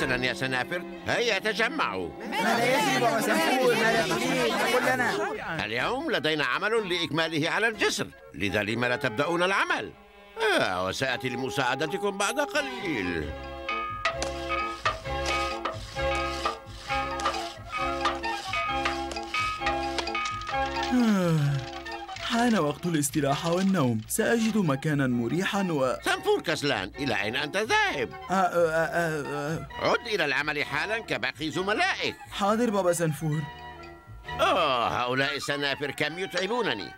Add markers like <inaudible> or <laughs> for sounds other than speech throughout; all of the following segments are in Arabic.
حسنا يا سنافر هيا تجمعوا. ماذا بابا سنفور ماذا تريد؟ قل لنا. اليوم لدينا عمل لإكماله على الجسر لذا لما لا تبدأون العمل؟ آه وسأتي لمساعدتكم بعد قليل. حان وقت الاستراحة والنوم. سأجد مكانا مريحا و سنفور كسلان. إلى أين أنت ذاهب؟ آه آه آه آه. عد إلى العمل حالا كباقي زملائك. حاضر بابا سنفور. آه هؤلاء السنافر كم يتعبونني.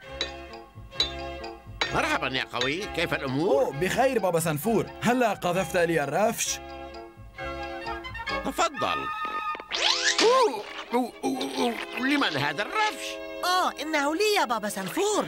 مرحبا يا قوي. كيف الأمور؟ أوه بخير بابا سنفور. هلا قذفت لي الرفش؟ تفضل. أوه، أوه، أوه، أوه، لمن هذا الرفش؟ آه إنه لي يا بابا سنفور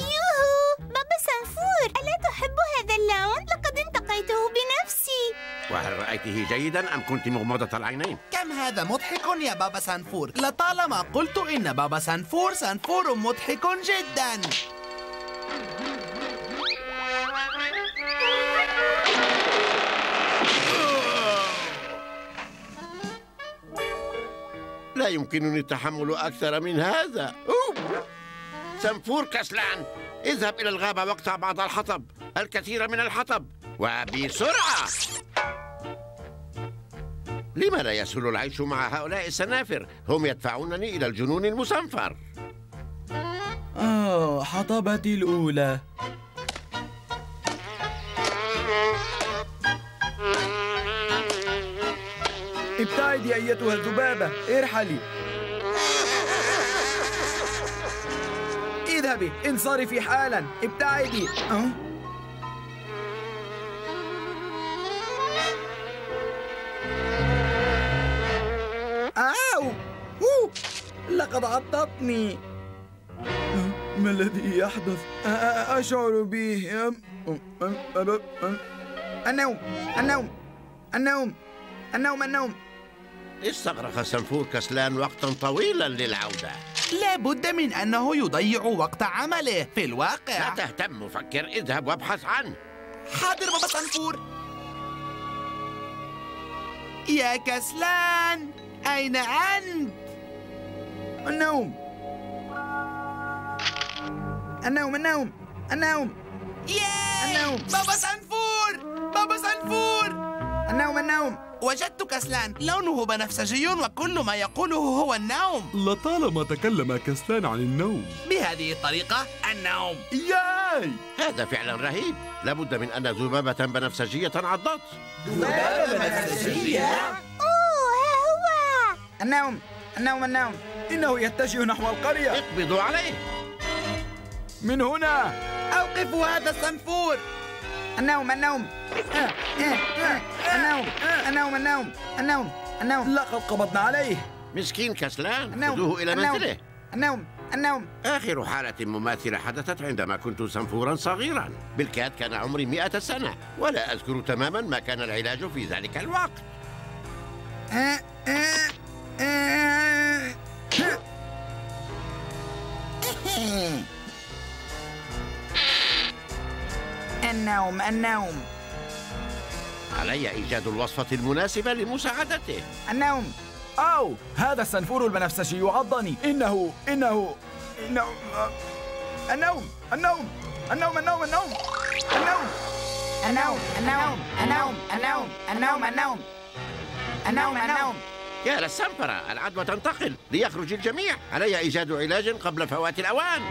يوهو بابا سنفور ألا تحب هذا اللون؟ لقد انتقيته بنفسي وهل رأيته جيدا أم كنت مغمضة العينين؟ كم هذا مضحك يا بابا سنفور لطالما قلت إن بابا سنفور سنفور مضحك جدا لا يمكنني التحمل أكثر من هذا. أوه. سنفور كسلان. اذهب إلى الغابة واقطع بعض الحطب الكثير من الحطب وبسرعة! لما لا يسهل العيش مع هؤلاء السنافر؟ هم يدفعونني إلى الجنون المسنفر. آه حطبتي الأولى. ابتعدي أيتها الذبابة ارحلي اذهبي انصرفي حالا ابتعدي أه؟ أو أوه. لقد عضتني أه، ما الذي يحدث؟ أشعر به. النوم النوم النوم النوم النوم استغرق سنفور كسلان وقتا طويلا للعودة. لا بد من أنه يضيع وقت عمله في لا الواقع تهتم فكر اذهب وابحث عنه. حاضر بابا سانفور يا كسلان أين أنت؟ النوم. النوم النوم النوم. ياي! النوم. بابا سانفور بابا سانفور النوم النوم. وجدت كسلان. لونه بنفسجي وكل ما يقوله هو النوم. لطالما تكلم كسلان عن النوم. بهذه الطريقة النوم. ياي! هذا فعلا رهيب. لابد من أن ذبابة بنفسجية عضت أوه ها هو! النوم النوم النوم. إنه يتجه نحو القرية. اقبضوا عليه. من هنا! أوقفوا هذا الصنفور. النوم النوم. النوم النوم النوم النوم النوم. لقد قبضنا عليه. مسكين كسلان خذوه إلى النوم. منزله. النوم النوم. آخر حالة مماثلة حدثت عندما كنت سنفورا صغيرا. بالكاد كان عمري مئة سنة ولا أذكر تماما ما كان العلاج في ذلك الوقت. <laughs> النوم النوم. علي إيجاد الوصفة المناسبة لمساعدته. النوم. أو. هذا السنفور البنفسجي يعضني. إنه إنه إنه النوم النوم النوم النوم النوم. النوم. النوم النوم النوم النوم النوم النوم. النوم النوم. يا للسنفرة العدوى تنتقل ليخرج الجميع. علي إيجاد علاج قبل فوات الأوان.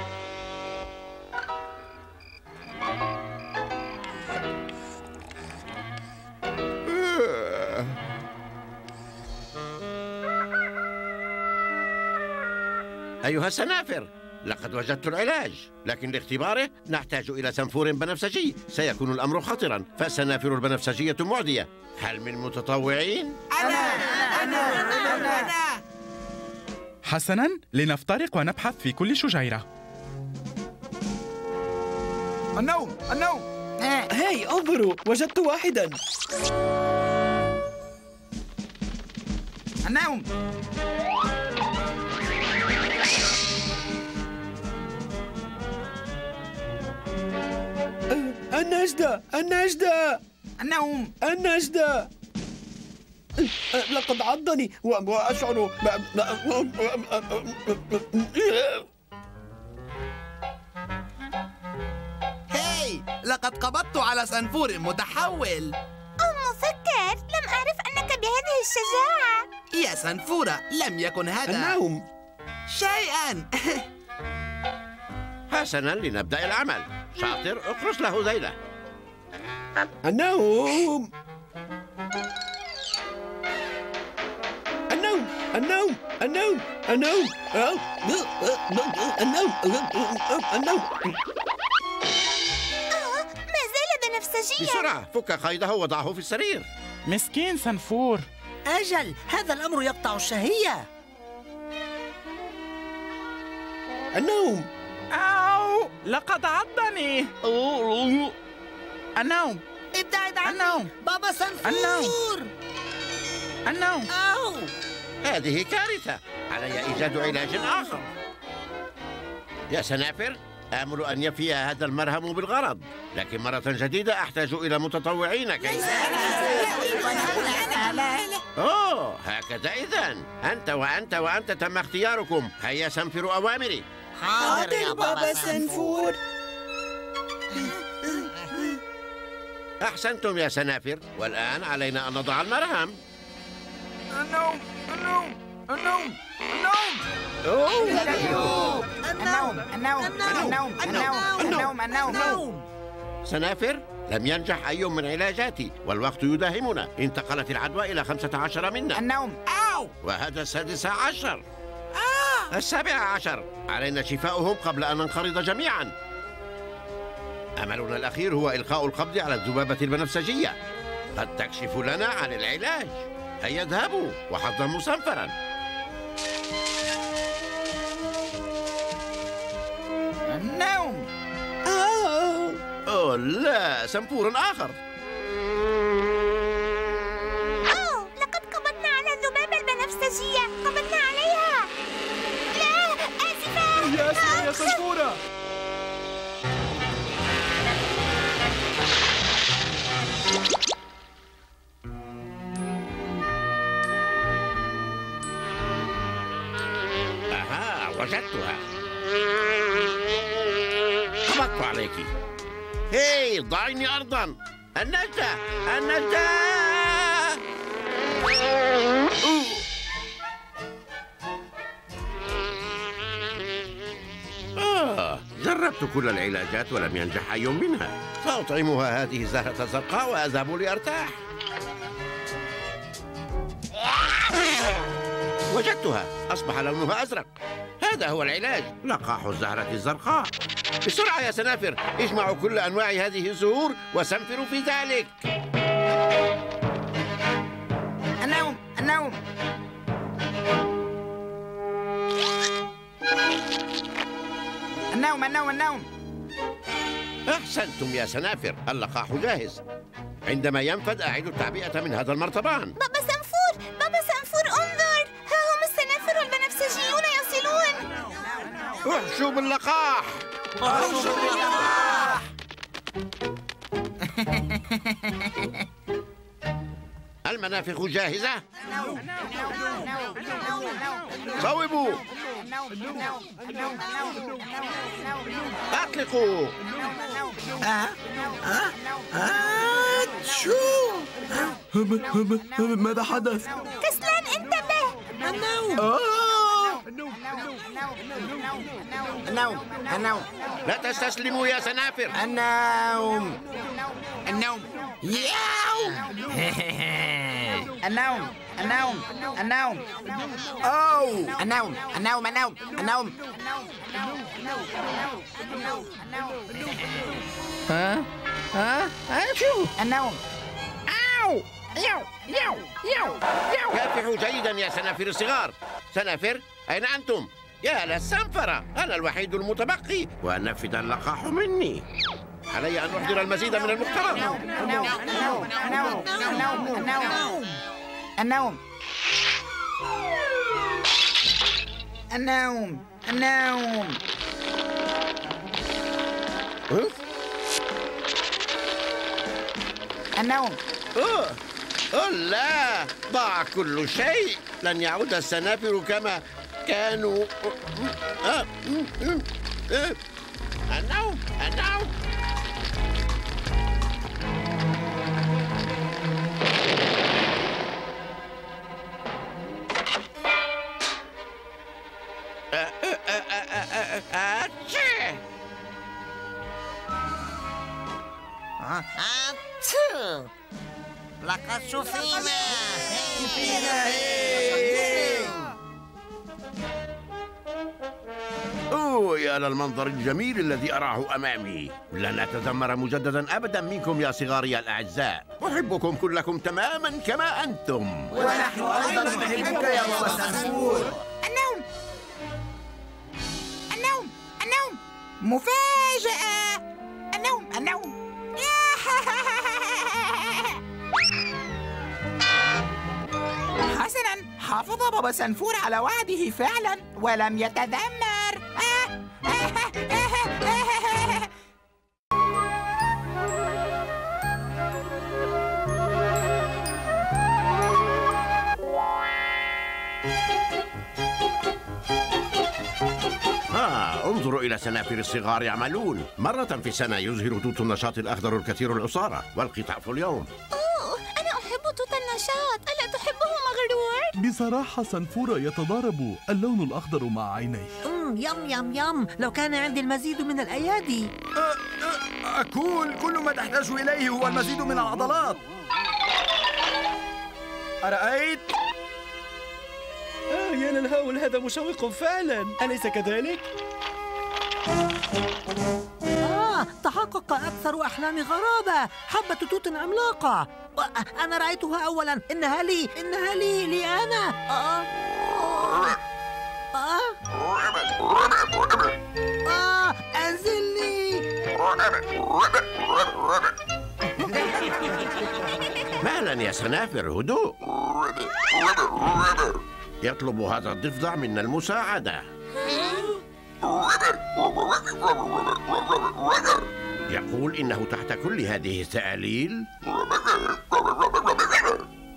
أيها السنافر لقد وجدت العلاج لكن لاختباره نحتاج إلى سنفور بنفسجي. سيكون الأمر خطرا فالسنافر البنفسجية معدية. هل من متطوعين؟ أنا أنا أنا أنا. حسنا لنفترق ونبحث في كل شجيرة. النوم النوم. هاي انظروا وجدت واحدا. النوم. النجدة النجدة. النوم النجدة. لقد عضني وأشعر هاي لقد قبضت على سنفور متحول. أم مفكر لم أعرف أنك بهذه الشجاعة. يا سنفورة لم يكن هذا. النوم شيئا. حسنا لنبدأ العمل. شاطر اقرص له ذيله النوم. النوم النوم النوم النوم. النوم النوم آه ما زال بنفسجيا. بسرعة فك قيده وضعه في السرير. مسكين سنفور. أجل هذا الأمر يقطع الشهية. النوم. أو لقد عضني. النوم. ابتعد عني. النوم. بابا سنفور. النوم. النوم. أو. هذه كارثة. علي إيجاد علاج آخر. يا سنافر آمل أن يفي هذا المرهم بالغرض. لكن مرة جديدة أحتاج إلى متطوعين كي أوه هكذا إذا أنت وأنت وأنت تم اختياركم. هيا سنفروا أوامري. حاضر يا بابا سنفور. أحسنتم يا سنافر. والآن علينا أن نضع المرهم. النوم النوم النوم النوم. النوم النوم النوم النوم النوم النوم سنافر لم ينجح أي من علاجاتي والوقت يداهمنا. انتقلت العدوى إلى خمسة عشر منا. النوم. وهذا السادس عشر. السابع عشر. علينا شفاؤهم قبل أن ننقرض جميعا. أملنا الأخير هو إلقاء القبض على الذبابة البنفسجية قد تكشف لنا عن العلاج. هيا اذهبوا وحظا مصنفرا. النوم. أوه. لا سنفور آخر. أوه لقد قبضنا على الذبابة البنفسجية قبضنا عليها لا أها وجدتها. عليك. ضعيني أرضا. النجدة النجدة! آه جربت كل العلاجات ولم ينجح أي منها. سأطعمها هذه الزهرة الزرقاء وأذهب لأرتاح. وجدتها. أصبح لونها أزرق. هذا هو العلاج. لقاح الزهرة الزرقاء. بسرعة يا سنافر. اجمعوا كل أنواع هذه الزهور وسنفروا في ذلك. النوم النوم. النوم النوم النوم. أحسنتم يا سنافر. اللقاح جاهز. عندما ينفد أعيد التعبئة من هذا المرطبان. بابا سنفور بابا سنفور انظر. ها هم السنافر والبنفسجيون يصلون. أحشوا باللقاح. المنافخ جاهزة؟ صوبوا. أطلقوا. ماذا حدث؟ كسلان انتبه النوم. النوم لا تستسلموا يا سنافر. النوم. النوم. <laughs> النوم. النوم النوم أو النوم النوم النوم النوم ها ها شو النوم أو يو يو يو يو كافحوا جيدا يا سنافر الصغار. سنافر أين أنتم؟ يا للسنفرة أنا الوحيد المتبقي. وأنفذ اللقاح مني. علي أن أحضر المزيد من المختلط النوم. النوم. النوم. النوم. أوه. أوه لا ضاع كل شيء. لن يعود السنابر كما كانوا. النوم. النوم. آه، آه، آه، آه، آه، آه،. أتو. لقد شفينا أوه يا للمنظر الجميل الذي أراه أمامي لن أتذمر مجددا أبدا منكم يا صغاري الأعزاء أحبكم كلكم تماما كما أنتم ونحن أيضا نحبك يا بابا سنفور النوم النوم النوم. مفاجأة. النوم النوم. <laughs> حسنا حافظ بابا سنفور على وعده فعلا ولم يتذمر. <laughs> ها انظروا إلى سنافر الصغار يعملون. مرة في السنة يزهر توت النشاط الأخضر الكثير العصارة والقطاف اليوم. أوه أنا أحب توت النشاط. ألا تحبه مغرور؟ بصراحة سنفورة يتضارب اللون الأخضر مع عينيه. أمم، يم يم يم. لو كان عندي المزيد من الأيادي. أكون كل ما تحتاج إليه هو المزيد من العضلات. أرأيت؟ آه يا للهول هذا مشوق فعلا. أليس كذلك؟ آه تحقق أكثر أحلامي غرابة. حبة توت عملاقة. أنا رأيتها أولا. إنها لي إنها لي لي أنا. آه آه آه. أنزلني. مالا يا سنافر هدوء. يطلب هذا الضفدع منا المساعدة. يقول إنه تحت كل هذه السآليل.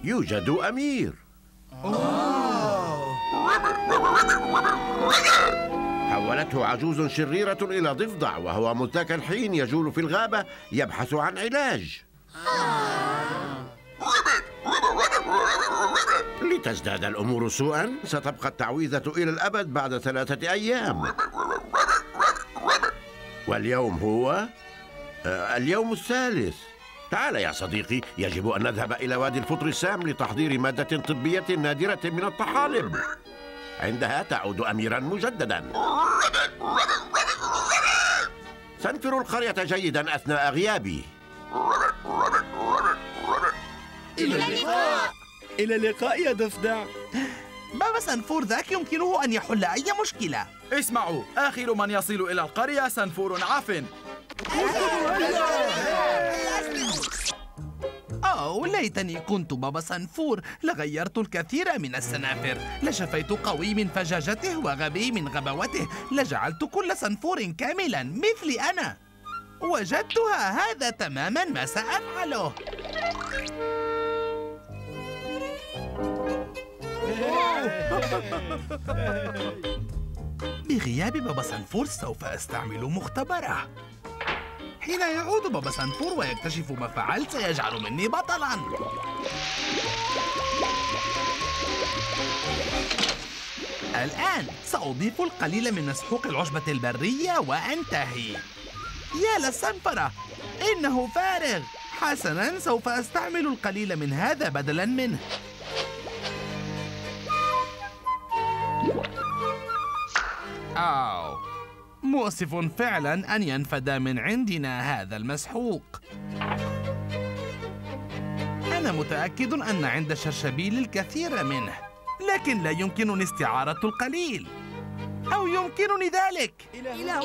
يوجد أمير. حولته عجوز شريرة إلى ضفدع وهو مذاك الحين يجول في الغابة يبحث عن علاج. لتزداد الأمور سوءا ستبقى التعويذة إلى الأبد بعد ثلاثة أيام. واليوم هو؟ آه، اليوم الثالث. تعال يا صديقي يجب أن نذهب إلى وادي الفطر السام لتحضير مادة طبية نادرة من الطحالب. عندها تعود أميرا مجددا. سنفر القرية جيدا أثناء غيابي. إلى اللقاء. يا ضفدع. بابا سنفور ذاك يمكنه أن يحل أي مشكلة؟ اسمعوا آخر من يصل إلى القرية سنفور عفن أوه ليتني كنت بابا سنفور. لغيرت الكثير من السنافر. لشفيت قوي من فجاجته وغبي من غباوته لجعلت كل سنفور كاملا مثلي أنا. وجدتها هذا تماما ما سأفعله <laughs> بغياب بابا سنفور سوف أستعمل مختبرة. حين يعود بابا سنفور ويكتشف ما فعلت سيجعل مني بطلا. الآن سأضيف القليل من مسحوق العشبة البرية وأنتهي. يا للسنفرة إنه فارغ. حسنا سوف أستعمل القليل من هذا بدلا منه. أو. مؤسف فعلا أن ينفد من عندنا هذا المسحوق. أنا متأكد أن عند الشرشبيل الكثير منه لكن لا يمكنني استعارة القليل. أو يمكنني ذلك. إلى هنا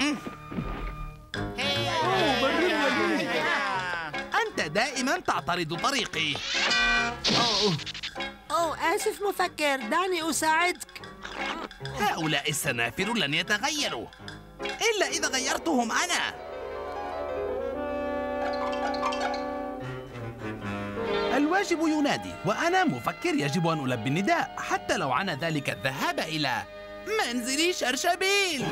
أنت دائما تعترض طريقي. أوه. أوه آسف مفكر دعني أساعدك. هؤلاء السنافر لن يتغيروا إلا إذا غيرتهم أنا. الواجب ينادي وأنا مفكر يجب أن ألبي النداء حتى لو عنا ذلك الذهاب إلى منزل شرشبيل.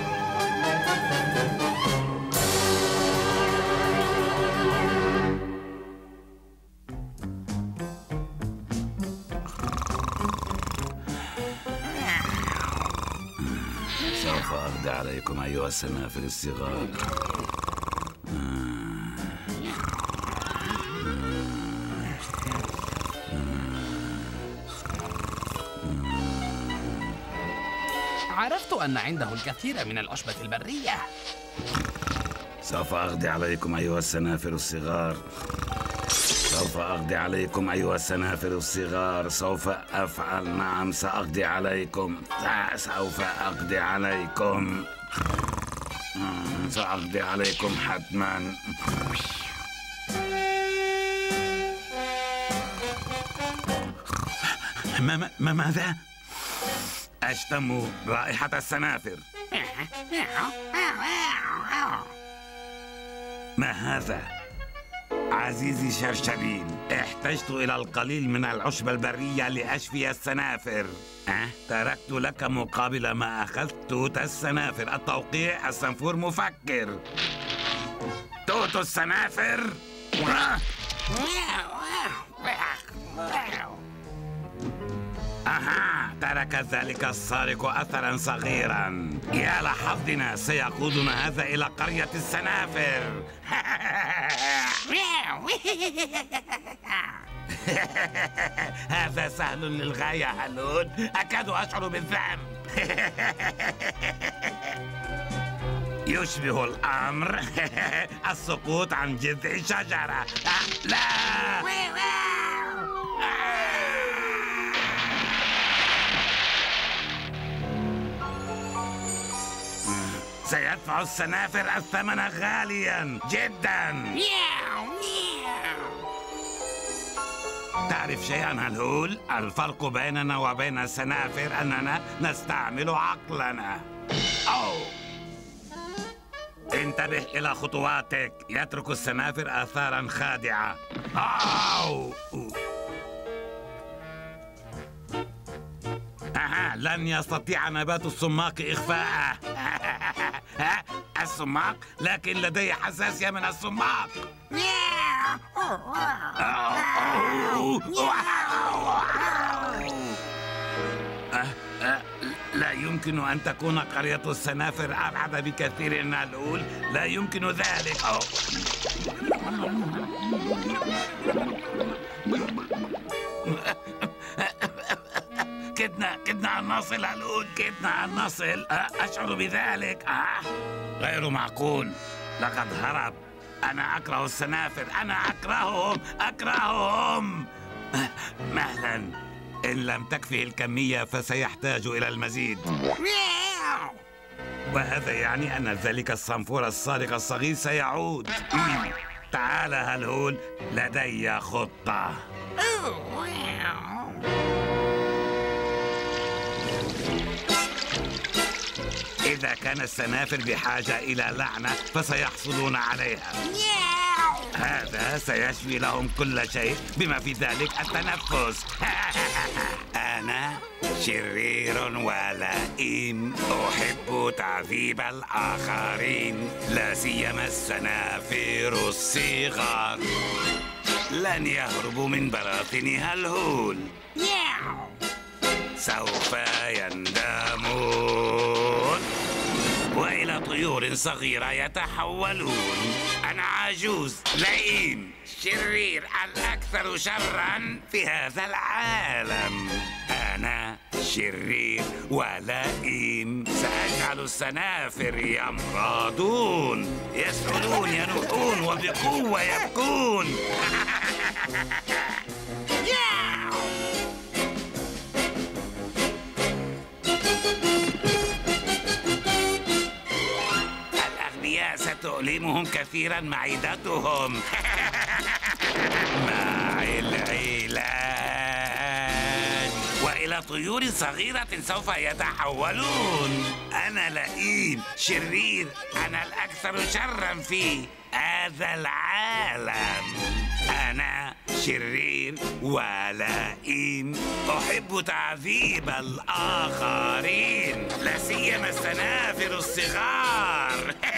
سوف عليكم أيها السنافر الصغار عرفت أن عنده الكثير من العشبة البرية. سوف أقضي عليكم أيها السنافر الصغار سوف أقضي عليكم أيها السنافر الصغار. سوف أفعل نعم سأقضي عليكم. سوف أقضي عليكم. سأقضي عليكم حتما. ما ما ما- ماذا؟ أشتم رائحة السنافر. <laughs> ما هذا؟ عزيزي شرشبيل احتجت إلى القليل من العشبة البرية لأشفي السنافر أه؟ تركت لك مقابل ما أخذت توت السنافر التوقيع السنفور مفكر توت السنافر <laughs> <laughs> آه. أها ترك ذلك السارق أثرا صغيرا. يا لحظنا سيقودنا هذا إلى قرية السنافر. <laughs> هذا سهل للغاية هلون أكاد أشعر بالذنب. <laughs> يشبه الأمر <laughs> السقوط عن جذع شجرة آه، لا سيدفع السنافر الثمن غاليا جدا. تعرف شيئا هلهول؟ الفرق بيننا وبين السنافر أننا نستعمل عقلنا. أو. انتبه إلى خطواتك. يترك السنافر آثارا خادعة. أو. أها لن يستطيع نبات السماق إخفاءه. السماق لكن لدي حساسية من السماق لا يمكن أن تكون قرية السنافر أبعد بكثير من الأول لا يمكن ذلك. كدنا كدنا أن نصل الأول كدنا أن نصل أه، أشعر بذلك. أه. غير معقول. لقد هرب. أنا أكره السنافر. أنا أكرههم. أكرههم. أه، مهلا. إن لم تكفه الكمية فسيحتاج إلى المزيد. <laughs> وهذا يعني أن ذلك الصنفور السارق الصغير سيعود. تعال هلهول. لدي خطة. إذا كان السنافر بحاجة إلى لعنة فسيحصلون عليها. هذا سيشفي لهم كل شيء بما في ذلك التنفس. <laughs> أنا شرير ولئيم أحب تعذيب الآخرين. لا سيما السنافر الصغار. لن يهربوا من براثن هلهول سوف يندمون. وإلى طيور صغيرة يتحولون. أنا عجوز لئيم شرير الأكثر شرا في هذا العالم. أنا شرير ولئيم. سأجعل السنافر يمرضون. يسعلون ينوحون وبقوة يبكون. <laughs> الأغنياء ستؤلمهم كثيرا معدتهم. <laughs> مع العلاج وإلى طيور صغيرة سوف يتحولون. أنا لئيم شرير أنا الأكثر شرا في هذا العالم. أنا شرير ولئيم. أحب تعذيب الآخرين. لا سيما السنافر الصغار. <laughs>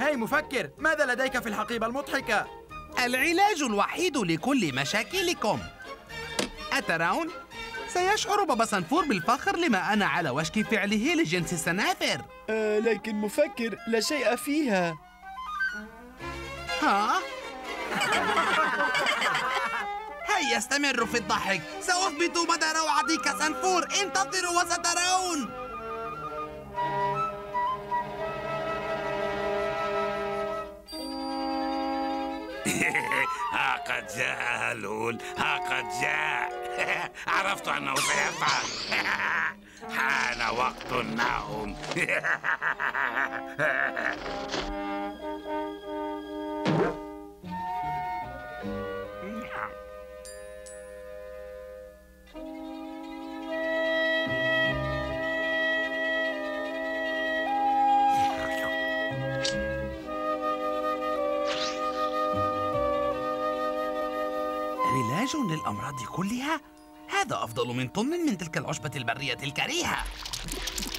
هاي مفكر ماذا لديك في الحقيبة المضحكة؟ العلاج الوحيد لكل مشاكلكم. أترون؟ سيشعر بابا سنفور بالفخر لما أنا على وشك فعله لجنس السنافر آه لكن مفكر لا شيء فيها. ها؟ <laughs> هيا استمروا في الضحك. سأثبت مدى روعتي كسنفور انتظروا وسترون. ها قد جاء هلول ها قد جاء عرفت أنه سيفعل. <laughs> حان وقت النوم. <laughs> علاج للأمراض كلها؟ هذا أفضل من طن من تلك العشبة البرية الكريهة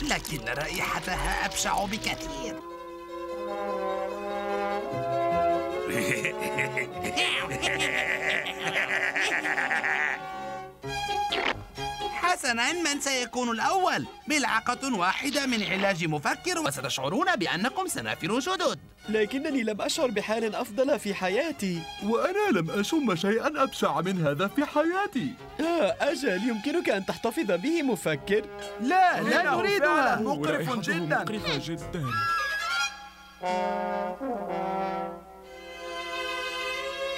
لكن رائحتها أبشع بكثير <laughs> حسنا من سيكون الأول؟ ملعقة واحدة من علاج مفكر وستشعرون بأنكم سنافر جدد لكنني لم أشعر بحال أفضل في حياتي وأنا لم أشم شيئا أبشع من هذا في حياتي آه أجل يمكنك أن تحتفظ به مفكر لا لا نريدها مقرف جدا مقرفة جدا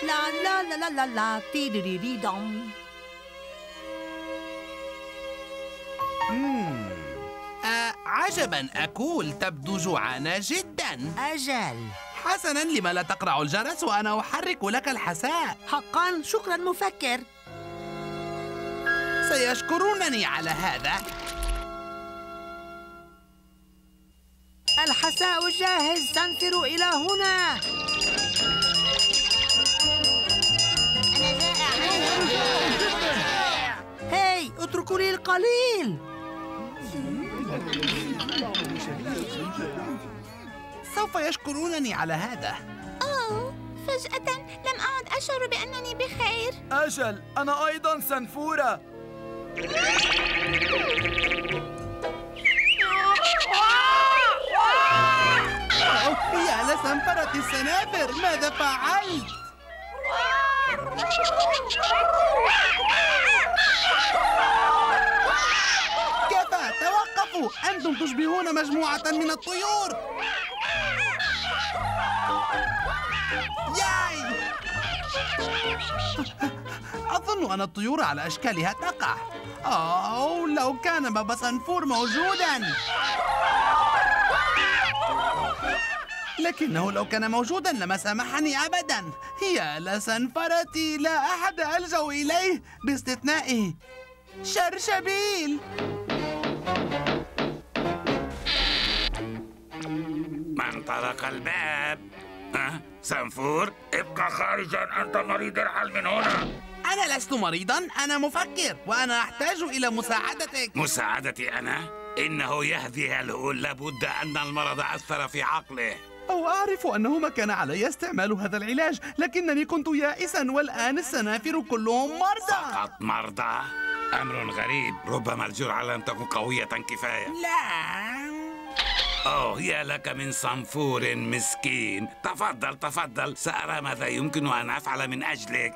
لا لا لا لا لا لا مم. آه عجبا أقول تبدو جوعانة جدا. أجل. حسنا لما لا تقرع الجرس وأنا أحرك لك الحساء. حقا شكرا مفكر. سيشكرونني على هذا. الحساء جاهز سنفر إلى هنا. أنا جائع. هاي اتركوا لي القليل. سوف يشكرونني على هذا. أوه فجأة لم أعد أشعر بأنني بخير. أجل أنا أيضا سنفورة. يا لسنفرة السنافر ماذا فعلت؟ <laughs> توقفوا. أنتم تشبهون مجموعة من الطيور. ياي. <laughs> أظن أن الطيور على أشكالها تقع. أوه لو كان بابا سنفور موجوداً. لكنه لو كان موجودا لما سامحني أبدا. يا لسنفرتي لا أحد ألجأ إليه باستثنائه. شرشبيل من طرق الباب. أه؟ سنفور ابقى خارجا. أنت مريض ارحل من هنا. أنا لست مريضا أنا مفكر وأنا أحتاج إلى مساعدتك. مساعدتي أنا؟ إنه يهدي هلول لابد أن المرض أثر في عقله. أو أعرف انه ما كان علي استعمال هذا العلاج لكنني كنت يائسا والآن السنافر كلهم مرضى. فقط مرضى؟ أمر غريب. ربما الجرعة لم تكن قوية كفاية. لا. أوه يا لك من صنفور مسكين. تفضل تفضل. سأرى ماذا يمكن أن أفعل من أجلك.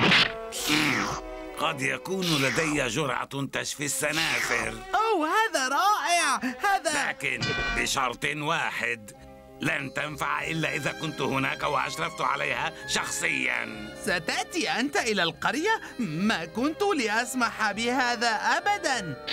<laughs> قد يكون لدي جرعة تشفي السنافر. أوه هذا رائع. هذا لكن بشرط واحد. لن تنفع إلا إذا كنت هناك وأشرفت عليها شخصيا. ستأتي أنت إلى القرية؟ ما كنت لأسمح بهذا أبدا.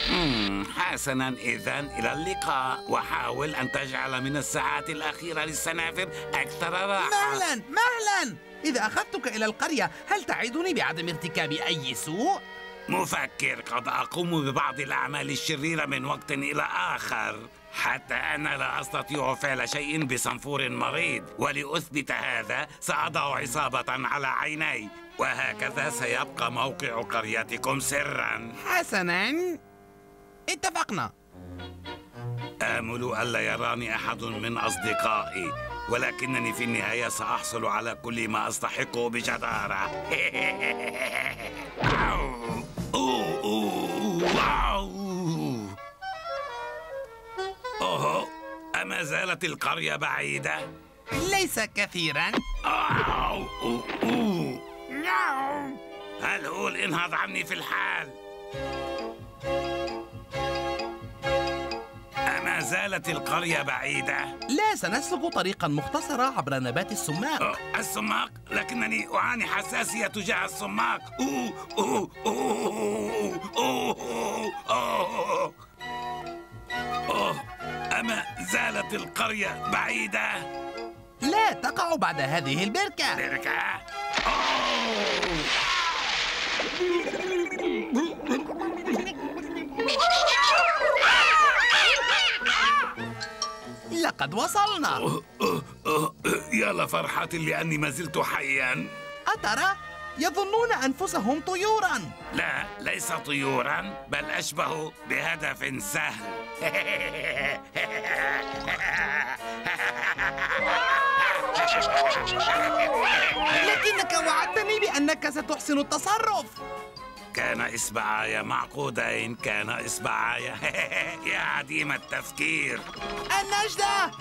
حسنا إذا إلى اللقاء. وحاول أن تجعل من الساعات الأخيرة للسنافر أكثر راحة. مهلا مهلا. إذا أخذتك إلى القرية هل تعدني بعدم ارتكاب أي سوء؟ مفكر قد أقوم ببعض الأعمال الشريرة من وقت إلى آخر. حتى أنا لا أستطيع فعل شيء بصنفور مريض ولأثبت هذا سأضع عصابة على عيني. وهكذا سيبقى موقع قريتكم سرا. حسنا. اتفقنا. آمل ألا يراني أحد من أصدقائي. ولكنني في النهاية سأحصل على كل ما أستحقه بجدارة <laughs> أوه، أما زالت القرية بعيدة؟ ليس كثيرا. هل هو انهض عني في الحال؟ زالت القرية بعيدة؟ لا سنسلك طريقا مختصرة عبر نبات السماق السماق لكنني أعاني حساسية تجاه السماق أوه أوه أوه أوه أوه أوه أما زالت القرية بعيدة؟ لا تقع بعد هذه البركة بركة أوه لقد وصلنا. أوه، أوه، أوه، يا لفرحتي لأني ما زلت حيا. أترى؟ يظنون أنفسهم طيورا. لا ليس طيورا بل أشبه بهدف سهل. لكنك وعدتني بأنك ستحسن التصرف. كان إصبعاي معقودين كان إصبعاي. <laughs> يا عديم التفكير. النجدة!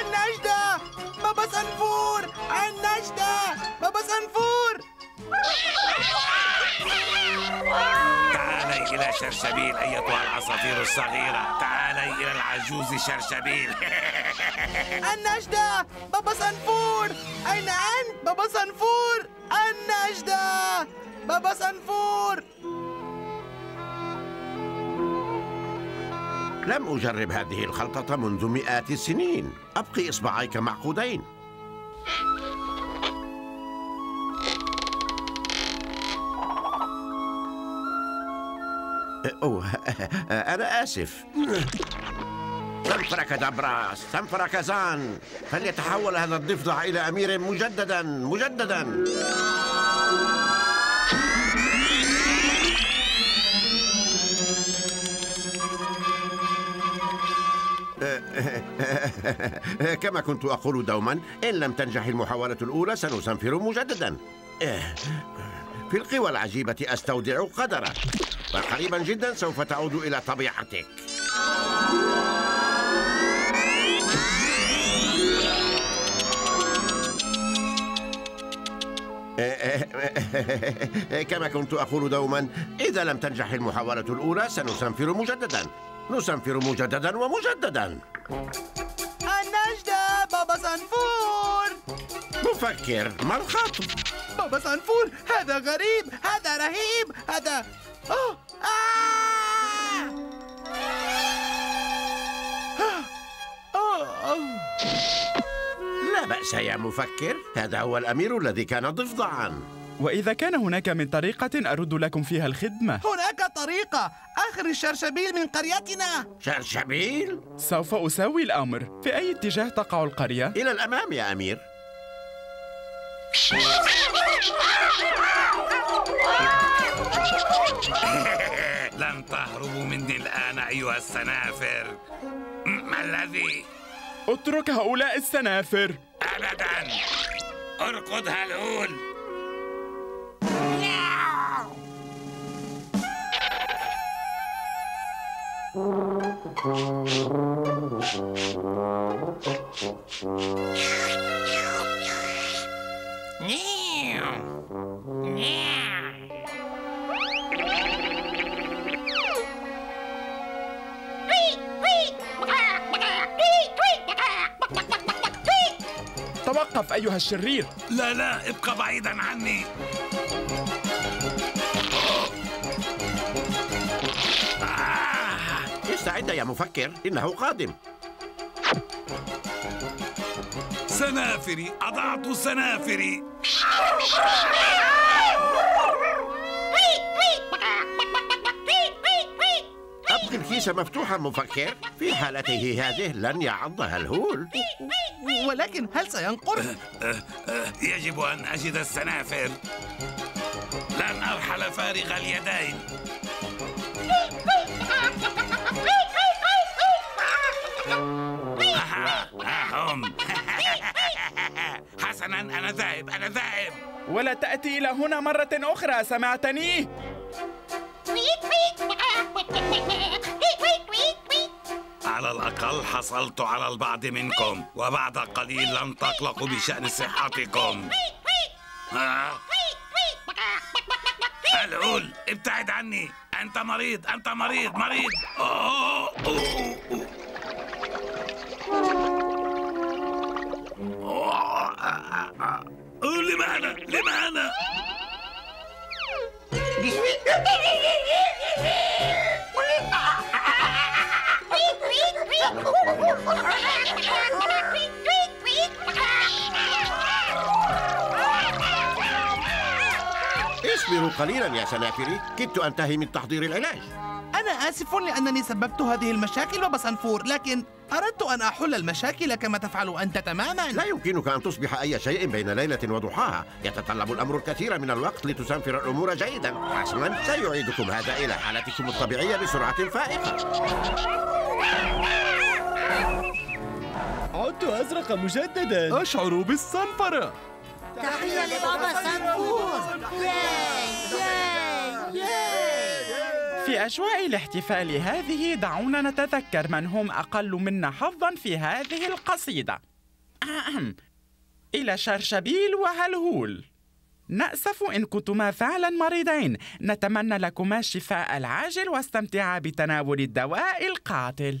النجدة! بابا سنفور النجدة! بابا سنفور <laughs> تعالي إلى شرشبيل أيتها العصافير الصغيرة. تعالي إلى العجوز شرشبيل. <laughs> النجدة بابا سنفور أين أنت بابا سنفور النجدة بابا سنفور لم أجرب هذه الخلطة منذ مئات السنين. أبقي إصبعيك معقودين. أوه <laughs> أنا آسف. سنفرك دبراس سنفرك زان. فليتحول هذا الضفدع إلى أمير مجددا مجددا. <laughs> كما كنت أقول دوما إن لم تنجح المحاولة الأولى سنسنفر مجددا. في القوى العجيبة أستودع قدرك وقريبا جدا سوف تعود إلى طبيعتك. <laughs> كما كنت أقول دوما إذا لم تنجح المحاولة الأولى سنسنفر مجددا. نسنفر مجددا ومجددا. النجدة! بابا سنفور مفكر ما الخطب بابا سنفور هذا غريب هذا رهيب هذا أوه. آه! آه. آه. لا بأس يا مفكر هذا هو الأمير الذي كان ضفدعا وإذا كان هناك من طريقة أرد لكم فيها الخدمة. هناك طريقة. آخر الشرشبيل من قريتنا. شرشبيل؟ سوف أسوي الأمر. في أي اتجاه تقع القرية؟ إلى الأمام يا أمير. <laughs> لن تهربوا مني الآن أيها السنافر. ما الذي؟ اترك هؤلاء السنافر. أبدا. ارقد توقف أيها الشرير. لا لا ابقى بعيدا عني. استعد يا مفكر إنه قادم. سنافري أضعت سنافري. أبقي الكيس مفتوحا مفكر. في حالته هذه لن يعضها الهول. ولكن هل سينقر؟ يجب أن أجد السنافر. لن أرحل فارغ اليدين هم <laughs> حسنا أنا ذاهب أنا ذاهب ولا تأتي إلى هنا مرة أخرى سمعتني؟ على الأقل حصلت على البعض منكم وبعد قليل لن تقلقوا بشأن صحتكم؟ <laughs> العول ابتعد عني أنت مريض أنت مريض مريض أوه. أوه. أوه. أوه. لما أنا لما أنا <laughs> اصبروا قليلا يا سنافري. كدت أنتهي من تحضير العلاج. أنا آسف لأنني سببت هذه المشاكل بابا سنفور لكن أردت أن أحل المشاكل كما تفعل أنت تماما. لا يمكنك أن تصبح أي شيء بين ليلة وضحاها. يتطلب الأمر الكثير من الوقت لتسنفر الأمور جيدا. حسنا سيعيدكم هذا إلى حالتكم الطبيعية بسرعة فائقة. عدت أزرق مجددا. أشعر بالصنفرة. تحية لبابا سنفور في أجواء الاحتفال هذه دعونا نتذكر من هم أقل منا حظا في هذه القصيدة. أهم. إلى شرشبيل وهلهول. نأسف إن كنتما فعلا مريضين. نتمنى لكما الشفاء العاجل واستمتاع بتناول الدواء القاتل.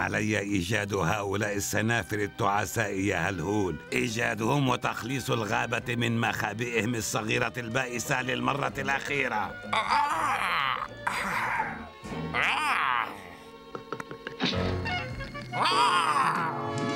علي إيجاد هؤلاء السنافر التعساء يا هلهول إيجادهم وتخليص الغابة من مخابئهم الصغيرة البائسة للمرة الأخيرة. <laughs>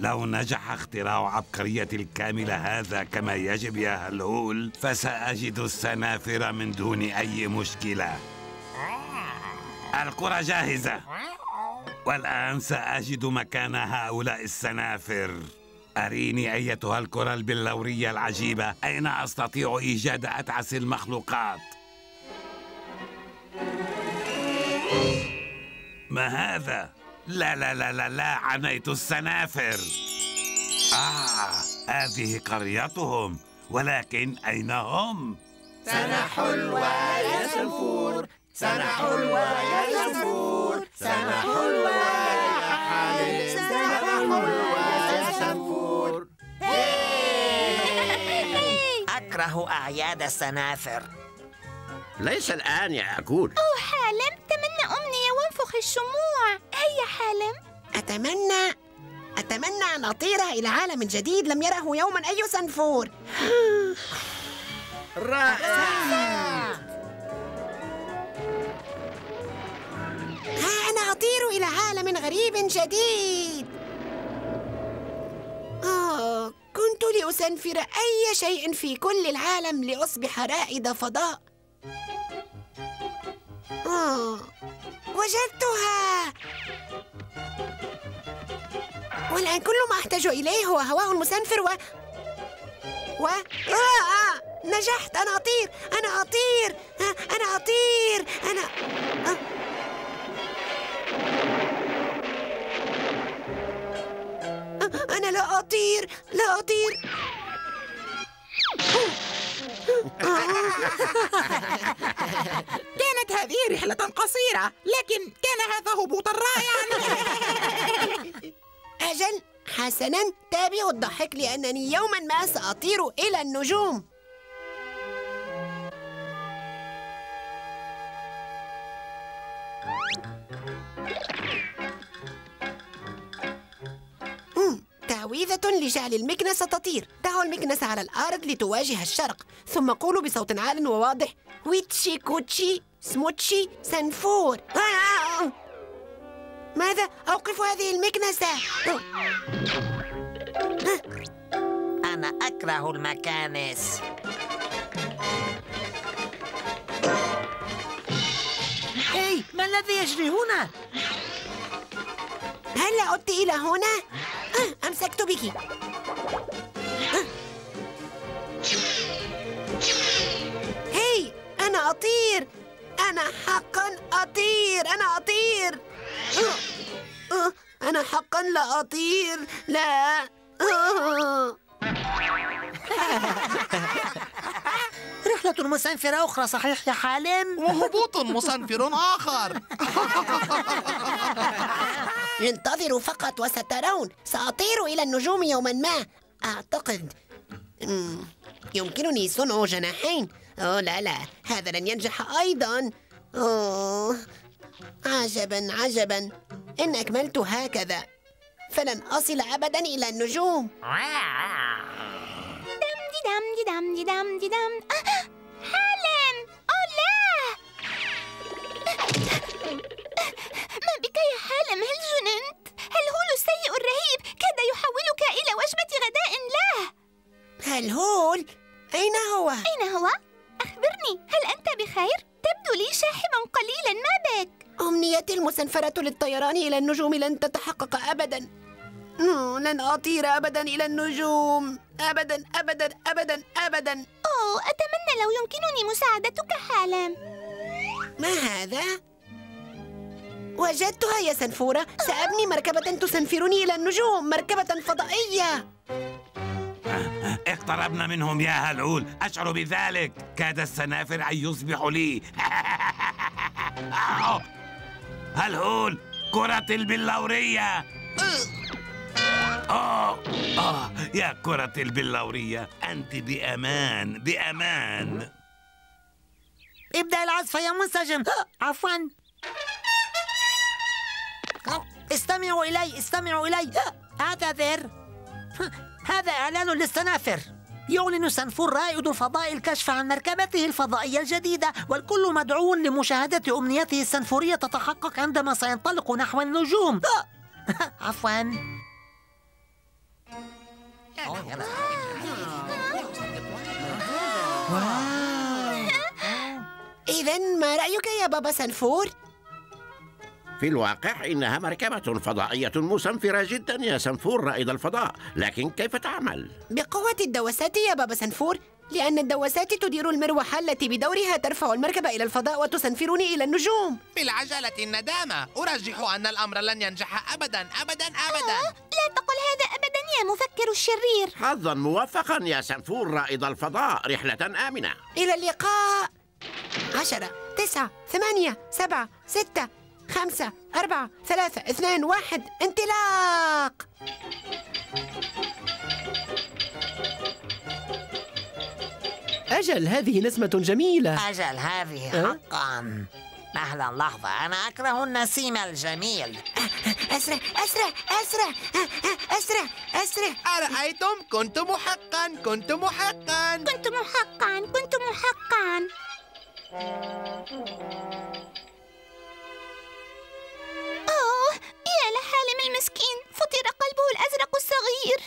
لو نجح اختراع عبقرية الكاملة هذا كما يجب يا هلهول فسأجد السنافر من دون أي مشكلة. القرى جاهزة. والآن سأجد مكان هؤلاء السنافر. أريني أيتها الكرة البلورية العجيبة. أين أستطيع إيجاد أتعس المخلوقات؟ ما هذا؟ لا لا لا لا لا عنيت السنافر. آه هذه قريتهم ولكن أين هم؟ سنة حلوة يا سنفور سنة حلوة يا سنفور سنة حلوة يا حالم سنة حلوة يا سنفور. <laughs> أكره أعياد السنافر. ليس الآن يا أكول أوه حالم تمنى أمنية وانفخ الشموع. هيا حالم؟ أتمنى أتمنى أن أطير إلى عالم جديد لم يره يوما أي سنفور <sighs> ها أنا أطير إلى عالم غريب جديد. آه كنت لأسنفر أي شيء في كل العالم لأصبح رائد فضاء. وجدتها. والآن كل ما أحتاج إليه هو هواء مسنفر و و آه آه. نجحت. أنا أطير. أنا أطير. أنا أطير. أنا آه. آه، أنا لا أطير. لا أطير. كانت هذه رحلة قصيرة لكن كان هذا هبوطا رائعا. أجل حسنا تابعوا الضحك لأنني يوما ما سأطير إلى النجوم. لجعل المكنسة تطير ضعوا المكنسة على الأرض لتواجه الشرق ثم قولوا بصوت عال وواضح ويتشي كوتشي سموتشي سنفور آه! ماذا؟ أوقف هذه المكنسة أنا أكره المكانس هاي ما الذي يجري هنا؟ هل عدت إلى هنا؟ أمسكت بك. هي أنا أطير أنا حقا أطير أنا أطير أنا حقا لا أطير لا. رحلة مسنفرة أخرى صحيح يا حالم؟ وهبوط مصنفر آخر <laughs> انتظروا فقط وسترون. سأطير إلى النجوم يوما ما. أعتقد. يمكنني صنع جناحين. أوه لا لا. هذا لن ينجح أيضا. أوه. عجبا عجبا. إن أكملت هكذا فلن أصل أبدا إلى النجوم. دم دي دم دي دم دي دم دي دم. آه، حالم أوه لا. ما بك يا حالم هل جننت؟ الهول السيء الرهيب كاد يحولك إلى وجبة غداء له هل هول أين هو؟ أين هو؟ أخبرني هل أنت بخير؟ تبدو لي شاحبا قليلا ما بك؟ أمنيتي المسنفرة للطيران إلى النجوم لن تتحقق أبدا لن أطير أبدا إلى النجوم أبدا أبدا أبدا أبدا أوه أتمنى لو يمكنني مساعدتك حالا ما هذا؟ وجدتها يا سنفورة. سأبني مركبة تسنفرني إلى النجوم مركبة فضائية. اقتربنا منهم يا هلعول. أشعر بذلك. كاد السنافر أن يصبحوا لي. <laughs> هلعول كرة البلورية أوه. آه يا كرة البلورية أنت بأمان بأمان. ابدأ العزف يا منسجم. عفوا. استمعوا إلي استمعوا إلي. أعتذر هذا إعلان للسنافر. يعلن سنفور رائد الفضاء الكشف عن مركبته الفضائية الجديدة والكل مدعو لمشاهدة أمنيته السنفورية تتحقق عندما سينطلق نحو النجوم. <laughs> عفوا. إذا ما رأيك يا بابا سنفور؟ في الواقع إنها مركبة فضائية مسنفرة جدا يا سنفور رائد الفضاء لكن كيف تعمل؟ بقوة الدواسات يا بابا سنفور لأن الدواسات تدير المروحة التي بدورها ترفع المركبة إلى الفضاء وتسنفرني إلى النجوم. بالعجلة الندامة. أرجح أن الأمر لن ينجح أبدا أبدا أبدا. لا تقل هذا أبدا يا مفكر الشرير. حظا موفقا يا سنفور رائد الفضاء رحلة آمنة. إلى اللقاء. عشرة تسعة ثمانية سبعة ستة. خمسة أربعة ثلاثة اثنان واحد. انطلاق! أجل هذه نسمة جميلة. أجل هذه حقا. أهلا لحظة. أنا أكره النسيم الجميل. أسرع أسرع أسرع. أسرع أسرع. أرأيتم؟ كنت محقا كنت محقا. كنت محقا كنت محقا. أوه يا لحالم المسكين. فطر قلبه الأزرق الصغير.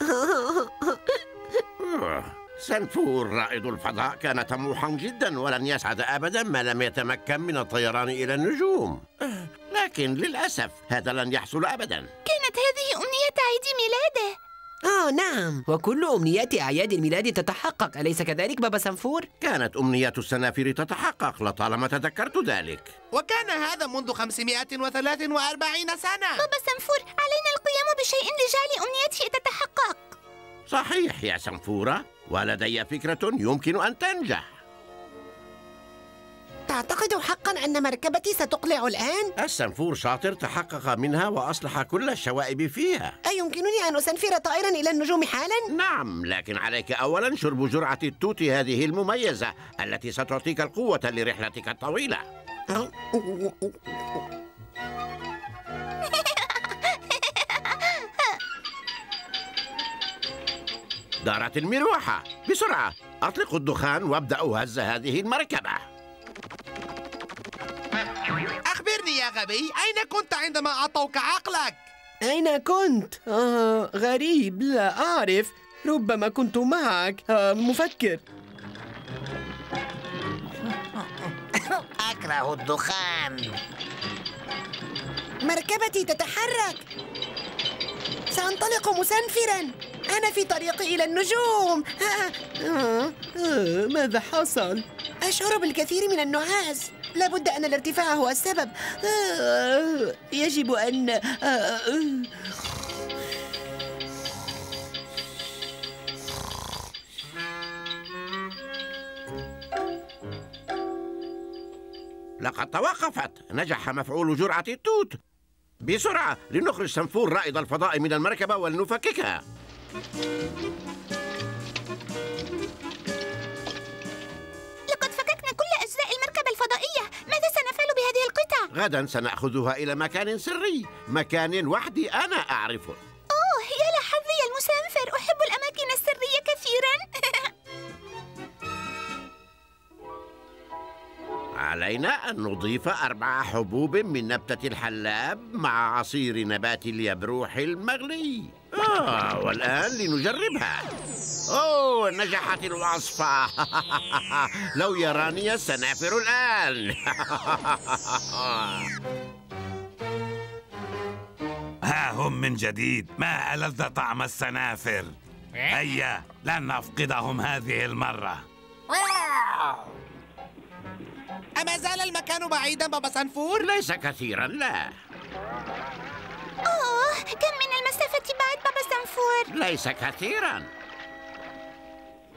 <laughs> سنفور رائد الفضاء كان طموحا جدا ولن يسعد أبدا ما لم يتمكن من الطيران إلى النجوم. آه، لكن للأسف هذا لن يحصل أبدا. كانت هذه أمنية عيد ميلاده. آه نعم. وكل أمنيات أعياد الميلاد تتحقق. أليس كذلك بابا سنفور؟ كانت أمنيات السنافر تتحقق لطالما تذكرت ذلك. وكان هذا منذ 543 سنة. بابا سنفور علينا القيام بشيء لجعل أمنيته تتحقق. صحيح يا سنفورة. ولدي فكرة يمكن أن تنجح. تعتقد حقا أن مركبتي ستقلع الآن؟ السنفور شاطر تحقق منها وأصلح كل الشوائب فيها أيمكنني أن أسنفر طائرا إلى النجوم حالا؟ نعم لكن عليك أولا شرب جرعة التوت هذه المميزة التي ستعطيك القوة لرحلتك الطويلة دارت المروحة بسرعة أطلقوا الدخان وابدأوا هز هذه المركبة أخبرني يا غبي أين كنت عندما أعطوك عقلك؟ أين كنت؟ آه غريب لا أعرف ربما كنت معك آه مفكر أكره الدخان مركبتي تتحرك سأنطلق مسنفرا أنا في طريقي إلى النجوم آه. آه. آه. ماذا حصل؟ أشعر بالكثير من النعاس لابد أن الارتفاع هو السبب آه. يجب أن آه. آه. لقد توقفت نجح مفعول جرعة التوت بسرعة لنخرج سنفور رائد الفضاء من المركبة ولنفككها غدا سنأخذها إلى مكان سري مكان وحدي أنا أعرفه. أوه يا لحظي المسنفر أحب الأماكن السرية كثيرا. <laughs> علينا أن نضيف أربع حبوب من نبتة الحلاب مع عصير نبات اليبروح المغلي. آه والآن لنجربها. أوه نجحت الوصفة. <laughs> لو يراني السنافر الآن. <laughs> ها هم من جديد. ما ألذ طعم السنافر؟ هيا لن نفقدهم هذه المرة. أما زال المكان بعيدا بابا سنفور؟ ليس كثيرا لا. أوه كم من المسافة بعد بابا سنفور؟ ليس كثيرا.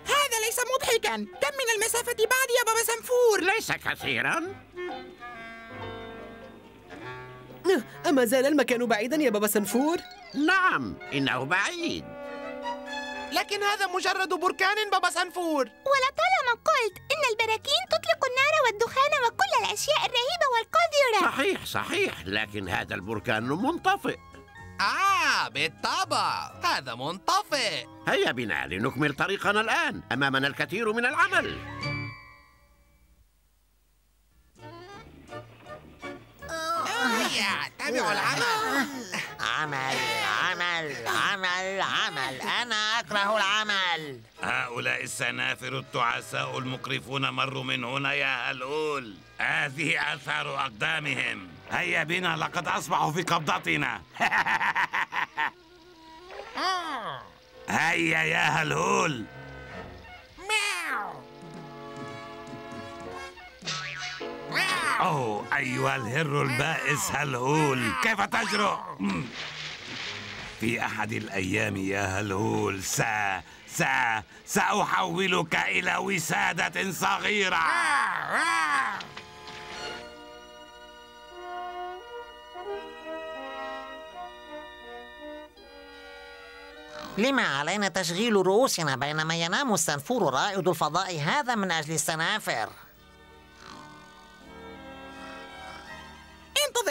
هذا ليس مضحكا. كم من المسافة بعد يا بابا سنفور ليس كثيرا. أما زال المكان بعيدا يا بابا سنفور؟ نعم إنه بعيد. لكن هذا مجرد بركان بابا سنفور ولطالما قلت إن البراكين تطلق النار والدخان وكل الأشياء الرهيبة والقذرة. صحيح صحيح. لكن هذا البركان منطفئ. آه بالطبع. هذا منطفئ. هيا بنا لنكمل طريقنا الآن. أمامنا الكثير من العمل. هيا تابعوا العمل. عمل عمل عمل عمل. أنا أكره العمل. هؤلاء السنافر التعساء المقرفون مروا من هنا يا هلول. هذه آثار أقدامهم. هيا بنا لقد أصبحوا في قبضتنا. <laughs> هيا يا هلول. أوه أيها الهر البائس هلهول كيف تجرؤ؟ في أحد الأيام يا هلهول سا سا سأحولك إلى وسادة صغيرة. لما علينا تشغيل رؤوسنا بينما ينام السنفور رائد الفضاء هذا من أجل السنافر.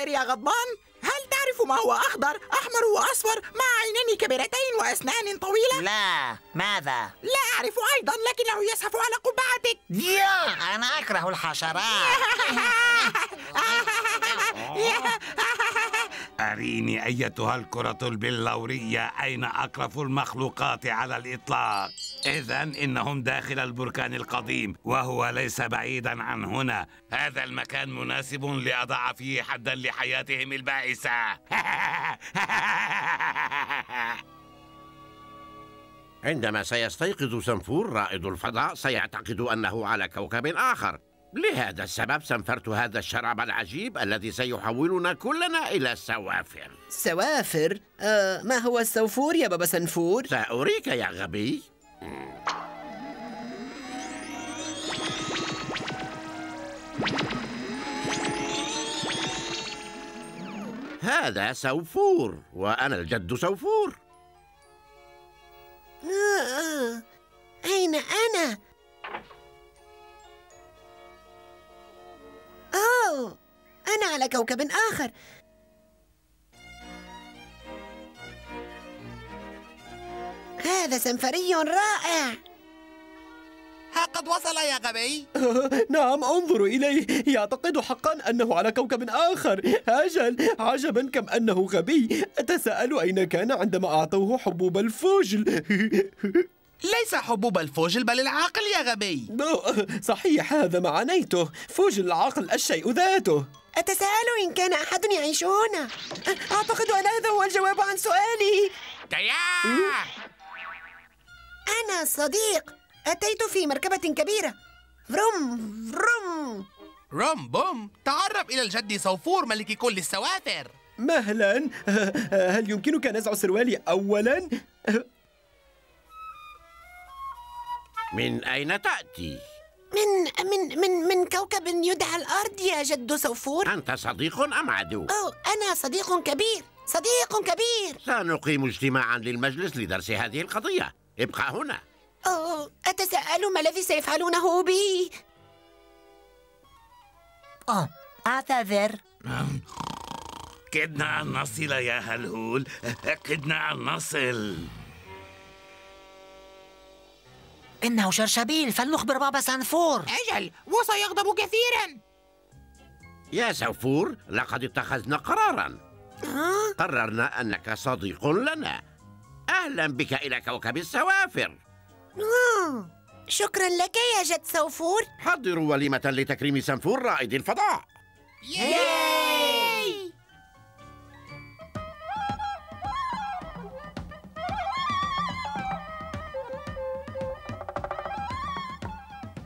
يا غضبان؟ هل تعرف ما هو أخضر أحمر وأصفر مع عينين كبيرتين وأسنان طويلة؟ لا. ماذا؟ لا أعرف أيضا لكنه يزحف على قبعتك. يا أنا أكره الحشرات. <laughs> أريني أيتها الكرة البلورية أين أقرف المخلوقات على الإطلاق؟ إذا إنهم داخل البركان القديم وهو ليس بعيدا عن هنا. هذا المكان مناسب لأضع فيه حدا لحياتهم البائسة. <laughs> عندما سيستيقظ سنفور رائد الفضاء سيعتقد أنه على كوكب آخر. لهذا السبب سنفرت هذا الشراب العجيب الذي سيحولنا كلنا إلى سوافر. سوافر؟ آه ما هو السوفور يا بابا سنفور؟ سأريك يا غبي. هذا سوفور وأنا الجد سوفور آه. أين أنا؟ أوه أنا على كوكب آخر هذا سنفري رائع. ها قد وصل يا غبي. <laughs> نعم انظروا إليه. يعتقد حقا أنه على كوكب آخر. أجل. عجبا كم أنه غبي. أتساءل أين كان عندما أعطوه حبوب الفوجل؟ <laughs> ليس حبوب الفوجل بل العاقل يا غبي. <laughs> صحيح هذا ما عنيته فوجل العقل الشيء ذاته. أتساءل إن كان أحد يعيش هنا أعتقد أن هذا هو الجواب عن سؤالي. أنا صديق. أتيت في مركبة كبيرة. فروم فروم. روم بوم. تعرف إلى الجد سوفور ملك كل السوافر. مهلا. <laughs> هل يمكنك نزع سروالي أولا؟ <laughs> من أين تأتي؟ من من من من كوكب يدعى الأرض يا جد سوفور أنت صديق أم عدو؟ أوه أنا صديق كبير. صديق كبير. سنقيم اجتماعا للمجلس لدرس هذه القضية. ابقى هنا. أوه أتساءل ما الذي سيفعلونه بي؟ آه أعتذر. كدنا أن نصل يا هلهول. كدنا أن نصل. إنه شرشبيل فلنخبر بابا سانفور. أجل وسيغضب كثيرا. يا سوفور لقد اتخذنا قرارا. قررنا أنك صديق لنا. أهلا بك إلى كوكب السوافر. آه. شكرا لك يا جد سوفور. حضروا وليمة لتكريم سنفور رائد الفضاء. ياي!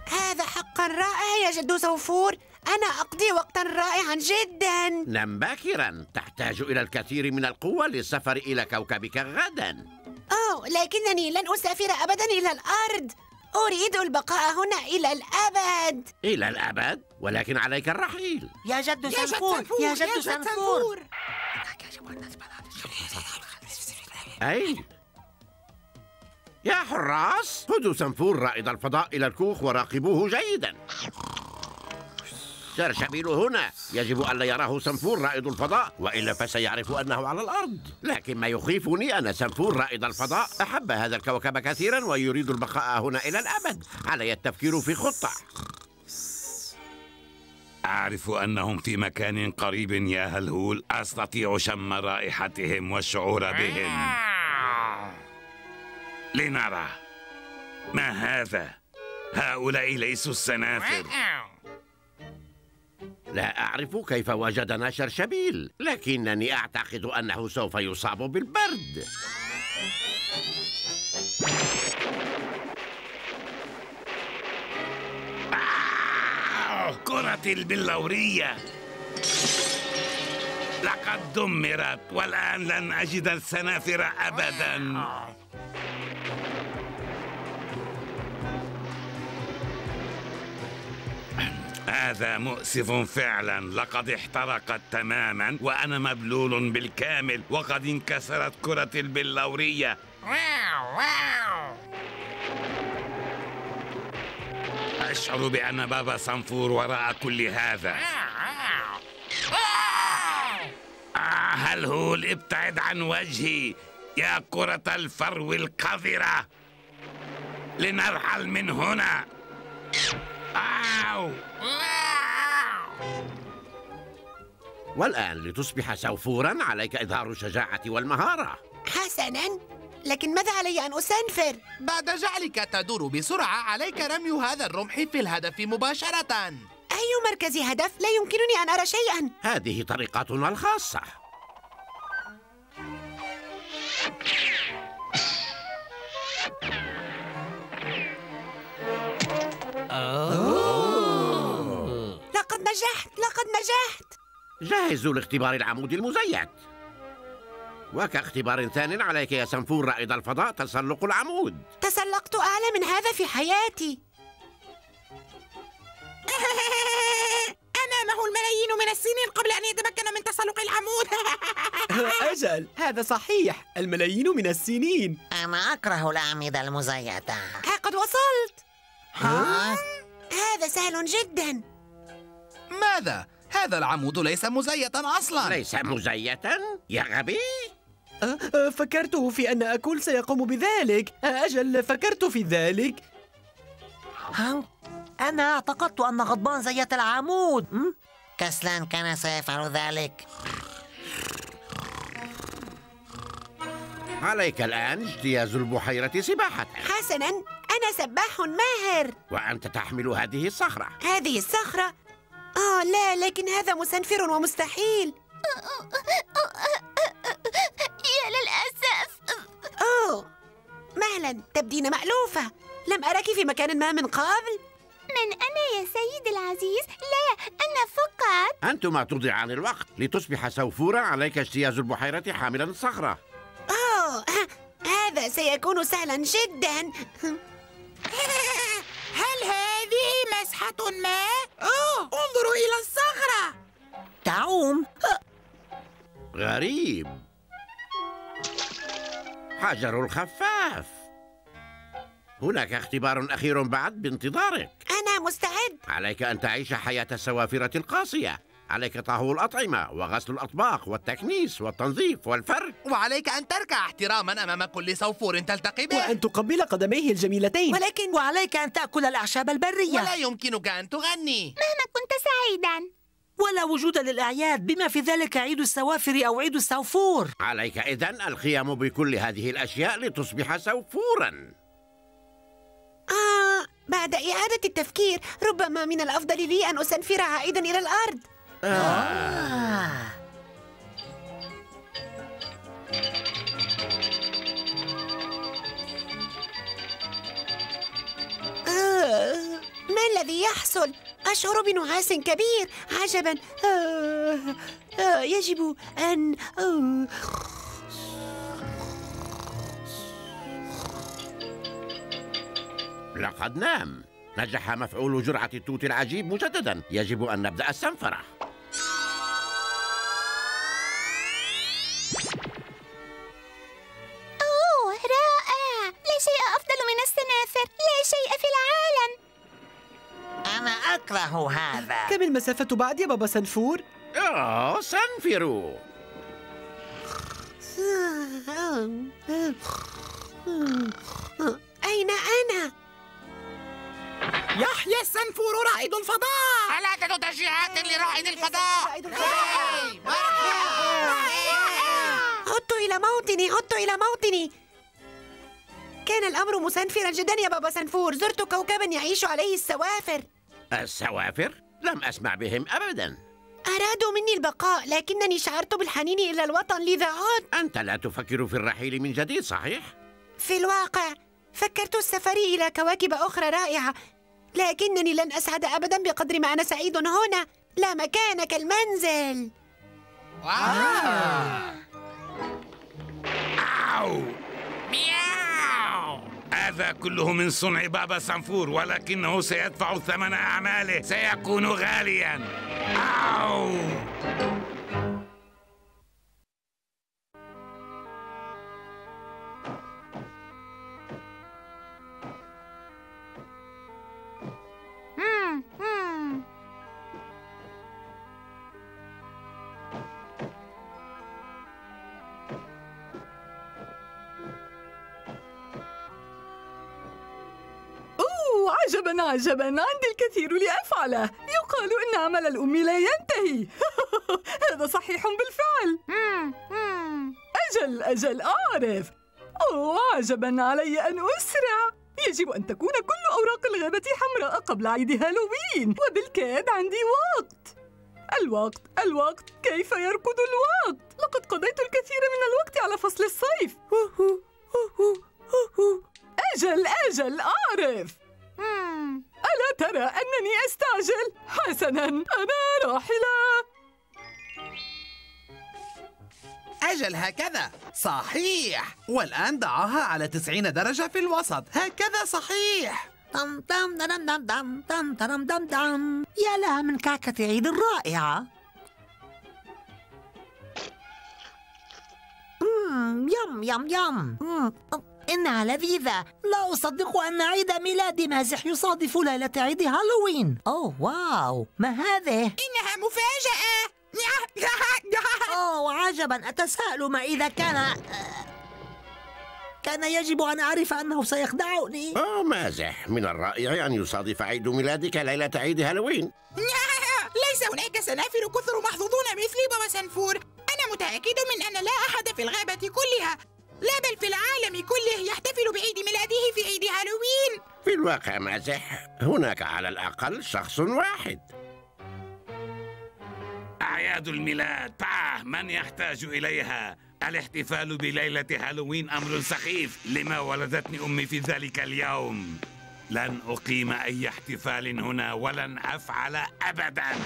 هذا حقا رائع يا جد سوفور. أنا أقضي وقتا رائعا جدا. نم باكرا. تحتاج إلى الكثير من القوة للسفر إلى كوكبك غدا. أوه لكنني لن أسافر أبدا إلى الأرض. أريد البقاء هنا إلى الأبد. إلى الأبد؟ ولكن عليك الرحيل. يا جد سانفور يا جد سانفور أين؟ يا حراس. خذوا سنفور رائد الفضاء إلى الكوخ وراقبوه جيدا. شرشبيل هنا. يجب ألا يراه سنفور رائد الفضاء وإلا فسيعرف أنه على الأرض. لكن ما يخيفني أن سنفور رائد الفضاء أحب هذا الكوكب كثيرا ويريد البقاء هنا إلى الأبد. علي التفكير في خطة. أعرف أنهم في مكان قريب يا هلهول. أستطيع شم رائحتهم والشعور بهم. لنرى. ما هذا؟ هؤلاء ليسوا السنافر. لا أعرف كيف وجدنا شرشبيل لكنني أعتقد أنه سوف يصاب بالبرد. آه، كرة البلورية لقد دمرت والآن لن أجد السنافر أبدا. هذا مؤسف فعلا. لقد احترقت تماما وأنا مبلول بالكامل. وقد انكسرت كرة البلورية. أشعر بأن بابا صنفور وراء كل هذا. آه هلهول ابتعد عن وجهي؟ يا كرة الفرو القذرة لنرحل من هنا. آو والآن لتصبح سوفورا عليك إظهار الشجاعة والمهارة. حسنا. لكن ماذا علي أن أسنفر؟ بعد جعلك تدور بسرعة عليك رمي هذا الرمح في الهدف مباشرة. أي مركز هدف؟ لا يمكنني أن أرى شيئا. هذه طريقتنا الخاصة. آه. لقد نجحت لقد نجحت. جهزوا لاختبار العمود المزيت. وكاختبار ثان عليك يا سنفور رائد الفضاء تسلق العمود. تسلقت أعلى من هذا في حياتي. <laughs> أمامه الملايين من السنين قبل أن يتمكن من تسلق العمود. <laughs> أجل هذا صحيح. الملايين من السنين. أنا أكره الأعمدة المزيتة. ها قد وصلت. هذا سهل جدا. ماذا؟ هذا العمود ليس مزيتا أصلا. ليس مزيتا؟ يا غبي. أه، أه، فكرت في أن أكول سيقوم بذلك. أه، أجل فكرت في ذلك. ها؟ أنا اعتقدت أن غضبان زيت العمود? كسلان كان سيفعل ذلك. عليك الآن اجتياز البحيرة سباحة. حسنا أنا سباح ماهر. وأنت تحمل هذه الصخرة. هذه الصخرة؟ آه لا لكن هذا مسنفر ومستحيل. يا للأسف. أوه مهلا تبدين مألوفة. لم أرك في مكان ما من قبل؟ من أنا يا سيدي العزيز؟ لا أنا فقط. أنتما تضيعان الوقت لتصبح سوفورا عليك اجتياز البحيرة حاملا الصخرة. أوه <laughs> هذا سيكون سهلا جدا. <laughs> هل هذه مسحة ما؟ أوه انظروا إلى الصخرة. تعوم. غريب. حجر الخفاف. هناك اختبار أخير بعد بانتظارك. أنا مستعد. عليك أن تعيش حياة السوافرة القاسية. عليك طهو الأطعمة وغسل الأطباق والتكنيس والتنظيف والفرك. وعليك أن تركع احتراما أمام كل سوفور تلتقي به. وأن تقبل قدميه الجميلتين. ولكن وعليك أن تأكل الأعشاب البرية. ولا يمكنك أن تغني. مهما كنت سعيدا. ولا وجود للأعياد بما في ذلك عيد السوافر أو عيد السوفور عليك إذن القيام بكل هذه الأشياء لتصبح سوفورا. آه بعد إعادة التفكير ربما من الأفضل لي أن أسنفر عائدا إلى الأرض. آه. ما الذي يحصل؟ أشعر بنعاس كبير عجبا. آه. آه يجب أن لقد نام. نجح مفعول جرعة التوت العجيب مجددا. يجب أن نبدأ السنفرة. شيء أفضل من السنافر لا شيء في العالم. أنا أكره هذا. كم المسافة بعد يا بابا سنفور؟ أوه سنفروا أين أنا؟ يحيى السنفور رائد الفضاء. ثلاثة تشجيعات لرائد الفضاء. عدت إلى موطني عدت إلى موطني. كان الأمر مسنفرا جدا يا بابا سنفور. زرت كوكبا يعيش عليه السوافر. السوافر؟ لم أسمع بهم أبدا. أرادوا مني البقاء لكنني شعرت بالحنين إلى الوطن لذا عدت. أنت لا تفكر في الرحيل من جديد صحيح؟ في الواقع فكرت السفر إلى كواكب أخرى رائعة لكنني لن أسعد أبدا بقدر ما أنا سعيد هنا. لا مكان كالمنزل. أو مياو! هذا كله من صنع بابا سنفور ولكنه سيدفع ثمن أعماله. سيكون غاليا. أو! مم، مم. عجبا عجبا عندي الكثير لأفعله. يقال إن عمل الأم لا ينتهي. <laughs> هذا صحيح بالفعل. أجل أجل أعرف. أوه عجبا علي أن أسرع. يجب أن تكون كل أوراق الغابة حمراء قبل عيد هالوين وبالكاد عندي وقت. الوقت الوقت. كيف يركض الوقت؟ لقد قضيت الكثير من الوقت على فصل الصيف. أجل أجل أعرف. ألا ترى أنني أستعجل؟ حسناً أنا راحلة. أجل هكذا. صحيح. والآن ضعها على تسعين درجة في الوسط. هكذا صحيح. طم طم دم دم دم دم دم دم دم. يا لها من كعكة عيد رائعة يم يم يم. إنها لذيذة لا أصدق أن عيد ميلاد مازح يصادف ليلة عيد هالوين. أوه واو. ما هذه؟ إنها مفاجأة. أوه عجبا. أتساءل ما إذا كان كان يجب أن أعرف أنه سيخدعني أوه مازح. من الرائع أن يصادف عيد ميلادك ليلة عيد هالوين. ليس هناك سنافر كثر محظوظون مثلي بابا سنفور أنا متأكد من أن لا أحد في الغابة كلها. لا بل في العالم كله يحتفل بعيد ميلاده في عيد هالوين. في الواقع مازح هناك على الأقل شخص واحد. أعياد الميلاد. باه من يحتاج إليها؟ الاحتفال بليلة هالوين أمر سخيف. لم ولدتني أمي في ذلك اليوم؟ لن أقيم أي احتفال هنا ولن أفعل أبدا.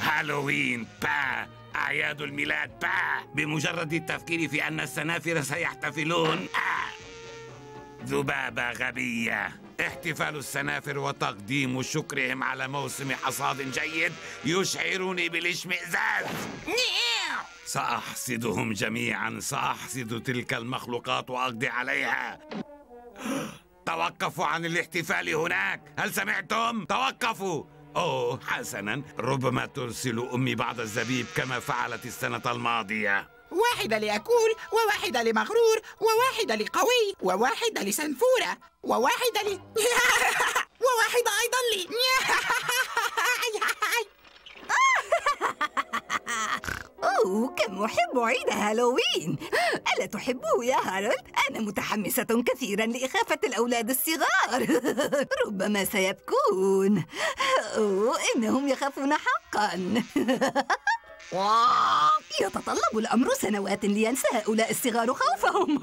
هالوين باه أعياد الميلاد. باه. بمجرد التفكير في أن السنافر سيحتفلون. ذبابة غبية. احتفال السنافر وتقديم شكرهم على موسم حصاد جيد يشعرني بالاشمئزاز. سأحصدهم جميعا. سأحصد تلك المخلوقات وأقضي عليها. توقفوا عن الاحتفال هناك. هل سمعتم؟ توقفوا. أوه حسنا ربما ترسل أمي بعض الزبيب كما فعلت السنة الماضية واحدة لأكول وواحدة لمغرور وواحدة لقوي وواحدة لسنفورة وواحدة ل وواحدة أيضا لي <laughs> أوه كم أحب عيد هالوين. ألا تحبه يا هارولد؟ أنا متحمسة كثيرا لإخافة الأولاد الصغار. <laughs> ربما سيبكون. أوه إنهم يخافون حقا. <laughs> يتطلب الأمر سنوات لينسى هؤلاء الصغار خوفهم.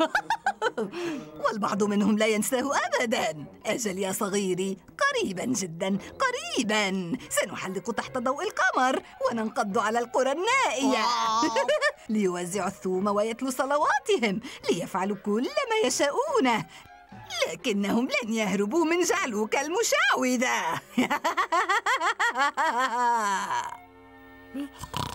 <laughs> والبعض منهم لا ينساه أبدا. أجل يا صغيري قريبا جدا قريبا. سنحلق تحت ضوء القمر وننقض على القرى النائية. <laughs> ليوزعوا الثوم ويتلوا صلواتهم ليفعلوا كل ما يشاءونه لكنهم لن يهربوا من جعلوك المشعوذة <laughs>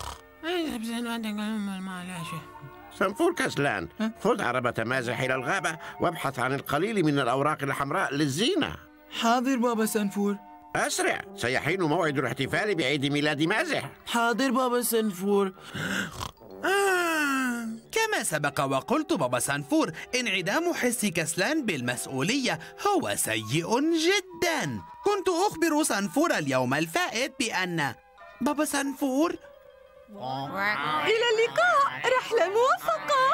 سنفور كسلان. خذ عربة مازح إلى الغابة وابحث عن القليل من الأوراق الحمراء للزينة. حاضر بابا سنفور. أسرع. سيحين موعد الاحتفال بعيد ميلاد مازح. حاضر بابا سنفور. كما سبق وقلت بابا سانفور انعدام حس كسلان بالمسؤولية هو سيء جدا. كنت أخبر سانفور اليوم الفائت بأن بابا سانفور إلى اللقاء رحلة موفقة.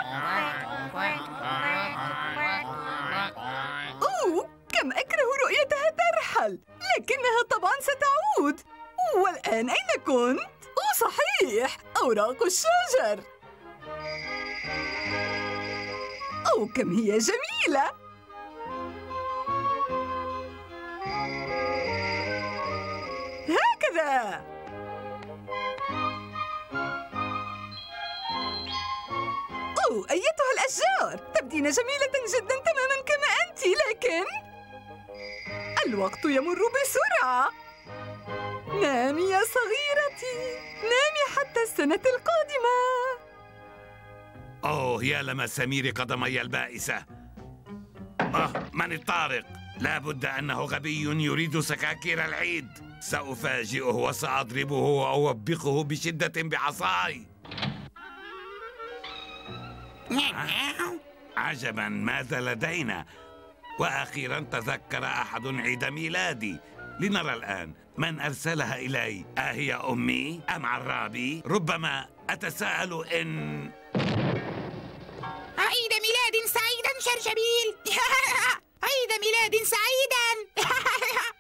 أوه كم أكره رؤيتها ترحل لكنها طبعا ستعود. والآن أين كنت؟ أوه صحيح أوراق الشجر. أوه كم هي جميلة. هكذا. أوه أيتها الأشجار! تبدين جميلة جدا تماما كما أنت لكن الوقت يمر بسرعة. نامي يا صغيرتي نامي حتى السنة القادمة. أوه يا لمسامير قدمي البائسة آه من الطارق؟ لا بد أنه غبي يريد سكاكير العيد. سأفاجئه وسأضربه وأوبقه بشدة بعصاي. عجبا ماذا لدينا؟ وأخيرا تذكر أحد عيد ميلادي. لنرى الآن من أرسلها إلي. اهي أمي؟ أم عرابي؟ ربما أتساءل إن عيد ميلاد سعيدا شرشبيل <laughs> عيد ميلاد سعيدا. <laughs>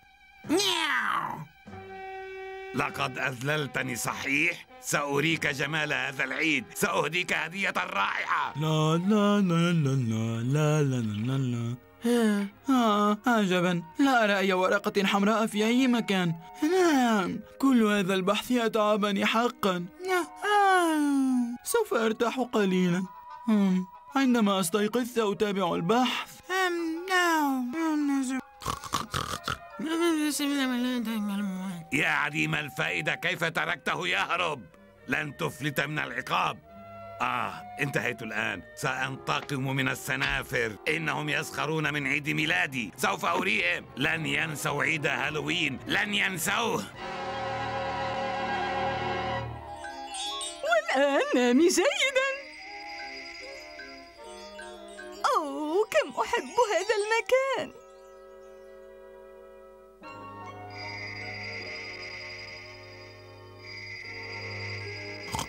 لقد أذللتني صحيح؟ سأريك جمال هذا العيد. سأهديك هدية رائعة. لا لا لا لا لا لا لا لا لا آه عجبا لا أرى أي ورقة حمراء في أي مكان. نعم كل هذا البحث أتعبني حقا. آه. سوف أرتاح قليلا. عندما أستيقظ سأتابع البحث. يا عديم الفائدة كيف تركته يهرب؟ لن تفلت من العقاب. آه انتهيت الآن. سأنتقم من السنافر. إنهم يسخرون من عيد ميلادي. سوف أريهم لن ينسوا عيد هالوين. لن ينسوه. والآن نامي جيدا أوه كم أحب هذا المكان.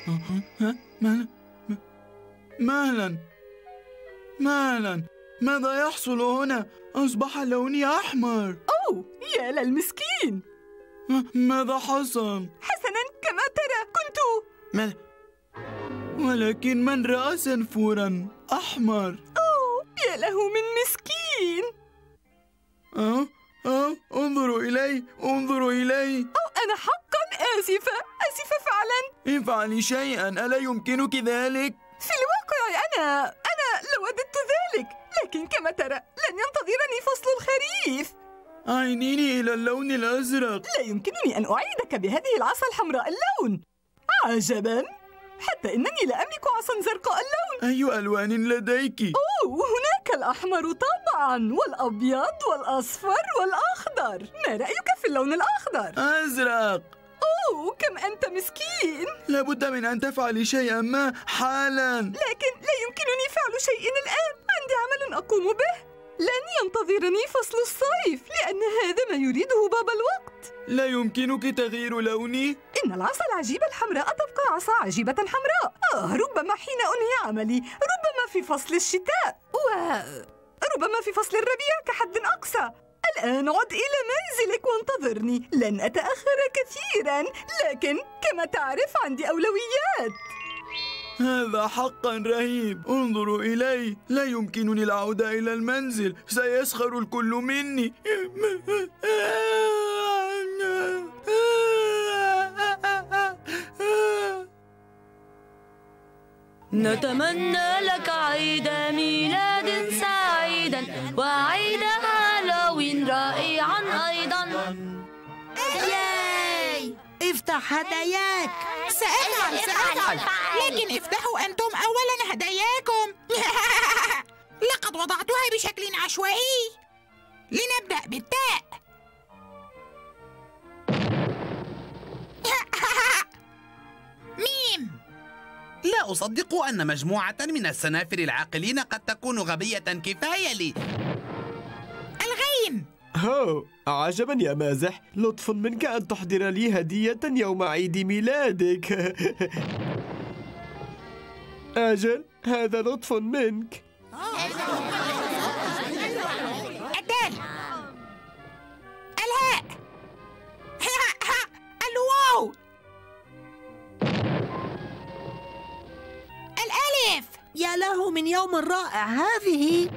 ها؟ مالا مالا مالا ماذا يحصل هنا؟ أصبح لوني أحمر. أوه يا للمسكين. ماذا حصل؟ حسنا كما ترى كنت. ما ولكن من رأى سنفورا أحمر. أوه يا له من مسكين. أه؟ أه انظروا إلي انظروا إلي. أو أنا حقا آسفة آسفة فعلا. افعلي شيئا ألا يمكنك ذلك؟ في الواقع أنا أنا لوددت ذلك لكن كما ترى لن ينتظرني فصل الخريف. عينيني إلى اللون الأزرق. لا يمكنني أن أعيدك بهذه العصا الحمراء اللون. عجبا حتى إنني لا أملك عصا زرقاء اللون. أي ألوان لديك؟ أوه هناك الأحمر طبعا والأبيض والأصفر والأخضر. ما رأيك في اللون الأخضر؟ أزرق. أوه كم أنت مسكين. لابد من أن تفعلي شيئا ما حالا. لكن لا يمكنني فعل شيء الآن. عندي عمل أقوم به. لن ينتظرني فصل الصيف لأن هذا ما يريده بابا الوقت. لا يمكنك تغيير لوني؟ إن العصا العجيبة الحمراء تبقى عصا عجيبة حمراء. آه ربما حين أنهي عملي ربما في فصل الشتاء. و ربما في فصل الربيع كحد أقصى. الآن عد إلى منزلك وانتظرني. لن أتأخر كثيرا لكن كما تعرف عندي أولويات. هذا حقا رهيب. انظروا إلي لا يمكنني العودة إلى المنزل. سيسخر الكل مني. نتمنى لك عيد ميلاد سعيدا وعيد هالوين رائعا افتح هداياك. سأفعل سأفعل. لكن افتحوا أنتم أولا هداياكم. <laughs> لقد وضعتها بشكل عشوائي. لنبدأ بالتاء. <laughs> ميم. لا أصدق أن مجموعة من السنافر العاقلين قد تكون غبية كفاية لي. الغين هو عجبا يا مازح. لطف منك أن تحضر لي هدية يوم عيد ميلادك. <laughs> أجل هذا لطف منك. الدال. الهاء. الواو. الألف. يا له من يوم رائع هذه.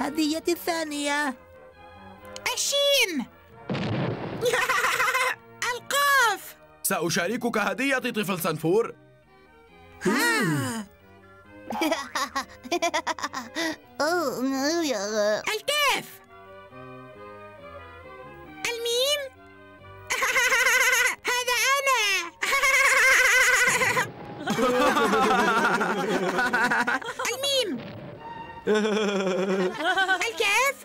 هديتي الثانية. الشين <laughs> القاف. سأشاركك هدية طفل سنفور. <laughs> الكاف الميم. <laughs> هذا أنا. الميم. الكاف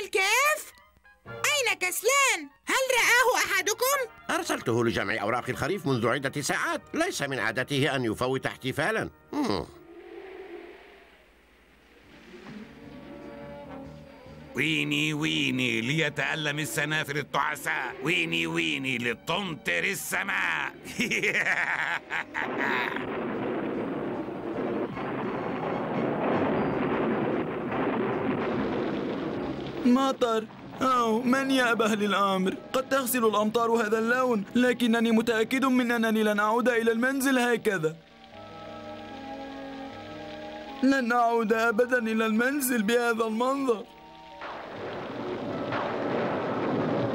الكاف أين كسلان؟ هل رآه أحدكم؟ أرسلته لجمع أوراق الخريف منذ عدة ساعات ليس من عادته أن يفوت احتفالا. ويني ويني ليتألم السنافر التعساء ويني ويني لتمطر السماء <laughs> مطر أو من يأبه للأمر قد تغسل الأمطار هذا اللون. لكنني متأكد من أنني لن أعود إلى المنزل هكذا. لن نعود أبدا إلى المنزل بهذا المنظر.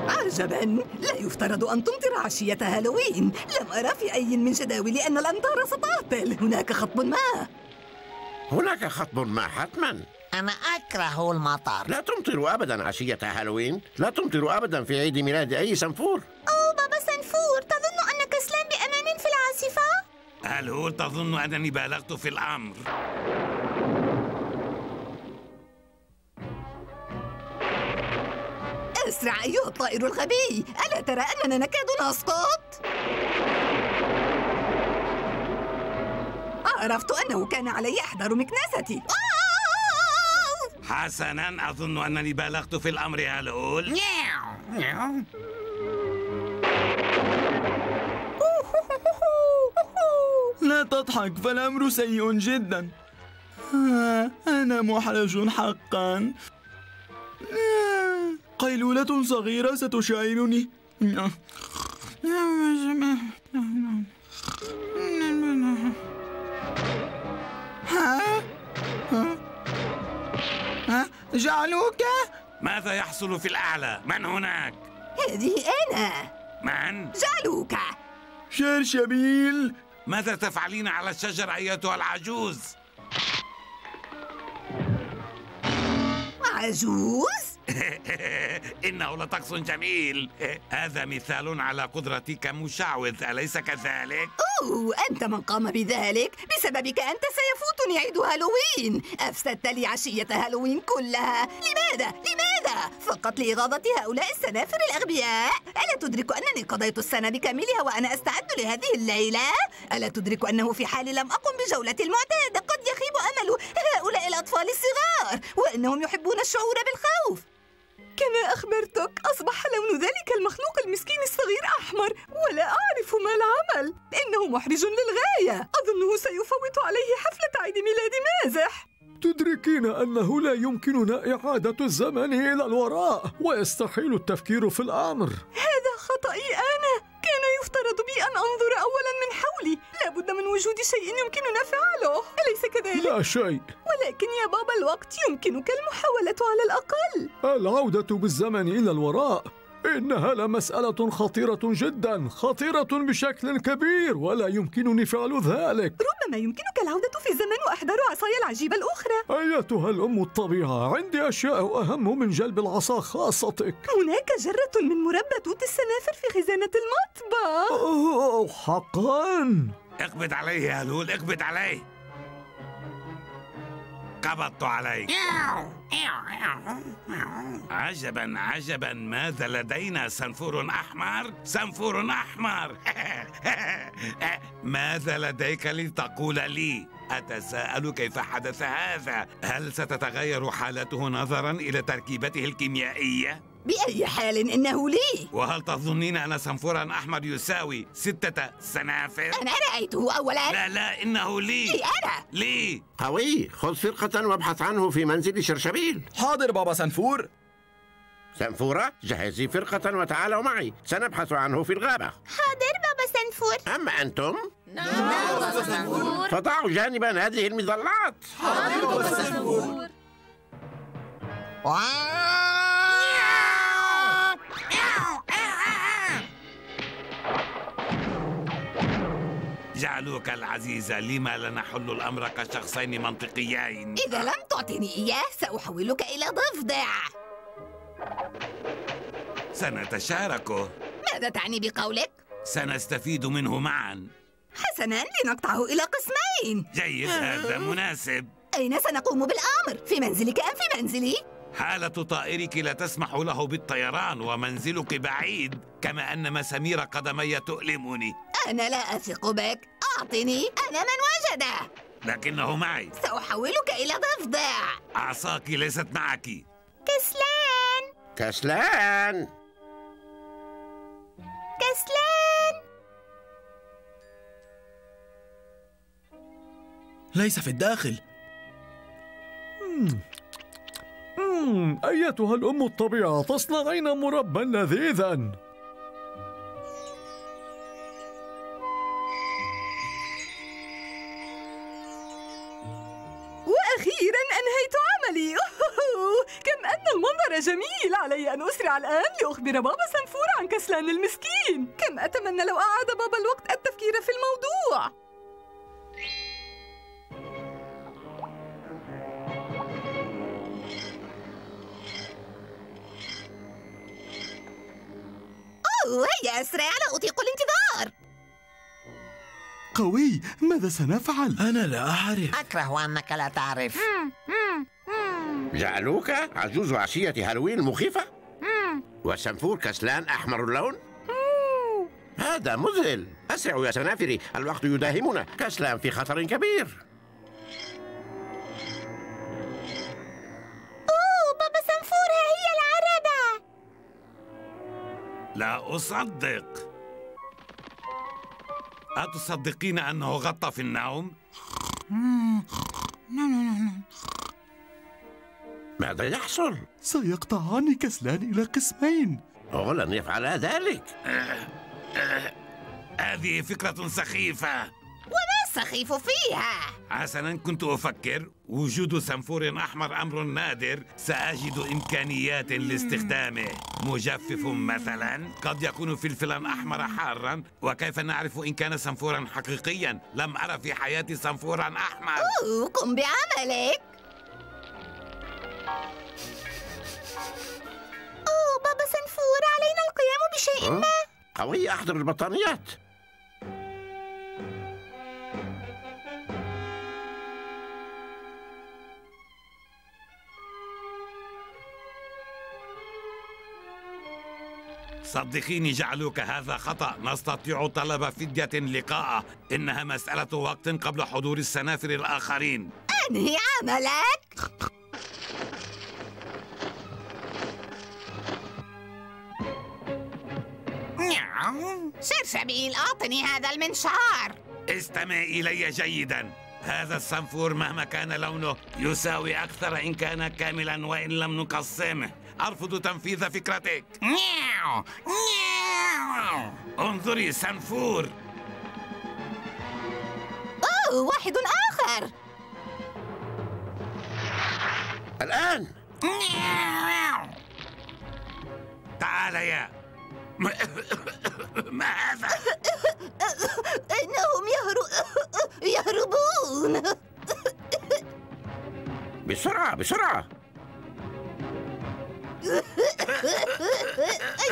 عجبا لا يفترض أن تمطر عشية هالوين. لم أرى في أي من جداول أن الأمطار ستهطل هناك خطب ما. هناك خطب ما حتما. أنا أكره المطر لا تمطر أبدا عشية هالوين لا تمطر أبدا في عيد ميلاد أي سنفور أوه بابا سنفور تظن أنك كسلان بأمان في العاصفة؟ هل هو تظن أنني بالغت في الأمر؟ أسرع أيها الطائر الغبي ألا ترى أننا نكاد نسقط؟ عرفت أنه كان علي أحضر مكنستي حسنا أظن أنني بالغت في الأمر هلول لا تضحك فالأمر سيء جدا آه، أنا محرج حقا آه، قيلولة صغيرة ستشعرني ها؟ ها؟ ها؟ جعلوك؟ ماذا يحصل في الأعلى؟ من هناك؟ هذه أنا من؟ جعلوك شرشبيل ماذا تفعلين على الشجرة أيتها العجوز؟ عجوز؟ <laughs> إنه لطقس جميل هذا مثال على قدرتي كمشعوذ أليس كذلك؟ أوه أنت من قام بذلك بسببك أنت سيفوتني عيد هالوين أفسدت لي عشية هالوين كلها لماذا؟ لماذا؟ فقط لإغاظة هؤلاء السنافر الأغبياء ألا تدرك أنني قضيت السنة بكاملها وأنا أستعد لهذه الليلة؟ ألا تدرك أنه في حال لم أقم بجولتي المعتادة قد يخيب أمل هؤلاء الأطفال الصغار وأنهم يحبون الشعور بالخوف كما أخبرتك أصبح لون ذلك المخلوق المسكين الصغير أحمر ولا أعرف ما العمل. إنه محرج للغاية. أظنه سيفوت عليه حفلة عيد ميلاد مازح. تدركين أنه لا يمكننا إعادة الزمن إلى الوراء ويستحيل التفكير في الأمر. هذا خطأي أنا. كان يفترض بي أن أنظر أولا من حولي. لابد من وجود شيء يمكننا فعله. أليس كذلك؟ لا شيء. ولكن يا بابا الوقت يمكنك المحاولة على الأقل. العودة بالزمن إلى الوراء. إنها لمسألة خطيرة جدا خطيرة بشكل كبير ولا يمكنني فعل ذلك. ربما يمكنك العودة في الزمن وإحضار عصاي العجيبة الأخرى. أيتها الأم الطبيعة عندي أشياء أهم من جلب العصا خاصتك. هناك جرة من مربى توت السنافر في خزانة المطبخ. أوه حقا. اقبض عليه يا هلول اقبض عليه. قبضت عليك عجبا عجبا. ماذا لدينا؟ سنفور أحمر؟ سنفور أحمر. <laughs> ماذا لديك لتقول لي؟ أتساءل كيف حدث هذا؟ هل ستتغير حالته نظرا إلى تركيبته الكيميائية؟ بأي حال إنه لي. وهل تظنين أن سنفورا أحمر يساوي ستة سنافر؟ أنا رأيته أولا. لا لا إنه لي. لي أنا. لي. قوي خذ فرقة وابحث عنه في منزل شرشبيل. حاضر بابا سنفور. سنفورة جهزي فرقة وتعالوا معي. سنبحث عنه في الغابة. حاضر بابا سنفور. أما أنتم؟ نعم بابا سنفور. فضعوا جانبا هذه المظلات. حاضر بابا سنفور. جعلوك العزيزة لما لا نحل الأمر كشخصين منطقيين إذا لم تعطني إياه سأحولك إلى ضفدع سنتشاركه ماذا تعني بقولك؟ سنستفيد منه معا حسنا لنقطعه إلى قسمين جيد هذا مناسب أين سنقوم بالأمر؟ في منزلك أم في منزلي؟ حالة طائرك لا تسمح له بالطيران ومنزلك بعيد كما أن مسامير قدمي تؤلمني. أنا لا أثق بك. أعطني. أنا من وجدة. لكنه معي. سأحولك إلى ضفدع. عصاك ليست معك. كسلان. كسلان. كسلان. ليس في الداخل. مم. مم. أيتها الأم الطبيعة تصنعين مربى لذيذا. أخيرا أنهيت عملي. كم أن المنظر جميل. علي أن أسرع الآن لأخبر بابا سنفور عن كسلان المسكين. كم أتمنى لو أعاد بابا الوقت التفكير في الموضوع. هيا أسرع لا أطيق الانتظار. قوي ماذا سنفعل؟ أنا لا أعرف. أكره أنك لا تعرف. جعلوك عجوز عشية هالوين المخيفة وسنفور كسلان أحمر اللون؟ هذا مذهل. أسرعوا يا سنافري الوقت يداهمنا. كسلان في خطر كبير. لا أصدق. أتصدقين أنه غطى في النوم؟ ماذا يحصل؟ سيقطعان كسلان إلى قسمين. أو لن يفعل ذلك. هذه فكرة سخيفة. السخيف فيها؟ حسنا كنت أفكر وجود سنفور أحمر أمر نادر سأجد إمكانيات لاستخدامه. مجفف مثلا قد يكون فلفلا أحمر حارا وكيف نعرف إن كان سنفورا حقيقيا؟ لم أرى في حياتي سنفورا أحمر. أوه قم بعملك. أوه بابا سنفور علينا القيام بشيء ها؟ ما. قوي أحضر البطانيات. صدقيني جعلوك هذا خطأ. نستطيع طلب فدية لقاءه إنها مسألة وقت قبل حضور السنافر الآخرين. أنهي عملك؟ شرشبيل أعطني هذا المنشار. استمع إلي جيدا. هذا الصنفور مهما كان لونه يساوي أكثر إن كان كاملا وإن لم نقسمه. أرفض تنفيذ فكرتك. انظري صنفور أوه واحد آخر. الآن. تعال يا. ما هذا؟ إنهم يهرب يهربون. بسرعة بسرعة.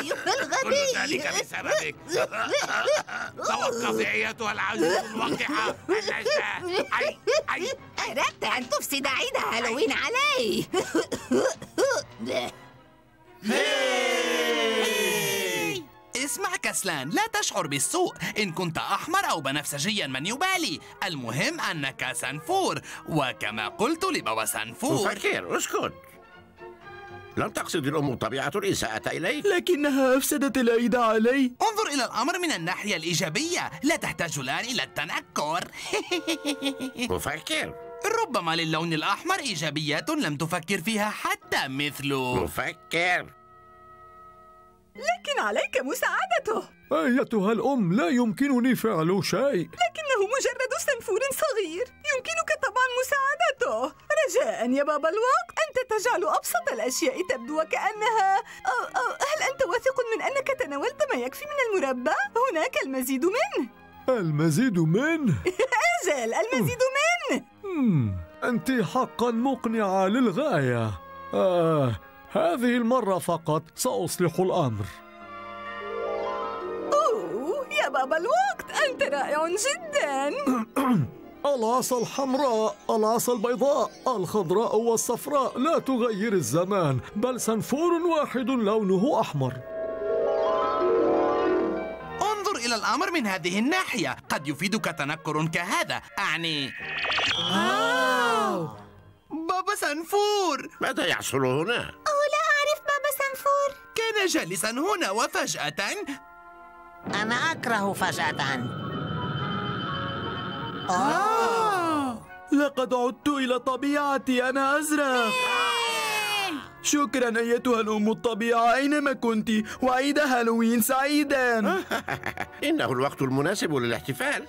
أيها كل الغبي ذلك بسببك توقفي أيتها العجوز الوقحة النجدة أي أي. أردت أن تفسد عيد هالوين علي. اسمع كسلان لا تشعر بالسوء. إن كنت أحمر أو بنفسجيا من يبالي. المهم أنك سنفور وكما قلت لبابا سنفور. مفكر أسكت. لم تقصد الأم طبيعة الإساءة إليك. لكنها أفسدت العيد علي. انظر إلى الأمر من الناحية الإيجابية. لا تحتاج الآن إلى التنكر. <laughs> مفكر. ربما للون الأحمر إيجابيات لم تفكر فيها حتى مثله. مفكر. لكن عليك مساعدته. أيتها الأم لا يمكنني فعل شيء. لكنه مجرد سنفور صغير. يمكنك طبعا مساعدته. رجاء يا بابا الوقت. أنت تجعل أبسط الأشياء تبدو وكأنها أو أو هل أنت واثق من أنك تناولت ما يكفي من المربى؟ هناك المزيد منه المزيد منه <laughs> أجل المزيد منه مم. أنت حقا مقنعة للغاية. آه هذه المرة فقط سأصلح الأمر. أوه يا بابا الوقت أنت رائع جدا. <coughs> العصا الحمراء العصا البيضاء الخضراء والصفراء. لا تغير الزمان بل سنفور واحد لونه أحمر. انظر إلى الأمر من هذه الناحية. قد يفيدك تنكر كهذا. أعني. بابا سنفور. ماذا يحصل هنا؟ أوه لا أعرف بابا سنفور. كان جالسا هنا وفجأة. أنا أكره فجأة. لقد عدت إلى طبيعتي. أنا أزرق. شكرا أيتها الأم الطبيعة أينما كنت وعيد هالوين سعيدا. <laughs> إنه الوقت المناسب للاحتفال.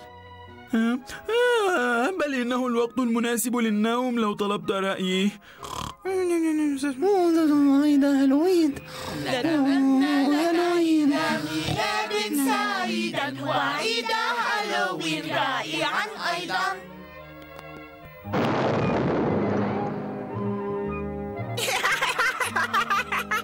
آه، بل إنه الوقت المناسب للنوم لو طلبت رأيي. عيد هالوين هالوين ميلاد سعيدا وعيد هالوين رائعا أيضا لا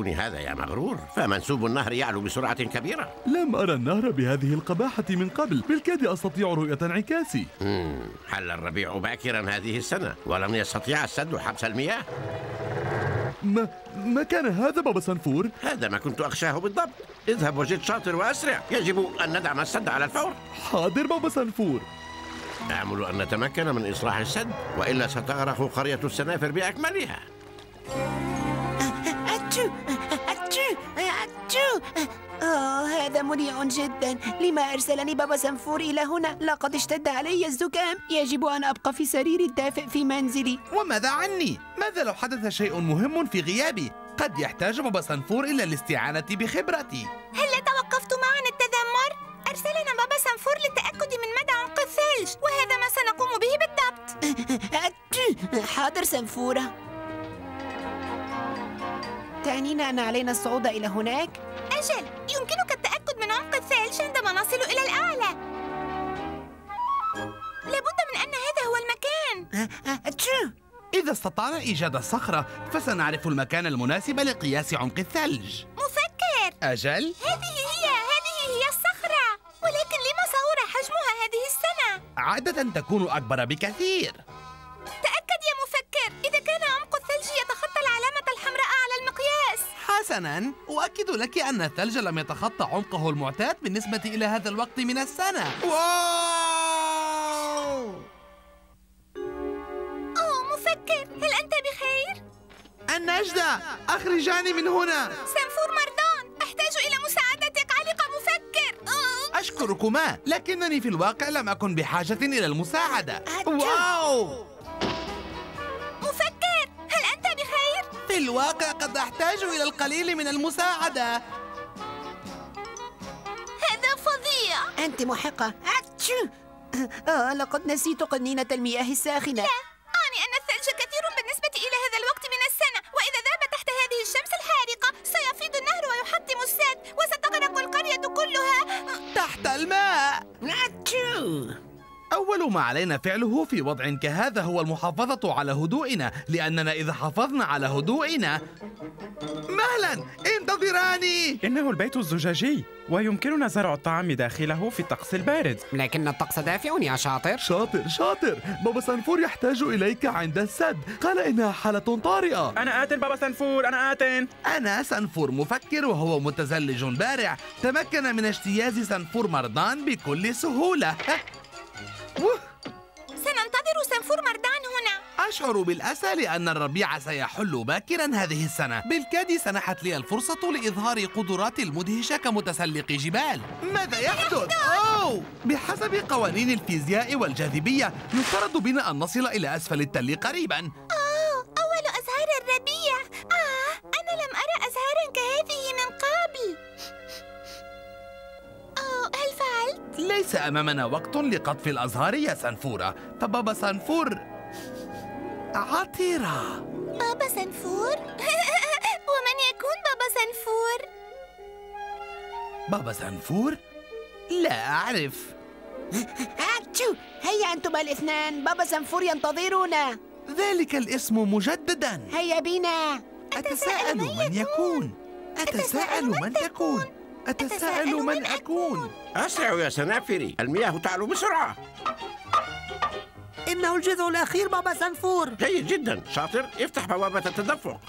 يعجبني هذا يا مغرور فمنسوب النهر يعلو بسرعة كبيرة. لم أرى النهر بهذه القباحة من قبل بالكاد أستطيع رؤية انعكاسي. حل الربيع باكرا هذه السنة ولم يستطيع السد حبس المياه. ما, ما كان هذا بابا سنفور؟ هذا ما كنت أخشاه بالضبط. اذهب وجد شاطر وأسرع. يجب أن ندعم السد على الفور. حاضر بابا سنفور. آمل أن نتمكن من إصلاح السد وإلا ستغرق قرية السنافر بأكملها. أتشو أتشو أتشو آه هذا مريع جدا. لما أرسلني بابا سنفور إلى هنا؟ لقد اشتد علي الزكام. يجب أن أبقى في سريري الدافئ في منزلي. وماذا عني؟ ماذا لو حدث شيء مهم في غيابي؟ قد يحتاج بابا سنفور إلى الاستعانة بخبرتي. هل توقفت معا التذمر؟ أرسلنا بابا سنفور للتأكد من مدى عمق الثلج وهذا ما سنقوم به بالضبط. حاضر سنفورة. تعنين أن علينا الصعود إلى هناك؟ أجل يمكنك التأكد من عمق الثلج عندما نصل إلى الأعلى. لابد من أن هذا هو المكان. أتشو إذا استطعنا إيجاد الصخرة فسنعرف المكان المناسب لقياس عمق الثلج. مفكر. أجل؟ هذه هي هذه هي الصخرة. ولكن لما صغر حجمها هذه السنة؟ عادة تكون أكبر بكثير. تأكد يا مفكر. إذا كان عمق الثلج يتخطى المقياس حسنا أؤكد لك أن الثلج لم يتخطى عمقه المعتاد بالنسبة إلى هذا الوقت من السنة. واو! أوه مفكر. هل أنت بخير؟ النجدة أخرجاني من هنا. سنفور مردان أحتاج إلى مساعدتك علق مفكر. أشكركما لكنني في الواقع لم أكن بحاجة إلى المساعدة. واو! مفكر؟ في الواقع قد أحتاج إلى القليل من المساعدة. هذا فظيع. أنت محقة. أتشو. آه لقد نسيت قنينة المياه الساخنة. أعني أن الثلج كثير بالنسبة إلى هذا الوقت من السنة. وإذا ذاب تحت هذه الشمس الحارقة سيفيض النهر ويحطم السد وستغرق القرية كلها. تحت الماء. أتشو. أول ما علينا فعله في وضع كهذا هو المحافظة على هدوئنا لأننا إذا حافظنا على هدوئنا مهلا انتظراني! إنه البيت الزجاجي ويمكننا زرع الطعام داخله في الطقس البارد. لكن الطقس دافئ يا شاطر. شاطر شاطر! بابا سنفور يحتاج إليك عند السد. قال إنها حالة طارئة. أنا آت بابا سنفور أنا آت. أنا سنفور مفكر وهو متزلج بارع. تمكن من اجتياز سنفور مرضان بكل سهولة. <laughs> سننتظر سنفور مردان هنا. أشعر بالأسى لأن الربيع سيحل باكرا هذه السنة. بالكاد سنحت لي الفرصة لإظهار قدراتي المدهشة كمتسلق جبال. ماذا يحدث؟ أوه! بحسب قوانين الفيزياء والجاذبية يفترض بنا أن نصل إلى أسفل التل قريبا. أوه أول أزهار الربيع. آه أنا لم أرى أزهارا كهذه من قبل. أوه هل فعلت؟ ليس أمامنا وقت لقطف الأزهار يا سنفورة. فبابا سنفور عطيرة. بابا سنفور؟ <laughs> ومن يكون بابا سنفور؟ بابا سنفور؟ لا أعرف. أتشو هيا أنتما الاثنان. بابا سنفور ينتظرنا ذلك الاسم مجددا. هيا بنا أتساءل من يكون؟ أتساءل من تكون؟ أتساءل من أكون؟ أسرعوا يا سنافري. المياه تعلو بسرعة. إنه الجزء الأخير بابا سنفور. جيد جدا. شاطر. افتح بوابة التدفق.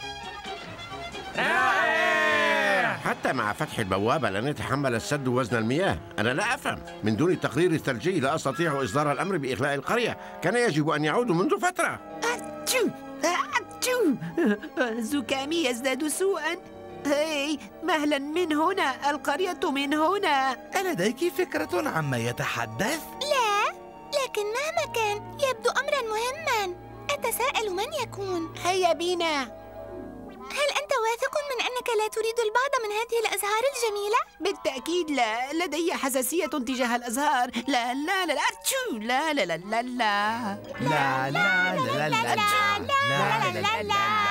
حتى مع فتح البوابة لن يتحمل السد وزن المياه. أنا لا أفهم. من دون التقرير الثلجي لا أستطيع إصدار الأمر بإخلاء القرية. كان يجب أن يعودوا منذ فترة. زكامي يزداد سوءا. هي مهلا من هنا القرية من هنا. ألديك فكرة عما يتحدث؟ لا لكن مهما كان يبدو أمرا مهما. أتساءل من يكون؟ هيا بينا. هل أنت واثق من أنك لا تريد البعض من هذه الأزهار الجميلة؟ بالتأكيد لا لدي حساسية تجاه الأزهار لا لا لا لا أتشو لا لا لا لا لا لا لا لا لا لا لا لا لا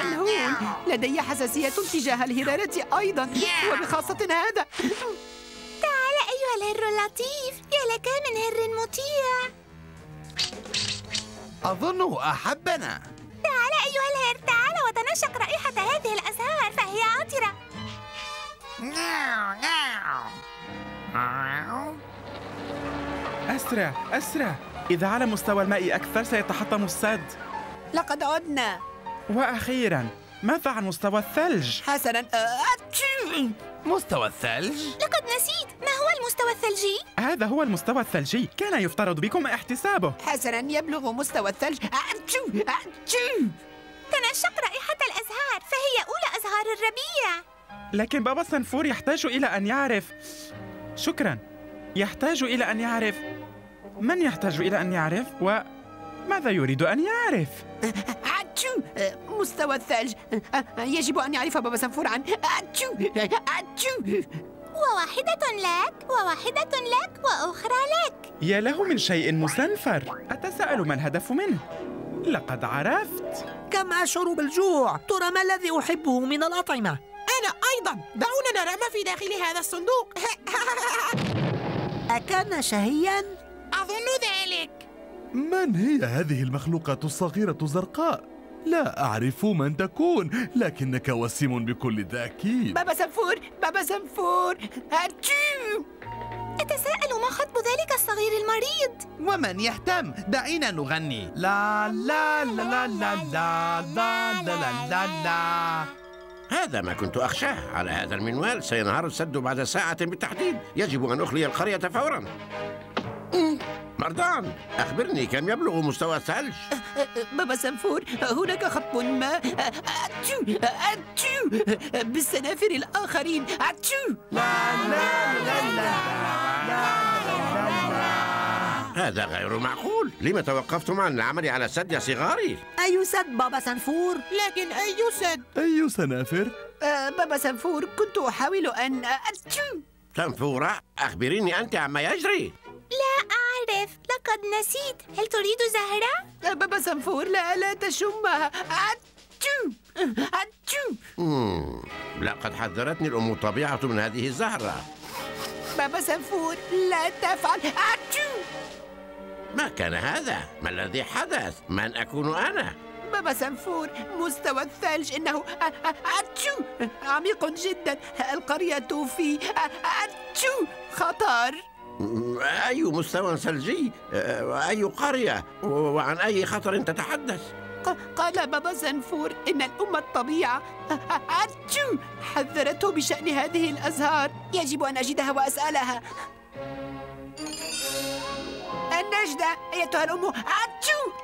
الهون لدي حساسية تجاه الهرارة أيضا وبخاصة هذا تعال أيها الهر اللطيف يا لك من هر مطيع أظنه أحبنا تعال أيها الهر تعال وتنشق رائحة هذه الأزهار فهي عطرة. أسرع أسرع. إذا على مستوى الماء أكثر سيتحطم السد. لقد عدنا. وأخيرا ماذا عن مستوى الثلج؟ حسنا أتشو مستوى الثلج؟ لقد نسيت. ما هو المستوى الثلجي؟ هذا هو المستوى الثلجي. كان يفترض بكم احتسابه. حسنا يبلغ مستوى الثلج. أتشو أتشو تنشق رائحة الأزهار فهي أولى أزهار الربيع. لكن بابا سنفور يحتاج إلى أن يعرف. شكرا. يحتاج إلى أن يعرف. من يحتاج إلى أن يعرف؟ وماذا يريد أن يعرف؟ أتشو مستوى الثلج. يجب أن يعرف بابا سنفور عن أتشو أتشو. وواحدة لك وواحدة لك وأخرى لك. يا له من شيء مسنفر أتساءل ما الهدف منه؟ لقد عرفت. كم أشعر بالجوع. ترى ما الذي أحبه من الأطعمة. أنا أيضا. دعونا نرى ما في داخل هذا الصندوق. <laughs> أكان شهيا؟ أظن ذلك. من هي هذه المخلوقات الصغيرة الزرقاء؟ لا أعرف من تكون لكنك وسيم بكل تأكيد بابا سنفور بابا سنفور أتشو أتساءل ما خطب ذلك الصغير المريض ومن يهتم دعينا نغني لا لا لا لا لا لا لا لا لا لا هذا ما كنت أخشاه على هذا المنوال سينهار السد بعد ساعة بالتحديد يجب أن أخلي القرية فورا مردان أخبرني كم يبلغ مستوى الثلج بابا سنفور هناك خط ما أتشو أتشو بالسنافر الآخرين أتشو لا لا لا لا هذا غير معقول لم توقفتم عن العمل على السد يا صغاري أي سد بابا سنفور؟ لكن أي سد؟ أي سنافر؟ آه، بابا سنفور كنت أحاول أن أتشو تنفورة أخبريني أنت عما يجري لا أعرف. لقد نسيت. هل تريد زهرة؟ بابا سنفور لا لا تشمها. أتشو أتشو. لقد حذرتني الأم الطبيعة من هذه الزهرة. بابا سنفور لا تفعل. أتشو ما كان هذا؟ ما الذي حدث؟ من أكون أنا؟ بابا سنفور مستوى الثلج إنه أتشو عميق جدا. القرية في أتشو خطر. أي مستوى ثلجي؟ أي قرية؟ وعن أي خطر تتحدث؟ قال بابا سنفور إن الأمة الطبيعة <laughs> حذرته بشأن هذه الأزهار يجب أن أجدها وأسألها النجدة أيتها الأم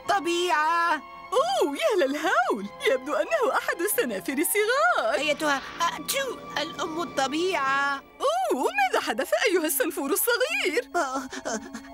طبيعة أوه يا للهول! يبدو أنه أحد السنافر الصغار! أيتها أتشو الأم الطبيعة. أوه ماذا حدث أيها السنفور الصغير؟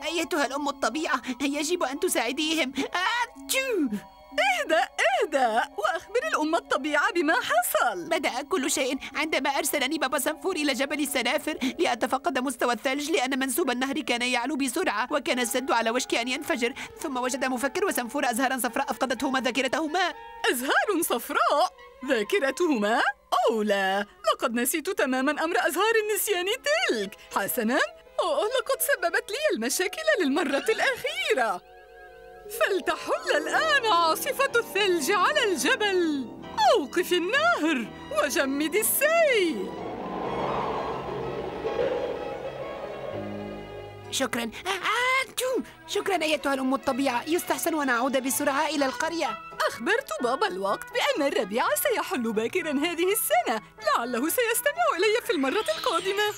أيتها الأم الطبيعة يجب أن تساعديهم. أتشو اهدأ اهدأ وأخبر الأمة الطبيعة بما حصل. بدأ كل شيء عندما أرسلني بابا سنفور إلى جبل السنافر لأتفقد مستوى الثلج لأن منسوب النهر كان يعلو بسرعة وكان السد على وشك أن ينفجر ثم وجد مفكر وسنفور أزهارا صفراء أفقدتهما ذاكرتهما. أزهار صفراء؟ ذاكرتهما؟ أو لا لقد نسيت تماما أمر أزهار النسيان تلك. حسنا أوه لقد سببت لي المشاكل للمرة الأخيرة. فلتحل الآن عاصفة الثلج على الجبل. أوقف النهر وجمد السيل. شكرا. آتشو شكرا أيتها الأم الطبيعة. يستحسن أن أعود بسرعة إلى القرية. أخبرت بابا الوقت بأن الربيع سيحل باكرا هذه السنة. لعله سيستمع إلي في المرة القادمة.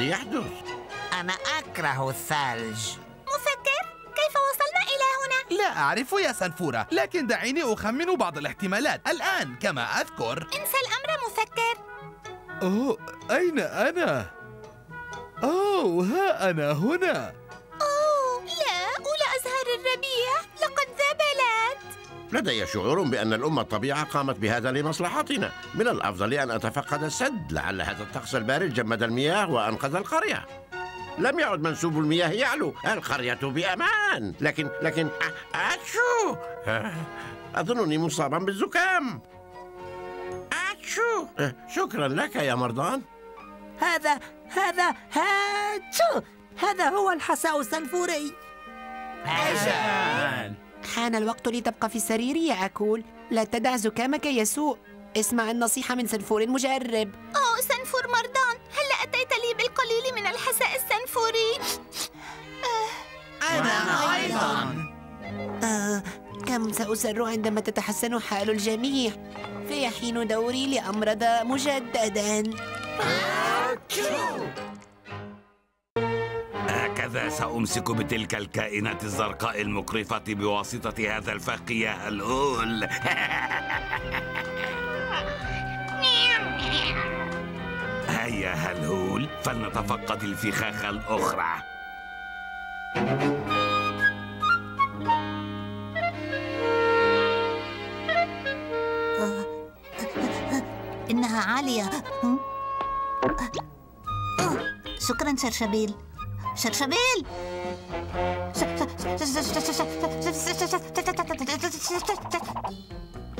الذي يحدث؟ أنا أكره الثلج. مفكر؟ كيف وصلنا إلى هنا؟ لا أعرف يا سنفورة لكن دعيني أخمن بعض الاحتمالات. الآن كما أذكر. انسى الأمر مفكر. أوه أين أنا؟ أوه ها أنا هنا. أوه لا أولى أزهار الربيع. لقد ذبلت لدي شعور بأن الأمة الطبيعة قامت بهذا لمصلحتنا. من الأفضل أن أتفقد السد لعل هذا الطقس البارد جمد المياه وأنقذ القرية. لم يعد منسوب المياه يعلو. القرية بأمان. لكن لكن أتشو! أظنني مصابا بالزكام. أتشو! شكرا لك يا مرضان. هذا هذا هاتشو! هذا هو الحساء السنفوري حان الوقت لتبقى في السرير يا أكول لا تدع زكامك يسوء اسمع النصيحة من سنفور مجرب أوه سنفور مرضان هل أتيت لي بالقليل من الحساء السنفوري؟ أنا أيضا. آه كم سأسر عندما تتحسن حال الجميع. فيحين دوري لأمرض مجددا. هكذا سأمسك بتلك الكائنات الزرقاء المقرفة بواسطة هذا الفخ يا هلول هيا هلول فلنتفقد الفخاخ الأخرى. إنها عالية؟ <laughs> أوه، شكرا شرشبيل. شرشبيل.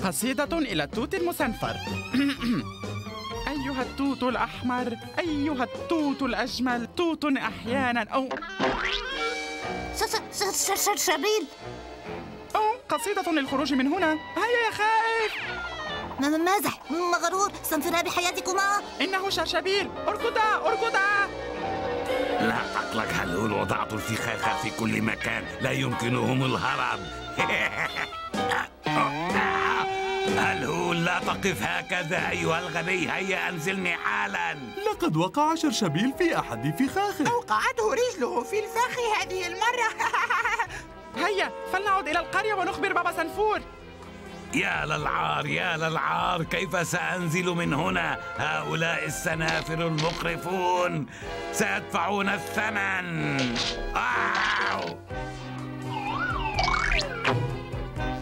قصيدة إلى التوت المسنفر. <clears throat> أيها التوت الأحمر أيها التوت الأجمل توت أحيانا أو شرشبيل. أو قصيدة للخروج من هنا. هيا يا خائف. ماذا مغرور سنفرا بحياتكما. إنه شرشبيل. أركضا أركضا. لا تقلق هلول وضعت الفخاخ في كل مكان. لا يمكنهم الهرب. <laughs> هلول لا تقف هكذا أيها الغبي. هيا أنزلني حالا. لقد وقع شرشبيل في أحد فخاخه. أوقعته رجله في الفخ هذه المرة. <laughs> هيا فلنعد إلى القرية ونخبر بابا سنفور. يا للعار يا للعار كيف سأنزل من هنا هؤلاء السنافر المقرفون سيدفعون الثمن آو!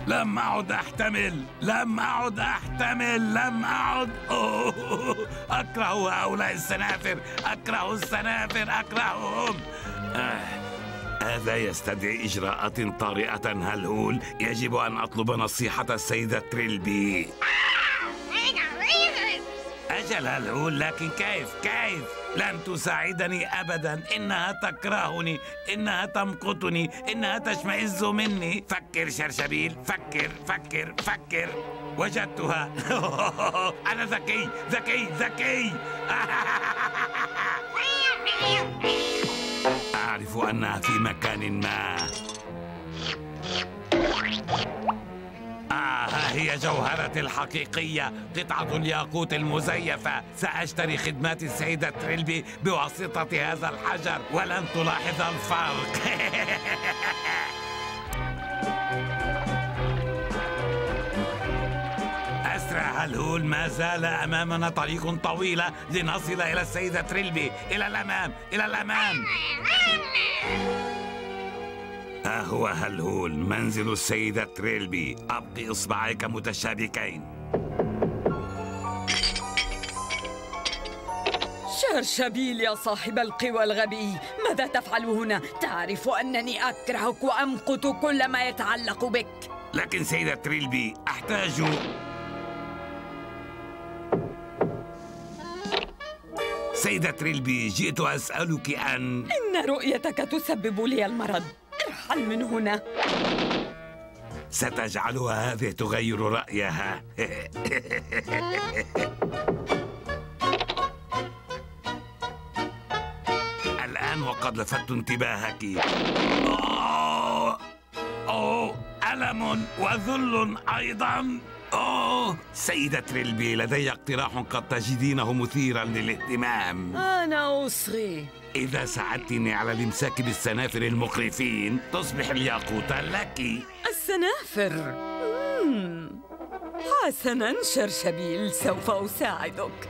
لم أعد أحتمل لم أعد أحتمل لم أعد أوه. أكره هؤلاء السنافر أكره السنافر أكرههم آه. هذا يستدعي إجراءات طارئة هلهول. يجب أن أطلب نصيحة السيدة تريلبي. أجل هلهول لكن كيف؟ كيف؟ لن تساعدني أبدا. إنها تكرهني إنها تمقتني إنها تشمئز مني. فكر شرشبيل فكر فكر فكر. وجدتها. <laughs> أنا ذكي ذكي ذكي. <laughs> أعرف أنها في مكان ما. آه ها هي جوهرتي الحقيقية قطعة الياقوت المزيفة. سأشتري خدمات السيدة تريلبي بواسطة هذا الحجر ولن تلاحظ الفرق. <laughs> هلهول ما زال أمامنا طريق طويلة لنصل إلى السيدة تريلبي. إلى الأمام إلى الأمام. ها هو هلهول منزل السيدة تريلبي. أبقي إصبعيك متشابكين. شرشبيل يا صاحب القوى الغبي. ماذا تفعل هنا؟ تعرف أنني أكرهك وأمقت كل ما يتعلق بك. لكن سيدة تريلبي أحتاج سيدة تريلبي جئت أسألك أن إن رؤيتك تسبب لي المرض. ارحل من هنا. ستجعلها هذه تغير رأيها. <laughs> الآن وقد لفت انتباهك. أوه, أوه! ألم وذل أيضا. أوه سيدة تريلبي لدي اقتراح قد تجدينه مثيرا للاهتمام. أنا أصغي. إذا ساعدتني على الإمساك بالسنافر المقرفين تصبح الياقوتة لك. السنافر؟ مم. حسنا شرشبيل سوف أساعدك.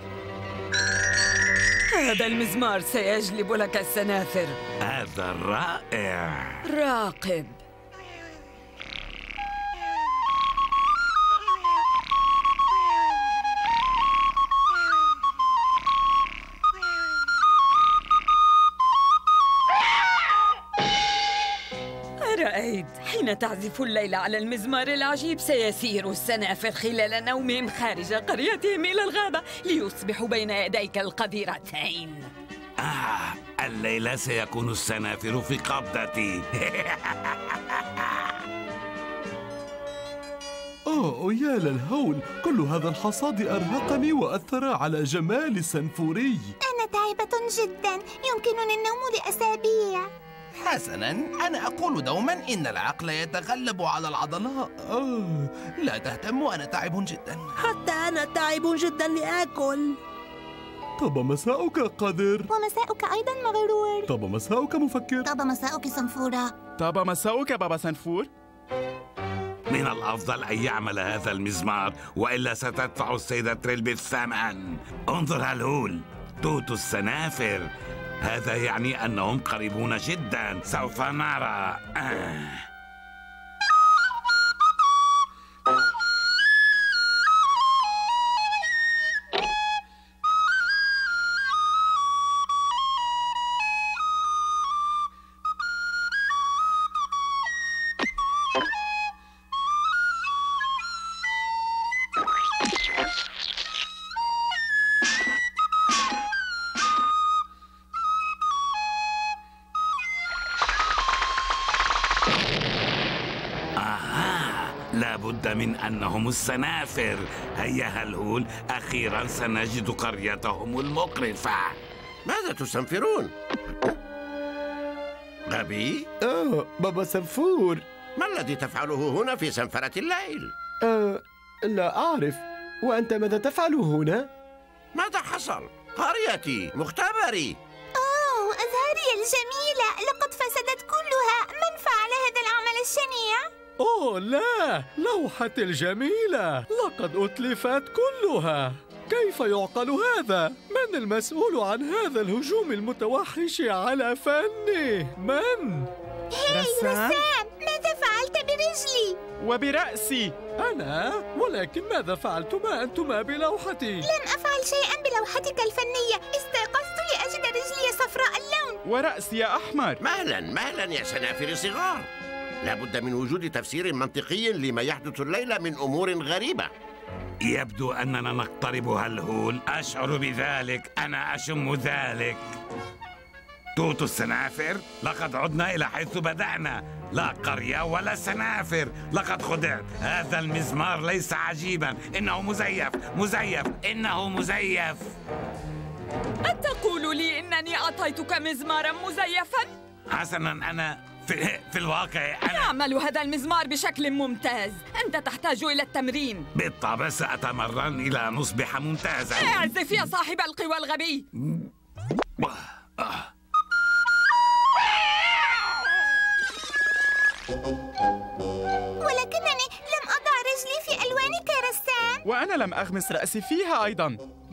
هذا المزمار سيجلب لك السنافر. هذا رائع راقب. حين تعزف الليل على المزمار العجيب سيسير السنافر خلال نومهم خارج قريتهم إلى الغابة ليصبحوا بين يديك القذرتين. آه الليلة سيكون السنافر في قبضتي. <laughs> أوه يا للهول كل هذا الحصاد أرهقني وأثر على جمال سنفوري. أنا تعبة جدا يمكنني النوم لأسابيع. حسنا أنا أقول دوما إن العقل يتغلب على العضلاء. آه لا تهتم أنا تعب جدا. حتى أنا تعب جدا لآكل. طب مساؤك قادر. ومساؤك أيضا مغرور. طب مساؤك مفكر. طاب مساؤك صنفورة. طاب مساؤك بابا سنفور من الأفضل أن يعمل هذا المزمار وإلا ستدفع السيدة تريلبي الثمن انظر هالهول توت السنافر. هذا يعني أنهم قريبون جدا سوف نرى آه. أنهم السنافر هيا هلهول أخيرا سنجد قريتهم المقرفة ماذا تستنفرون؟ غبي؟ آه بابا سنفور ما الذي تفعله هنا في سنفرة الليل؟ آه لا أعرف وأنت ماذا تفعل هنا؟ ماذا حصل؟ قريتي مختبري أوه أزهاري الجميلة لقد فسدت كلها من فعل هذا العمل الشنيع؟ أوه لا لوحتي الجميلة لقد أتلفت كلها كيف يعقل هذا؟ من المسؤول عن هذا الهجوم المتوحش على فني؟ من؟ هاي رسام ماذا فعلت برجلي؟ وبرأسي أنا؟ ولكن ماذا فعلتما أنتما بلوحتي؟ لم أفعل شيئا بلوحتك الفنية استيقظت لأجد رجلي صفراء اللون ورأسي أحمر مهلا مهلا يا سنافر صغار لابد من وجود تفسير منطقي لما يحدث الليلة من أمور غريبة. يبدو أننا نقترب هالهول أشعر بذلك. أنا أشم ذلك. توت السنافر. لقد عدنا إلى حيث بدأنا. لا قرية ولا سنافر. لقد خدعت. هذا المزمار ليس عجيبا. إنه مزيف. مزيف. إنه مزيف. أتقول لي إنني أعطيتك مزمارا مزيفا؟ حسنا. أنا في, في الواقع أنا يعمل هذا المزمار بشكل ممتاز. أنت تحتاج إلى التمرين. بالطبع سأتمرن إلى أن أصبح ممتازا. اعزف يا صاحب القوى الغبي. ولكنني لم أضع رجلي في ألوانك يا رسام وأنا لم أغمس رأسي فيها أيضا.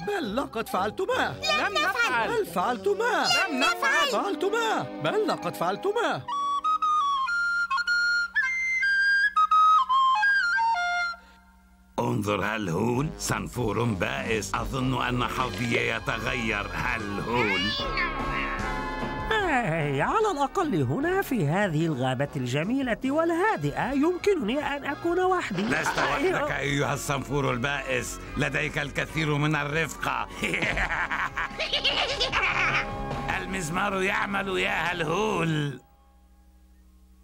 بل لقد فعلتما. لم نفعل. بل فعلتما؟ لم نفعل. فعلتما. بل لقد فعلتما. انظر هالهول صنفور بائس. أظن أن حظي يتغير. هالهول أي على الأقل هنا في هذه الغابة الجميلة والهادئة يمكنني أن أكون وحدي. لست <laughs> وحدك أيها الصنفور البائس. لديك الكثير من الرفقة. <laughs> المزمار يعمل يا هالهول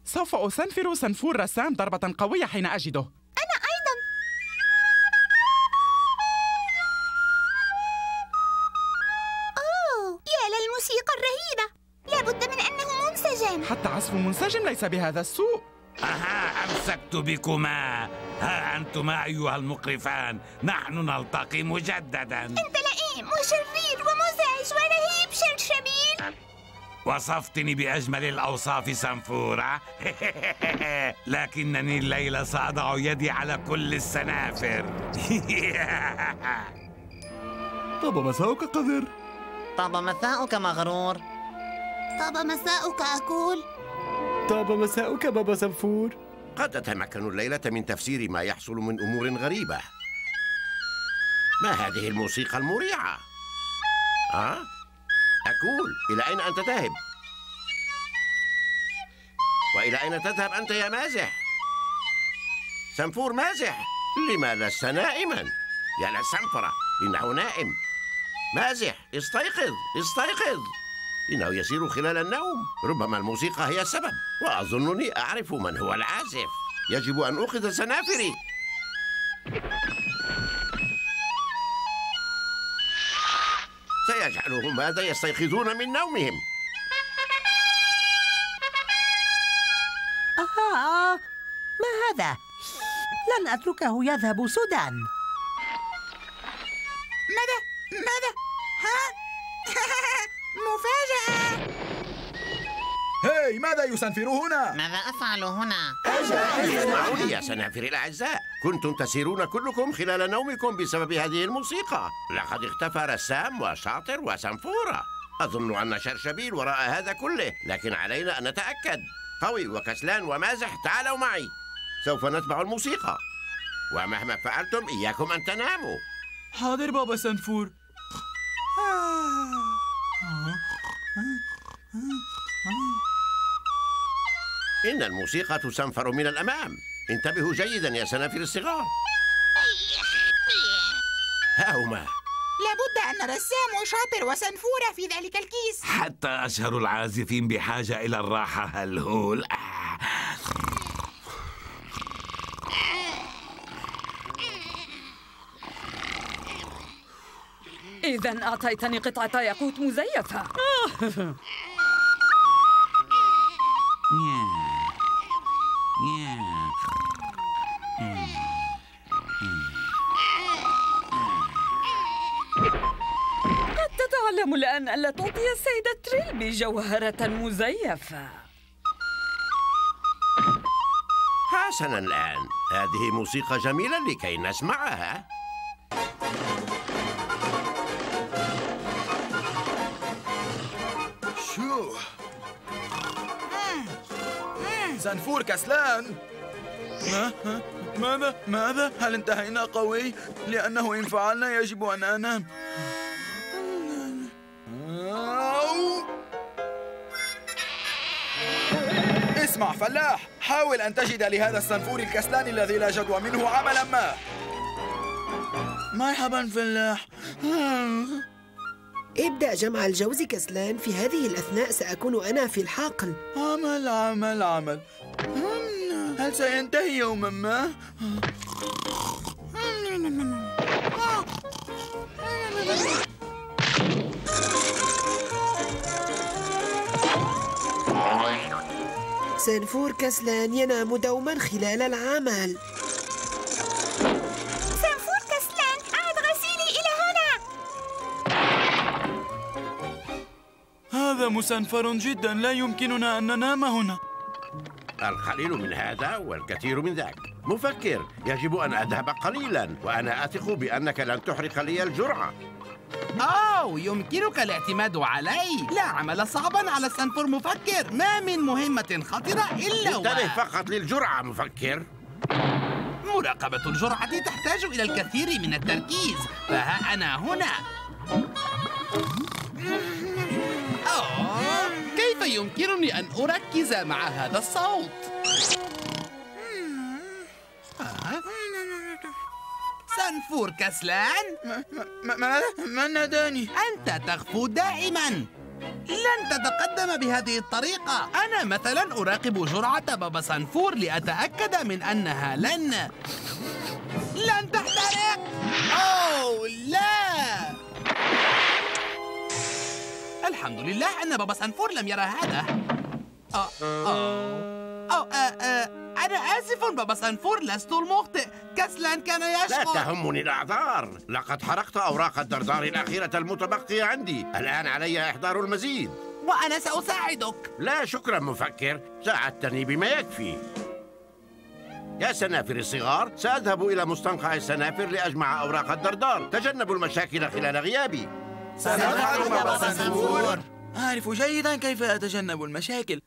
سوف أسنفر سنفور رسام ضربة قوية حين أجده. عزف منسجم ليس بهذا السوء. أها أمسكت بكما. ها أنتما أيها المقرفان نحن نلتقي مجددا. أنت لئيم وشرير ومزعج ورهيب شرشبيل وصفتني بأجمل الأوصاف سنفورة. <laughs> لكنني الليلة سأضع يدي على كل السنافر. <laughs> طاب مساؤك قذر. طاب مساؤك مغرور. طاب مساؤك أقول. طاب مساؤك بابا سنفور قد أتمكن الليلة من تفسير ما يحصل من أمور غريبة ما هذه الموسيقى المريعة؟ ها؟ أقول إلى أين أنت ذاهب؟ وإلى أين تذهب أنت يا مازح؟ سنفور مازح لما لست نائما؟ يا للسنفرة إنه نائم مازح استيقظ استيقظ إنه يسير خلال النوم. ربما الموسيقى هي السبب. وأظنني أعرف من هو العازف. يجب أن أوقظ سنافري. سيجعلهم هذا يستيقظون من نومهم. آه ما هذا؟ لن أتركه يذهب سدى ماذا؟ ماذا؟ ها؟ <laughs> مفاجأة. هاي ماذا يسنفر هنا؟ ماذا أفعل هنا؟ اسمعوني يا سنافر الأعزاء كنتم تسيرون كلكم خلال نومكم بسبب هذه الموسيقى. لقد اختفى رسام وشاطر وسنفورة. أظن أن شرشبيل وراء هذا كله لكن علينا أن نتأكد. قوي وكسلان ومازح تعالوا معي. سوف نتبع الموسيقى. ومهما فعلتم إياكم أن تناموا. حاضر بابا سنفور. إن الموسيقى تسنفر من الأمام. انتبهوا جيدا يا سنافر الصغار. ها هما. لابد أن رسام وشاطر وسنفورة في ذلك الكيس. حتى أشهر العازفين بحاجة إلى الراحة. هلهول إذا أعطيتني قطعة ياقوت مزيفة. قد تتعلم الآن ألا تعطي السيدة تريلبي جوهرة مزيفة. حسنا الآن. هذه موسيقى جميلة لكي نسمعها. سنفور كسلان. ها؟ ماذا ماذا؟ هل انتهينا قوي؟ لأنه إن فعلنا يجب أن أنام. اسمع فلاح حاول أن تجد لهذا السنفور الكسلان الذي لا جدوى منه عملا ما. مرحبا فلاح. ابدأ جمع الجوز كسلان في هذه الأثناء سأكون أنا في الحقل عمل عمل عمل. هل سينتهي يوما ما؟ سنفور كسلان ينام دوما خلال العمل. هذا مسنفر جدا لا يمكننا أن ننام هنا. القليل من هذا والكثير من ذاك. مفكر يجب أن أذهب قليلا وأنا أثق بأنك لن تحرق لي الجرعة. أوه يمكنك الاعتماد علي. لا عمل صعبا على السنفور مفكر. ما من مهمة خطرة إلا و... انتبه فقط للجرعة مفكر. مراقبة الجرعة تحتاج إلى الكثير من التركيز. فها أنا هنا. أوه كيف يمكنني أن أركز مع هذا الصوت؟ سنفور كسلان؟ من ناداني؟ أنت تغفو دائما لن تتقدم بهذه الطريقة أنا مثلا أراقب جرعة بابا سنفور لأتأكد من أنها لن لن تحترق أوه لا الحمد لله أن بابا سنفور لم يرى هذا. أوه. أه. أه. أنا آسف بابا سنفور لست المخطئ. كسلان كان لا يشعر تهمني الأعذار. لقد حرقت أوراق الدردار الأخيرة المتبقية عندي. الآن علي إحضار المزيد. وأنا سأساعدك. لا شكرا مفكر. ساعدتني بما يكفي. يا سنافر الصغار سأذهب إلى مستنقع السنافر لأجمع أوراق الدردار. تجنبوا المشاكل خلال غيابي. سنفعل بابا سنفور أعرف جيدا كيف أتجنب المشاكل.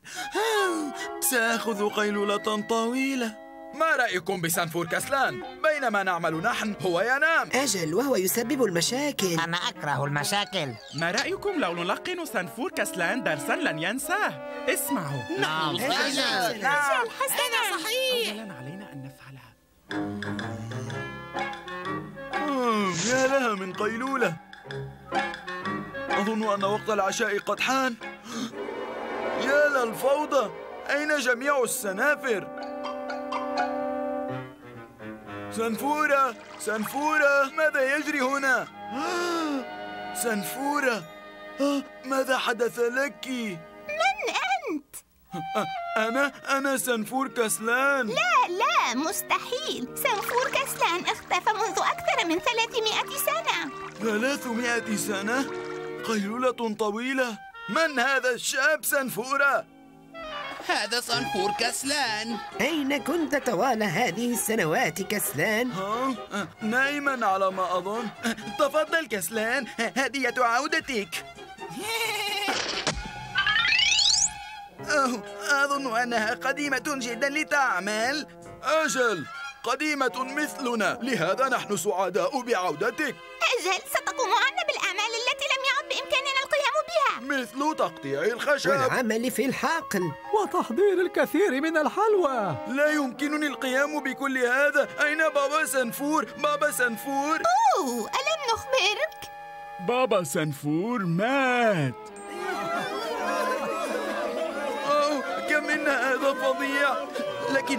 سأخذ قيلولة طويلة. ما رأيكم بسنفور كسلان؟ بينما نعمل نحن هو ينام. أجل وهو يسبب المشاكل. أنا أكره المشاكل. ما رأيكم لو نلقن سنفور كسلان درسا لن ينساه؟ اسمعوا. نعم. أجل حسنا صحيح. أولا علينا أن نفعلها. آه، يا لها من قيلولة. أظن أن وقت العشاء قد حان يا للفوضى أين جميع السنافر؟ سنفورة سنفورة ماذا يجري هنا؟ <gasps> سنفورة <gasps> ماذا حدث لك؟ من أنت؟ <laughs> أنا أنا سنفور كسلان لا لا مستحيل سنفور كسلان اختفى منذ أكثر من 300 سنة ثلاثمائة سنة؟ قيلولة طويلة. من هذا الشاب سنفورة؟ هذا صنفور كسلان. أين كنت طوال هذه السنوات كسلان؟ ها؟ أه، نائما على ما أظن. تفضل كسلان. هدية عودتك. <laughs> أوه، أظن أنها قديمة جدا لتعمل. أجل. قديمة مثلنا. لهذا نحن سعداء بعودتك. أجل ستقوم عنا بالأعمال التي لم يعد بإمكاننا القيام بها. مثل تقطيع الخشب. والعمل في الحقل وتحضير الكثير من الحلوى. لا يمكنني القيام بكل هذا. أين بابا سنفور؟ بابا سنفور؟ أوه ألم نخبرك؟ بابا سنفور مات. أوه كم إن هذا فظيع. لكن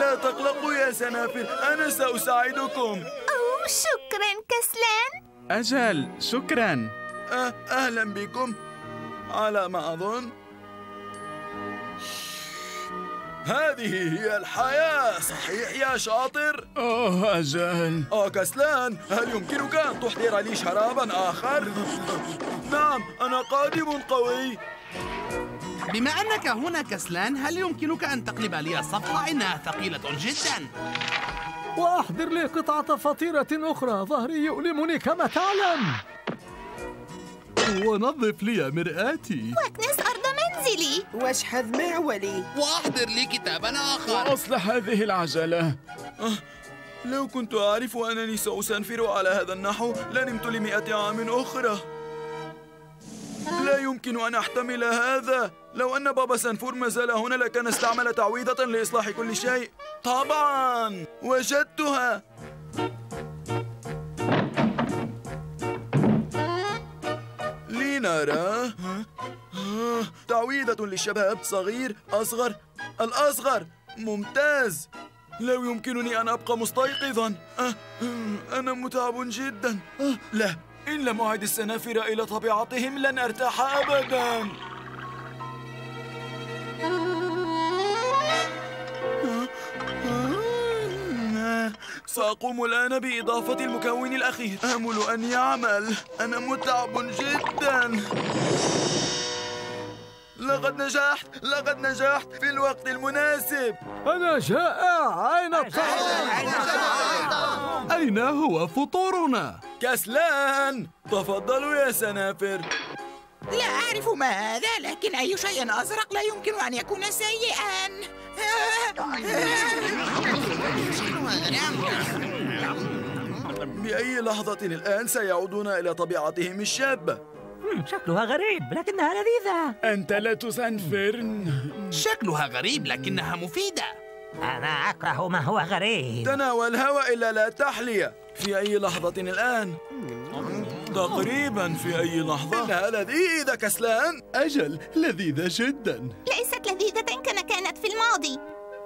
لا تقلقوا يا سنافر أنا سأساعدكم. أوه شكرا كسلان. أجل شكرا. أه أهلا بكم. على ما أظن. هذه هي الحياة. صحيح يا شاطر؟ أوه أجل. آه كسلان. هل يمكنك أن تحضر لي شرابا آخر؟ نعم أنا قادم قوي. بما أنك هنا كسلان هل يمكنك أن تقلب لي الصفحة؟ إنها ثقيلة جدا. وأحضر لي قطعة فطيرة أخرى. ظهري يؤلمني كما تعلم. ونظف لي مرآتي. واكنس أرض منزلي. واشحذ معولي. وأحضر لي كتابا آخر. وأصلح هذه العجلة. آه، لو كنت أعرف أنني سأسنفر على هذا النحو لنمت لمئة عام أخرى. لا يمكن أن أحتمل هذا. لو أن بابا سنفور ما زال هنا لكان استعمل تعويذة لإصلاح كل شيء. طبعا وجدتها. لنرى. تعويذة للشباب صغير أصغر الأصغر. ممتاز. لو يمكنني أن أبقى مستيقظا. أنا متعب جدا. لا إن لم أعد السنافر إلى طبيعتهم لن أرتاح أبدا. سأقوم الآن بإضافة المكون الأخير. آمل أن يعمل. أنا متعب جدا. لقد نجحت. لقد نجحت في الوقت المناسب. أنا جائع أين الطعام؟ أين هو فطورنا؟ كسلان. تفضلوا يا سنافر. لا أعرف ما هذا لكن أي شيء أزرق لا يمكن أن يكون سيئا. <laughs> بأي لحظة الآن سيعودون إلى طبيعتهم الشابة؟ شكلها غريب لكنها لذيذة. أنت لا تسنفر شكلها غريب لكنها مفيدة. أنا أكره ما هو غريب. تناولها وإلا لا تحلية. في أي لحظة الآن؟ تقريبا في أي لحظة؟ إنها لذيذة كسلان. أجل لذيذة جدا. ليست لذيذة كما كانت في الماضي.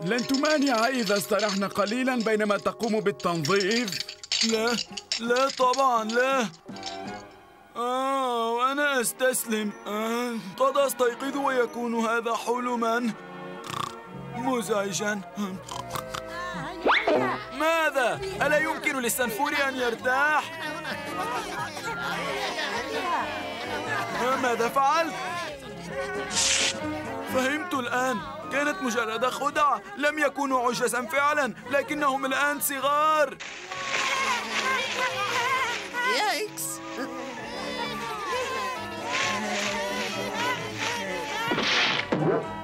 لن تمانع إذا استرحنا قليلا بينما تقوم بالتنظيف. لا لا طبعا لا. آه وأنا أستسلم. آه قد أستيقظ ويكون هذا حلما. مزعجا. هذا؟ ألا يمكن للسنفور أن يرتاح؟ ماذا فعلت؟ فهمت الآن. كانت مجرد خدعة. لم يكونوا عجزا فعلا. لكنهم الآن صغار. يايكس.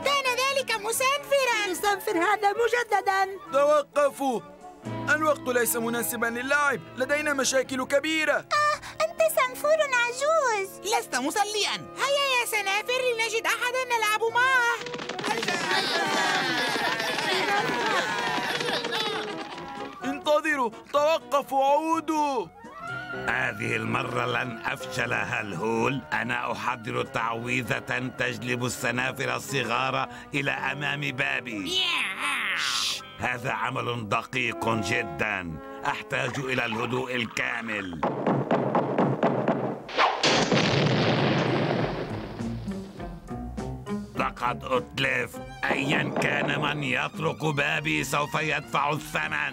كان ذلك مسنفرا. يستنفر هذا مجددا. توقفوا. الوقت ليس مناسبا للعب. لدينا مشاكل كبيرة. أنت سنفور عجوز. لست مسليا. هيا يا سنافر لنجد أحدا نلعب معه. انتظروا توقفوا عودوا. هذه المرة لن أفشل هلهول أنا أحضر تعويذة تجلب السنافر الصغار إلى أمام بابي. شش، هذا عمل دقيق جدا. أحتاج إلى الهدوء الكامل. لقد أتلف. أيا كان من يطرق بابي سوف يدفع الثمن.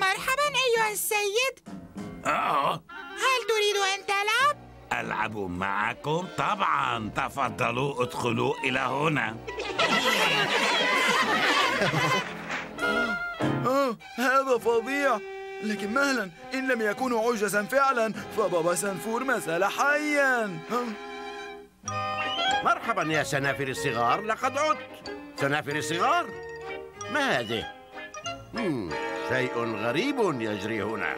مرحبا أيها السيد. آه. هل تريد أن تلعب؟ ألعب معكم طبعا. تفضلوا ادخلوا إلى هنا. <laughs> آه هذا فظيع. لكن مهلا إن لم يكونوا عجزا فعلا فبابا سنفور ما زال حيا. مرحبا يا سنافر الصغار لقد عدت. سنافر الصغار ما هذه؟ شيء غريب يجري هنا.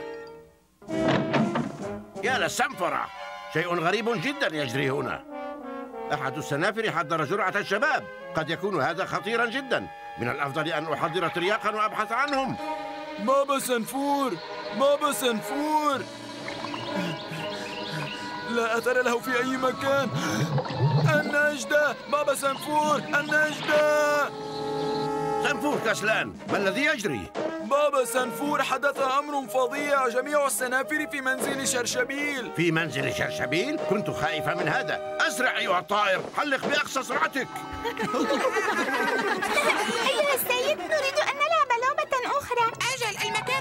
يا للسنفرة شيء غريب جدا يجري هنا. أحد السنافر حضر جرعة الشباب. قد يكون هذا خطيرا جدا. من الأفضل أن أحضر ترياقا وأبحث عنهم. بابا سنفور بابا سنفور. لا أثر له في أي مكان. النجدة بابا سنفور النجدة سنفور كسلان ما الذي يجري؟ بابا سنفور حدث أمر فظيع. جميع السنافر في منزل شرشبيل. في منزل شرشبيل؟ كنت خائفة من هذا. أسرع أيها الطائر. حلق بأقصى سرعتك. <laughs> أيها السيد نريد أن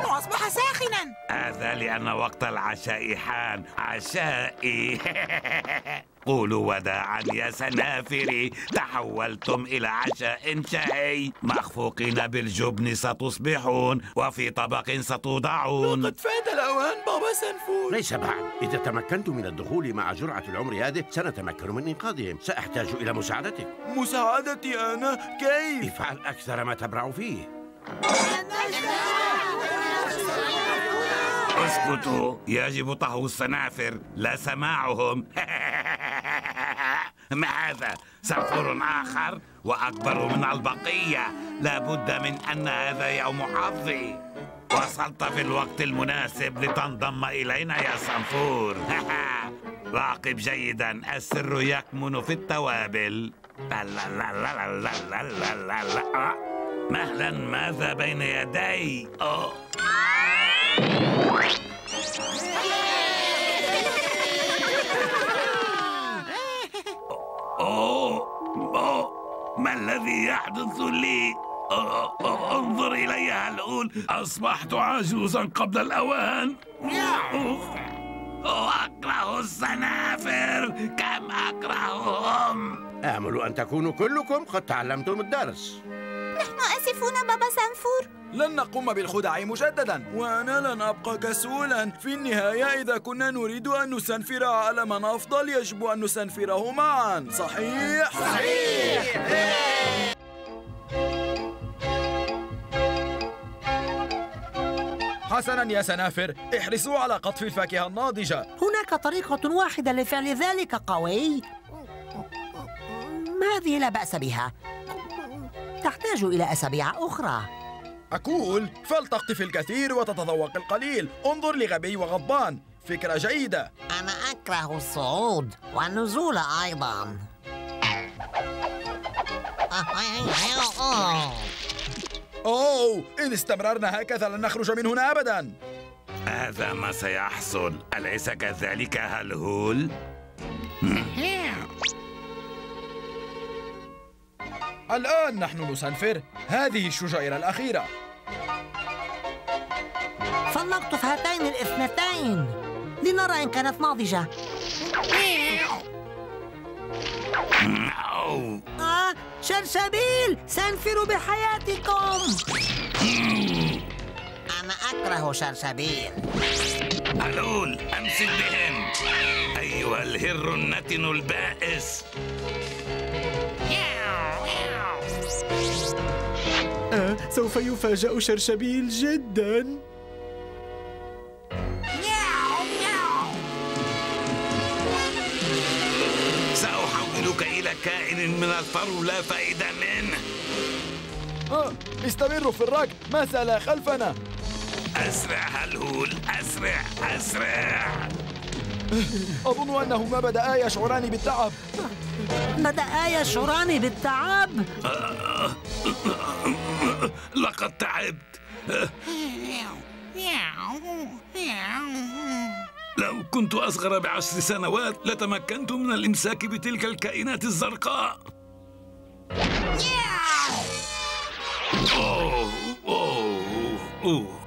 أصبح ساخنا. هذا لأن وقت العشاء حان. عشائي. <laughs> قولوا وداعا يا سنافري. تحولتم إلى عشاء شهي. مخفوقين بالجبن ستصبحون وفي طبق ستوضعون قد فات الأوان بابا سنفور. ليس بعد إذا تمكنت من الدخول مع جرعة العمر هذه سنتمكن من إنقاذهم. سأحتاج إلى مساعدتك. مساعدتي أنا؟ كيف؟ افعل أكثر ما تبرع فيه. اسكتوا يجب طهو السنافر لا سماعهم ما هذا سنفور آخر وأكبر من البقية لا بد من أن هذا يوم حظي وصلت في الوقت المناسب لتنضم إلينا يا سنفور راقب جيدا السر يكمن في التوابل لا لا لا لا لا لا لا مهلا ماذا بين يدي؟ أوه. أوه. ما الذي يحدث لي؟ انظر إلي هلؤول أصبحت عجوزا قبل الأوان. أكره السنافر كم أكرههم. آمل أن تكونوا كلكم قد تعلمتم الدرس. نحن آسفون بابا سنفور لن نقوم بالخدع مجددا وأنا لن أبقى كسولا. في النهاية إذا كنا نريد أن نسنفر عالما أفضل يجب أن نسنفره معا. صحيح؟ صحيح. حسنا يا سنافر. احرصوا على قطف الفاكهة الناضجة. هناك طريقة واحدة لفعل ذلك قوي. هذه؟ لا بأس بها. تحتاج إلى أسابيع أخرى. أقول فلتقطف الكثير وتتذوق القليل. انظر لغبي وغضبان. فكرة جيدة. أنا أكره الصعود والنزول أيضا. أوه إن استمررنا هكذا لن نخرج من هنا أبدا. هذا ما سيحصل. أليس كذلك هلهول؟ الآن نحن نسنفر. هذه الشجيرة الأخيرة. فلنقطف هاتين الاثنتين. لنرى إن كانت ناضجة. آه شرشبيل سنفر بحياتكم. أنا أكره شرشبيل. علول أمسك بهم. أيها الهر النتن البائس. آه سوف يفاجأ شرشبيل جدا. سأحولك إلى كائن من الفرو لا فائدة منه. آه، استمروا في الركض ما زال خلفنا. أسرع هلهول أسرع أسرع. أظن أنهما بدأا يشعران بالتعب. بدأ يشعران بالتعب؟ <laughs> <coughs> لقد تعبت. لو كنت أصغر بعشر سنوات لتمكنت من الإمساك بتلك الكائنات الزرقاء. أوه أوه أوه.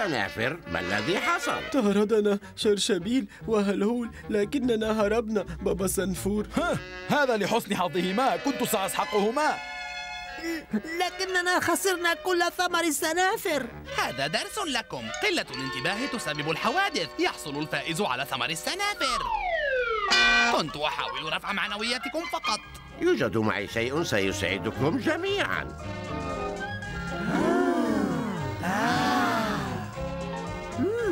سنافر ما الذي حصل؟ طاردنا شرشبيل وهلهول لكننا هربنا بابا سنفور. ها هذا لحسن حظهما كنت سأسحقهما. لكننا خسرنا كل ثمر السنافر. هذا درس لكم. قلة الانتباه تسبب الحوادث يحصل الفائز على ثمر السنافر. كنت أحاول رفع معنوياتكم فقط. يوجد معي شيء سيسعدكم جميعا. مم،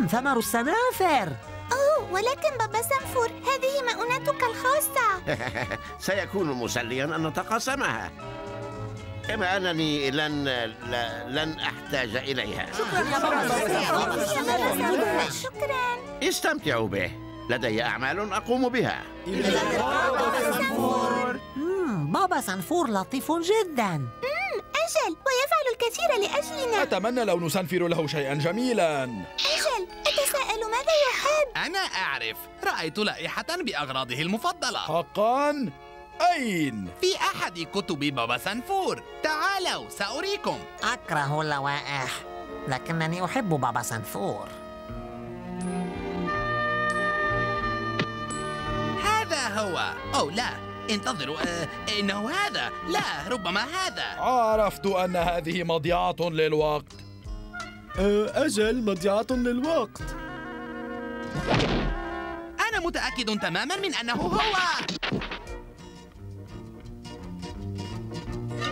ثمر السنافر. أوه ولكن بابا سنفور هذه مؤونتك الخاصة. <laughs> سيكون مسليا أن نتقاسمها. كما أنني لن لن أحتاج إليها. <laughs> شكرا استمتعوا به. لدي أعمال أقوم بها. مم، بابا سنفور لطيف جدا. مم، أجل ويفعل الكثير لأجلنا. أتمنى لو نسنفر له شيئا جميلا. أجل أتساءل ماذا يحب؟ أنا أعرف. رأيت لائحة بأغراضه المفضلة. حقا؟ أين؟ في أحد كتب بابا سنفور. تعالوا سأريكم. أكره اللوائح لكنني أحب بابا سنفور. هذا هو. أو لا. انتظروا آه إنه هذا. لا ربما هذا. عرفت أن هذه مضيعة للوقت. آه أجل مضيعة للوقت. أنا متأكد تماما من أنه هو.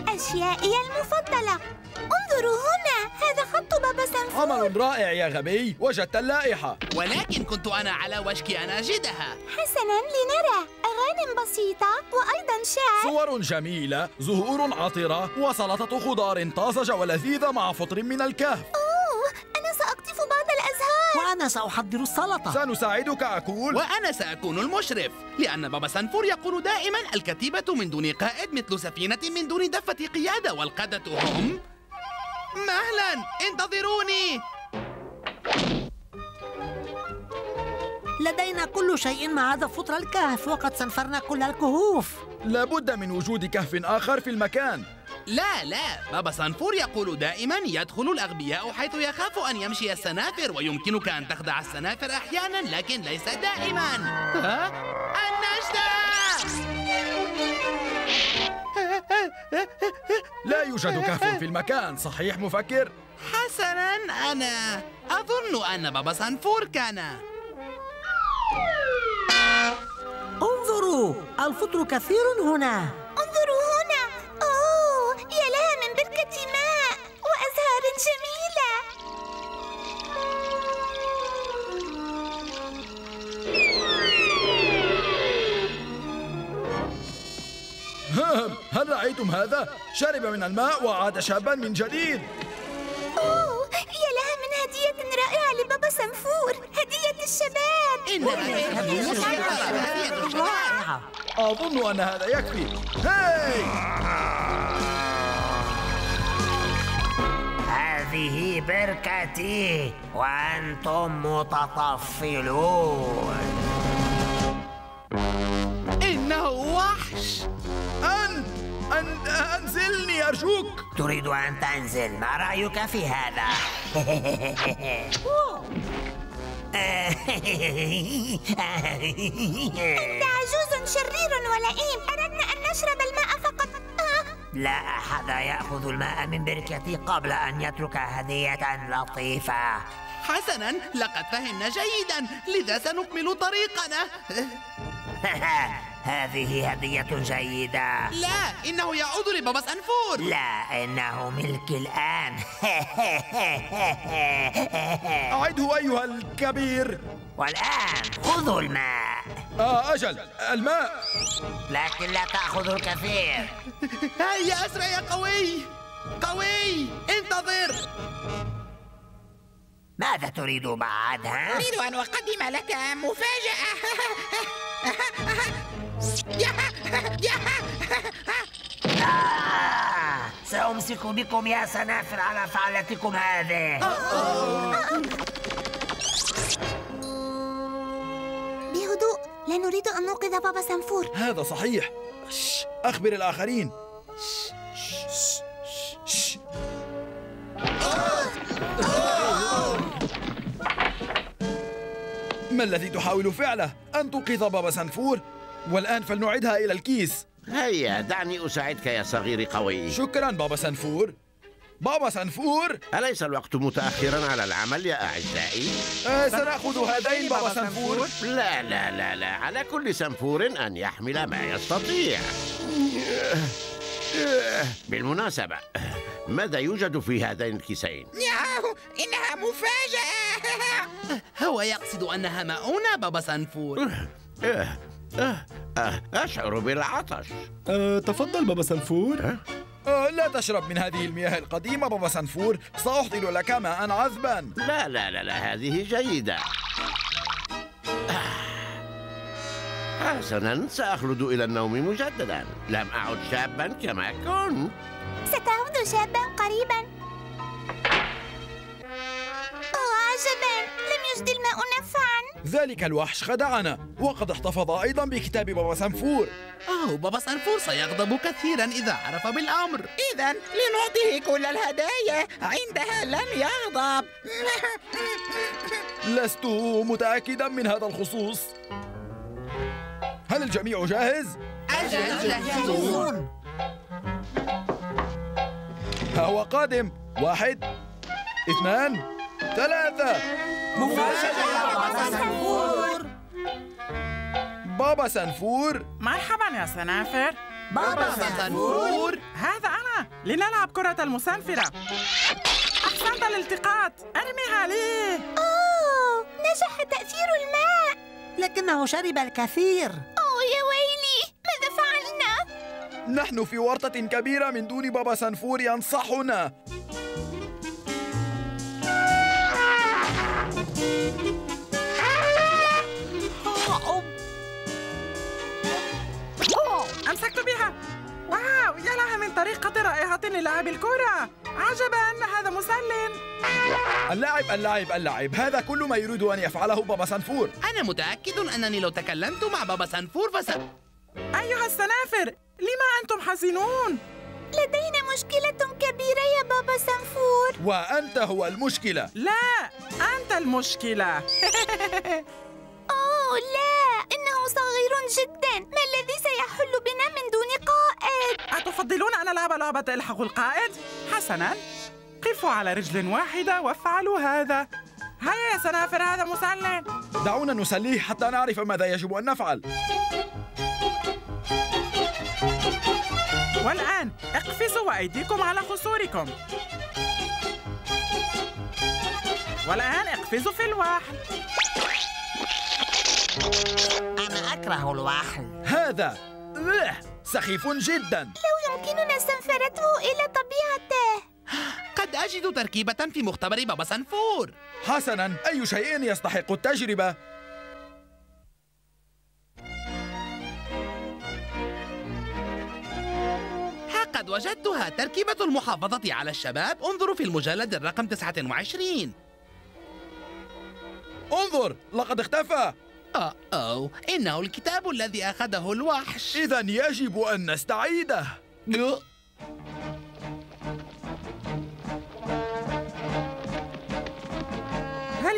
أشيائي المفضلة. انظروا هنا هذا خط بابا سنفور عمل رائع يا غبي وجدت اللائحة. ولكن كنت أنا على وشك أن أجدها. حسنا لنرى. أغاني بسيطة وأيضا شعر. صور جميلة زهور عطرة وسلطة خضار طازجة ولذيذة مع فطر من الكهف. أوه أنا سأقطف بعض الأزهار. وأنا سأحضر السلطة. سنساعدك أكول وأنا سأكون المشرف لأن بابا سنفور يقول دائما الكتيبة من دون قائد مثل سفينة من دون دفة قيادة والقادة هم مهلا انتظروني. لدينا كل شيء ما عدا فطر الكهف وقد سنفرنا كل الكهوف. لابد من وجود كهف آخر في المكان. لا لا. بابا سانفور يقول دائما يدخل الأغبياء حيث يخاف أن يمشي السنافر ويمكنك أن تخدع السنافر أحيانا لكن ليس دائما. ها؟ النجدة لا يوجد كهف في المكان صحيح مفكر؟ حسنا أنا أظن أن بابا سانفور كان انظروا الفطر كثير هنا. انظروا هنا. أوه يا لها من بركة ماء وأزهار جميلة. هل رأيتم هذا؟ شرب من الماء وعاد شابا من جديد. أوه يا لها من هدية رائعة لبابا سنفور هدية الشباب. رائعة. أظن أن هذا يكفي. هاي! هذه بركتي وأنتم متطفلون. إنه وحش. أنت أن أنزلني أرجوك. تريد أن تنزل ما رأيك في هذا؟ أنت عجوز شرير ولئيم. أردنا أن نشرب الماء فقط. لا أحد يأخذ الماء من بركتي قبل أن يترك هدية لطيفة. حسنا لقد فهمنا جيدا. لذا سنكمل طريقنا. <laughs> هذه هدية جيدة. لا إنه يعود لبابا سنفور لا إنه ملكي الآن. <laughs> أعده أيها الكبير. والآن خذوا الماء. آه أجل. الماء. لكن لا تأخذوا الكثير. <laughs> هيا أسرع يا قوي. قوي انتظر. ماذا تريد بعد ها؟ أريد أن أقدم لك مفاجأة. <laughs> <laughs> سأمسك بكم يا سنافر على فعلتكم هذه بهدوء لا نريد أن نوقظ بابا سنفور هذا صحيح. أخبر الآخرين ما الذي تحاول فعله؟ أن تنقذ بابا سنفور؟ والآن فلنعيدها إلى الكيس. هيا دعني أساعدك يا صغيري قوي. شكرا بابا سنفور. بابا سنفور! أليس الوقت متأخرا على العمل يا أعزائي؟ آه سنأخذ هذين بابا سنفور. لا لا لا لا. على كل سنفور أن يحمل ما يستطيع. بالمناسبة ماذا يوجد في هذين الكيسين؟ ياهو إنها مفاجأة. هو يقصد أنها مؤونة بابا سنفور. آه، آه، آه، أشعر بالعطش. أه تفضل بابا سنفور. آه لا تشرب من هذه المياه القديمة بابا سنفور. سأحضر لك ماء عذبا. لا لا لا لا هذه جيدة. حسنا سأخلد إلى النوم مجددا. لم أعد شابا كما كنت. ستعود شابا قريبا. عجبا لم يجد الماء نفعا. ذلك الوحش خدعنا وقد احتفظ أيضا بكتاب بابا سنفور. أوه بابا سنفور سيغضب كثيرا إذا عرف بالأمر. إذا لنعطيه كل الهدايا. عندها لن يغضب. <laughs> لست متأكدا من هذا الخصوص. هل الجميع جاهز؟ أجل جاهزون. ها هو قادم. واحد اثنان. ثلاثة. مفاجأة يا بابا سنفور. بابا سنفور. مرحبا يا سنافر. بابا سنفور. هذا أنا لنلعب كرة المسنفرة. أحسنت الالتقاط. ارميها لي أوه نجح تأثير الماء. لكنه شرب الكثير. أوه يا ويلي ماذا فعلنا؟ نحن في ورطة كبيرة من دون بابا سنفور ينصحنا. أمسكت بها. واو يا لها من طريقة رائعة للعب الكرة عجبا هذا مسل اللاعب اللاعب اللاعب هذا كل ما يريد أن يفعله بابا سنفور. أنا متأكد أنني لو تكلمت مع بابا سنفور فس أيها السنافر لما أنتم حزينون؟ لدينا مشكلة كبيرة يا بابا سنفور وأنت هو المشكلة. لا أنت المشكلة. <laughs> أوه لا إنه صغير جدا. ما الذي سيحل بنا من دون قائد؟ أتفضلون أن ألعب لعبة إلحق القائد؟ حسنا. قفوا على رجل واحدة وافعلوا هذا. هيا يا سنافر هذا مسلم. دعونا نسليه حتى نعرف ماذا يجب أن نفعل. والآن اقفزوا وأيديكم على خصوركم والآن اقفزوا في الوحل أنا أكره الوحل هذا! أه، سخيف جدا. لو يمكننا استنفرته إلى طبيعته. قد أجد تركيبة في مختبر بابا سنفور. حسنا أي شيء يستحق التجربة؟ ها قد وجدتها تركيبة المحافظة على الشباب. انظروا في المجلد الرقم 29 انظر لقد اختفى. أه أوه إنه الكتاب الذي أخذه الوحش. إذا يجب أن نستعيده.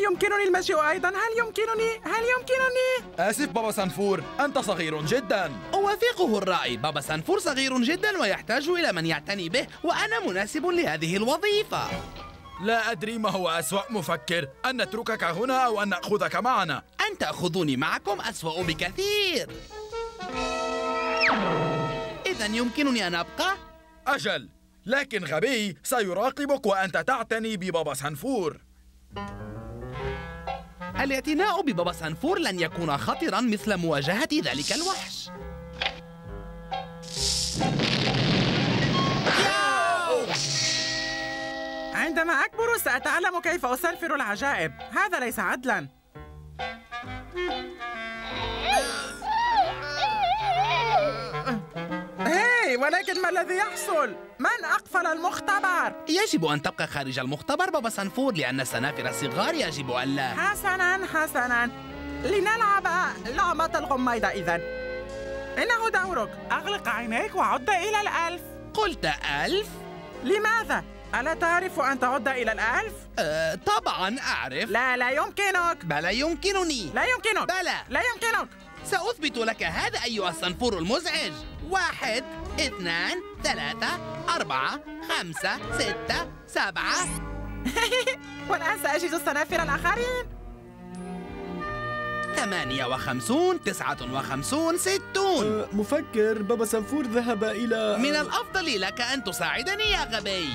يمكنني المشي أيضا؟ هل يمكنني؟ هل يمكنني؟ آسف بابا سنفور أنت صغير جدا. أوافقه الرأي. بابا سنفور صغير جدا ويحتاج إلى من يعتني به وأنا مناسب لهذه الوظيفة. لا أدري ما هو أسوأ مفكر. أن نتركك هنا أو أن نأخذك معنا؟ أن تأخذوني معكم أسوأ بكثير. إذا يمكنني أن أبقى؟ أجل. لكن غبي سيراقبك وأنت تعتني ببابا سنفور الاعتناء ببابا سنفور لن يكون خطرا مثل مواجهة ذلك الوحش. عندما أكبر سأتعلم كيف أسلفر العجائب. هذا ليس عدلا. <laughs> هاي ولكن ما الذي يحصل؟ من أقفل المختبر؟ يجب أن تبقى خارج المختبر بابا سنفور لأن السنافر صغار يجب ألا حسنا حسنا. لنلعب لعبة الغميضة إذا. إنه دورك. أغلق عينيك وعد إلى الألف. قلت ألف؟ لماذا؟ ألا تعرف أن تعد إلى الألف؟ أه طبعا أعرف. لا لا يمكنك. بلى يمكنني. لا يمكنك. بلى. لا يمكنك. سأثبت لك هذا أيها الصنفور المزعج. واحد اثنان ثلاثة أربعة خمسة ستة سبعة. <laughs> والآن سأجد السنافر الآخرين ثمانية وخمسون تسعة وخمسون ستون. أه مفكر بابا سنفور ذهب إلى من الأفضل لك أن تساعدني يا غبي.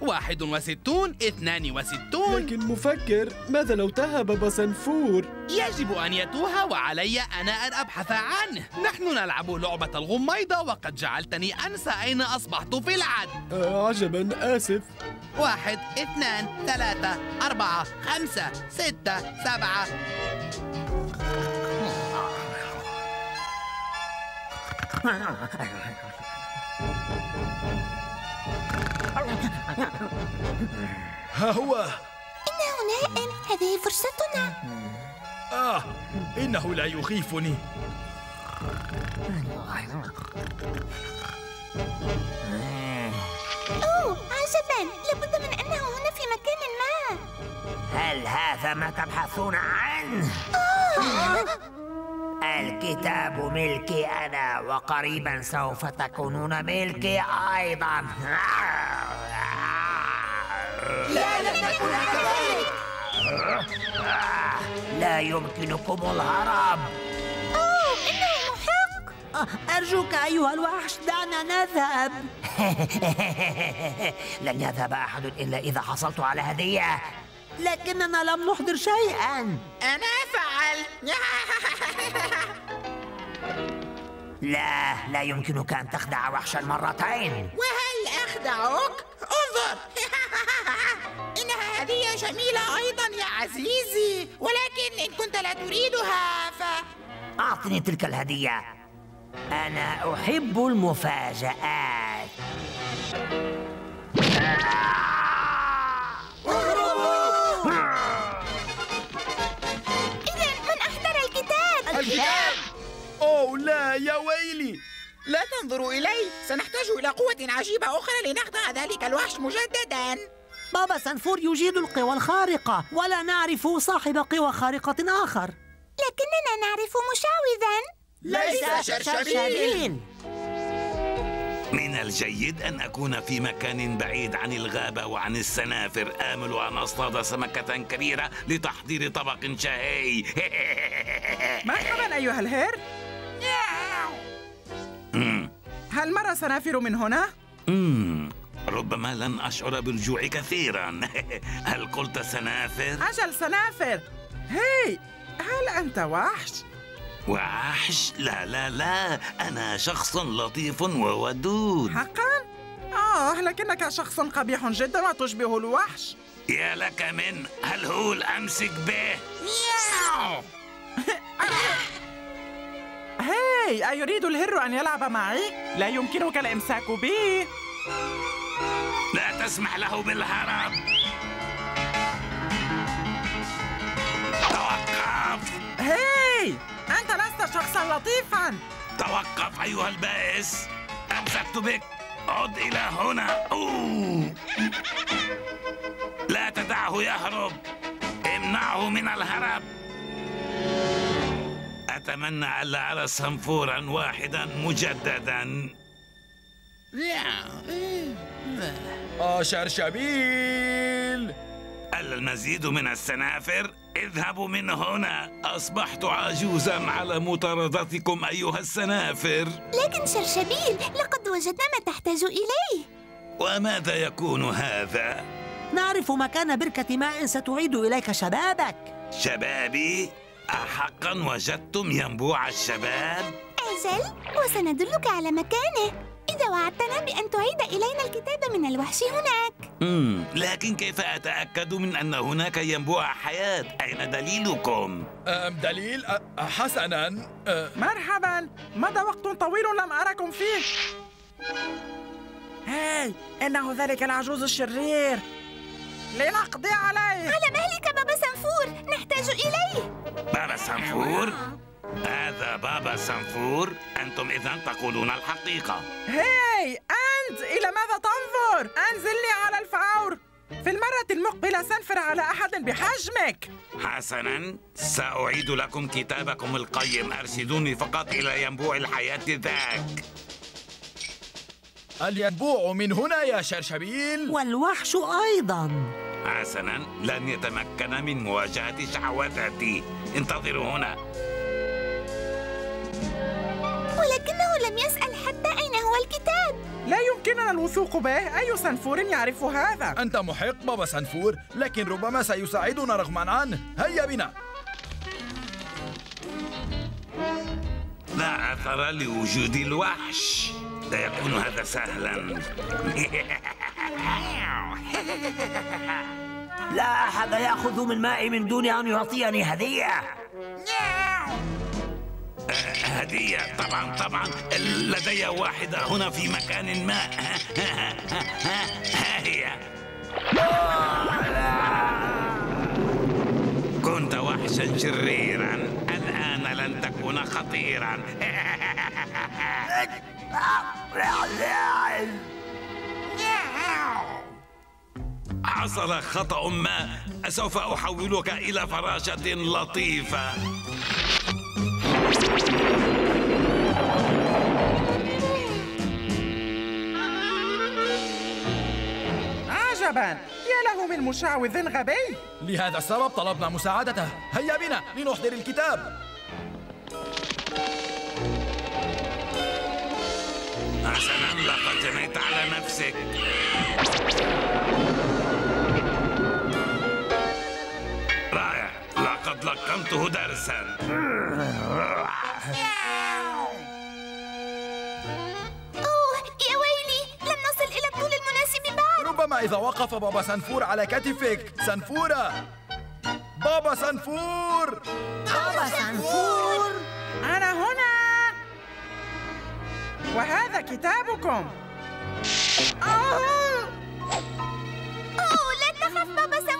واحد وستون اثنان وستون. لكن مفكر ماذا لو تاه بابا سنفور يجب أن يتوه وعلي أنا أن أبحث عنه. نحن نلعب لعبة الغميضة وقد جعلتني أنسى أين أصبحت في العد. آه عجبا آسف. واحد اثنان ثلاثة أربعة خمسة ستة سبعة. <laughs> ها هو. إنه نائم. هذه فرصتنا. آه إنه لا يخيفني. أوه عجبا. لابد من أنه هنا في مكان ما. هل هذا ما تبحثون عنه؟ الكتاب ملكي أنا وقريبا سوف تكونون ملكي أيضا. لا لن نكون كذلك. لا يمكنكم الهرب. أوه إنه محق. أرجوك أيها الوحش دعنا نذهب. <laughs> لن يذهب أحد إلا إذا حصلت على هدية. لكننا لم نحضر شيئا. أنا فعلت. لا لا يمكنك أن تخدع وحشا مرتين. وهل أخدعك؟ انظر. <laughs> إنها هدية جميلة أيضا يا عزيزي ولكن إن كنت لا تريدها ف... أعطني تلك الهدية. أنا أحب المفاجآت. إذا الكتاب؟ أوه لا يا ويلي. لا تنظروا إلي سنحتاج إلى قوة عجيبة أخرى لنخدع ذلك الوحش مجددا. بابا سنفور يجيد القوى الخارقة ولا نعرف صاحب قوى خارقة آخر. لكننا نعرف مشعوذا ليس شرشبيل. من الجيد أن أكون في مكان بعيد عن الغابة وعن السنافر. آمل أن أصطاد سمكة كبيرة لتحضير طبق شهي. <laughs> مرحبا أيها الهير؟ هل مر سنافر من هنا؟ ربما لن أشعر بالجوع كثيرا. <laughs> هل قلت سنافر؟ أجل سنافر. هي هل أنت وحش؟ وحش؟ لا لا لا. أنا شخص لطيف وودود. حقا؟ آه لكنك شخص قبيح جدا وتشبه الوحش. يا لك من. هلهول أمسك به؟ مياو <laughs> هاي أيريد الهر أن يلعب معي؟ لا يمكنك الإمساك بي لا تسمح له بالهرب. توقف. هاي! شخصا لطيفا. توقف أيها البائس. أمسكت بك. عد إلى هنا. أوه. لا تدعه يهرب. امنعه من الهرب. أتمنى ألا أرى صنفورا واحدا مجددا. آه شرشبيل ألا المزيد من السنافر؟ اذهبوا من هنا أصبحت عجوزا على مطاردتكم أيها السنافر لكن شرشبيل لقد وجدنا ما تحتاج إليه وماذا يكون هذا؟ نعرف مكان بركة ماء ستعيد إليك شبابك شبابي؟ أحقا وجدتم ينبوع الشباب؟ أجل وسندلك على مكانه إذا وعدتنا بأن تعيد إلينا الكتاب من الوحش هناك. مم. لكن كيف أتأكد من أن هناك ينبوع حياة؟ أين دليلكم؟ أم دليل؟ أه حسنا. أه مرحبا. مضى وقت طويل لم أركم فيه؟ هاي إنه ذلك العجوز الشرير. لنقضي عليه. على مهلك بابا سنفور. نحتاج إليه. بابا سنفور؟ هذا بابا سنفور؟ أنتم إذا تقولون الحقيقة. هاي أنت! إلى ماذا تنظر؟ أنزلني على الفور. في المرة المقبلة سنفر على أحد بحجمك. حسنا سأعيد لكم كتابكم القيم. أرشدوني فقط إلى ينبوع الحياة ذاك. الينبوع من هنا يا شرشبيل. والوحش أيضا. حسنا لن يتمكن من مواجهة شعوذتي انتظروا هنا. ولكنه لم يسأل حتى أين هو الكتاب. لا يمكننا الوثوق به. أي سنفور يعرف هذا؟ أنت محق بابا سنفور لكن ربما سيساعدنا رغما عنه هيا بنا. لا أثر لوجود الوحش. لا يكون هذا سهلا. لا أحد يأخذ من مائي من دون أن يعطيني هدية. هدية طبعا طبعا لدي واحدة هنا في مكان ما. ها هي. كنت وحشا شريرا. الآن لن تكون خطيرا. حصل خطأ ما. سوف أحولك إلى فراشة لطيفة. عجبا. يا له من مشعوذ غبي. لهذا السبب طلبنا مساعدته. هيا بنا لنحضر الكتاب. حسنا لقد جنيت على نفسك. لقد لقنته درسا. أوه يا ويلي لم نصل إلى الطول المناسب بعد. ربما إذا وقف بابا سنفور على كتفك. سنفورة بابا سنفور بابا سنفور أنا هنا. وهذا كتابكم. أوه. أوه لا تخف بابا سنفور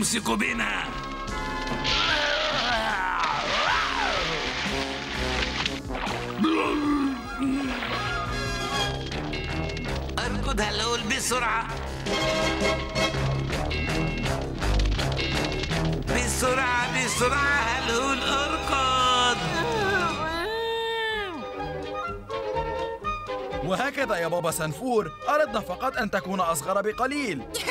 يمسك بنا. أركض هلول بسرعة. بسرعة بسرعة هلول أركض. وهكذا يا بابا سنفور. أردنا فقط أن تكون أصغر بقليل. <laughs>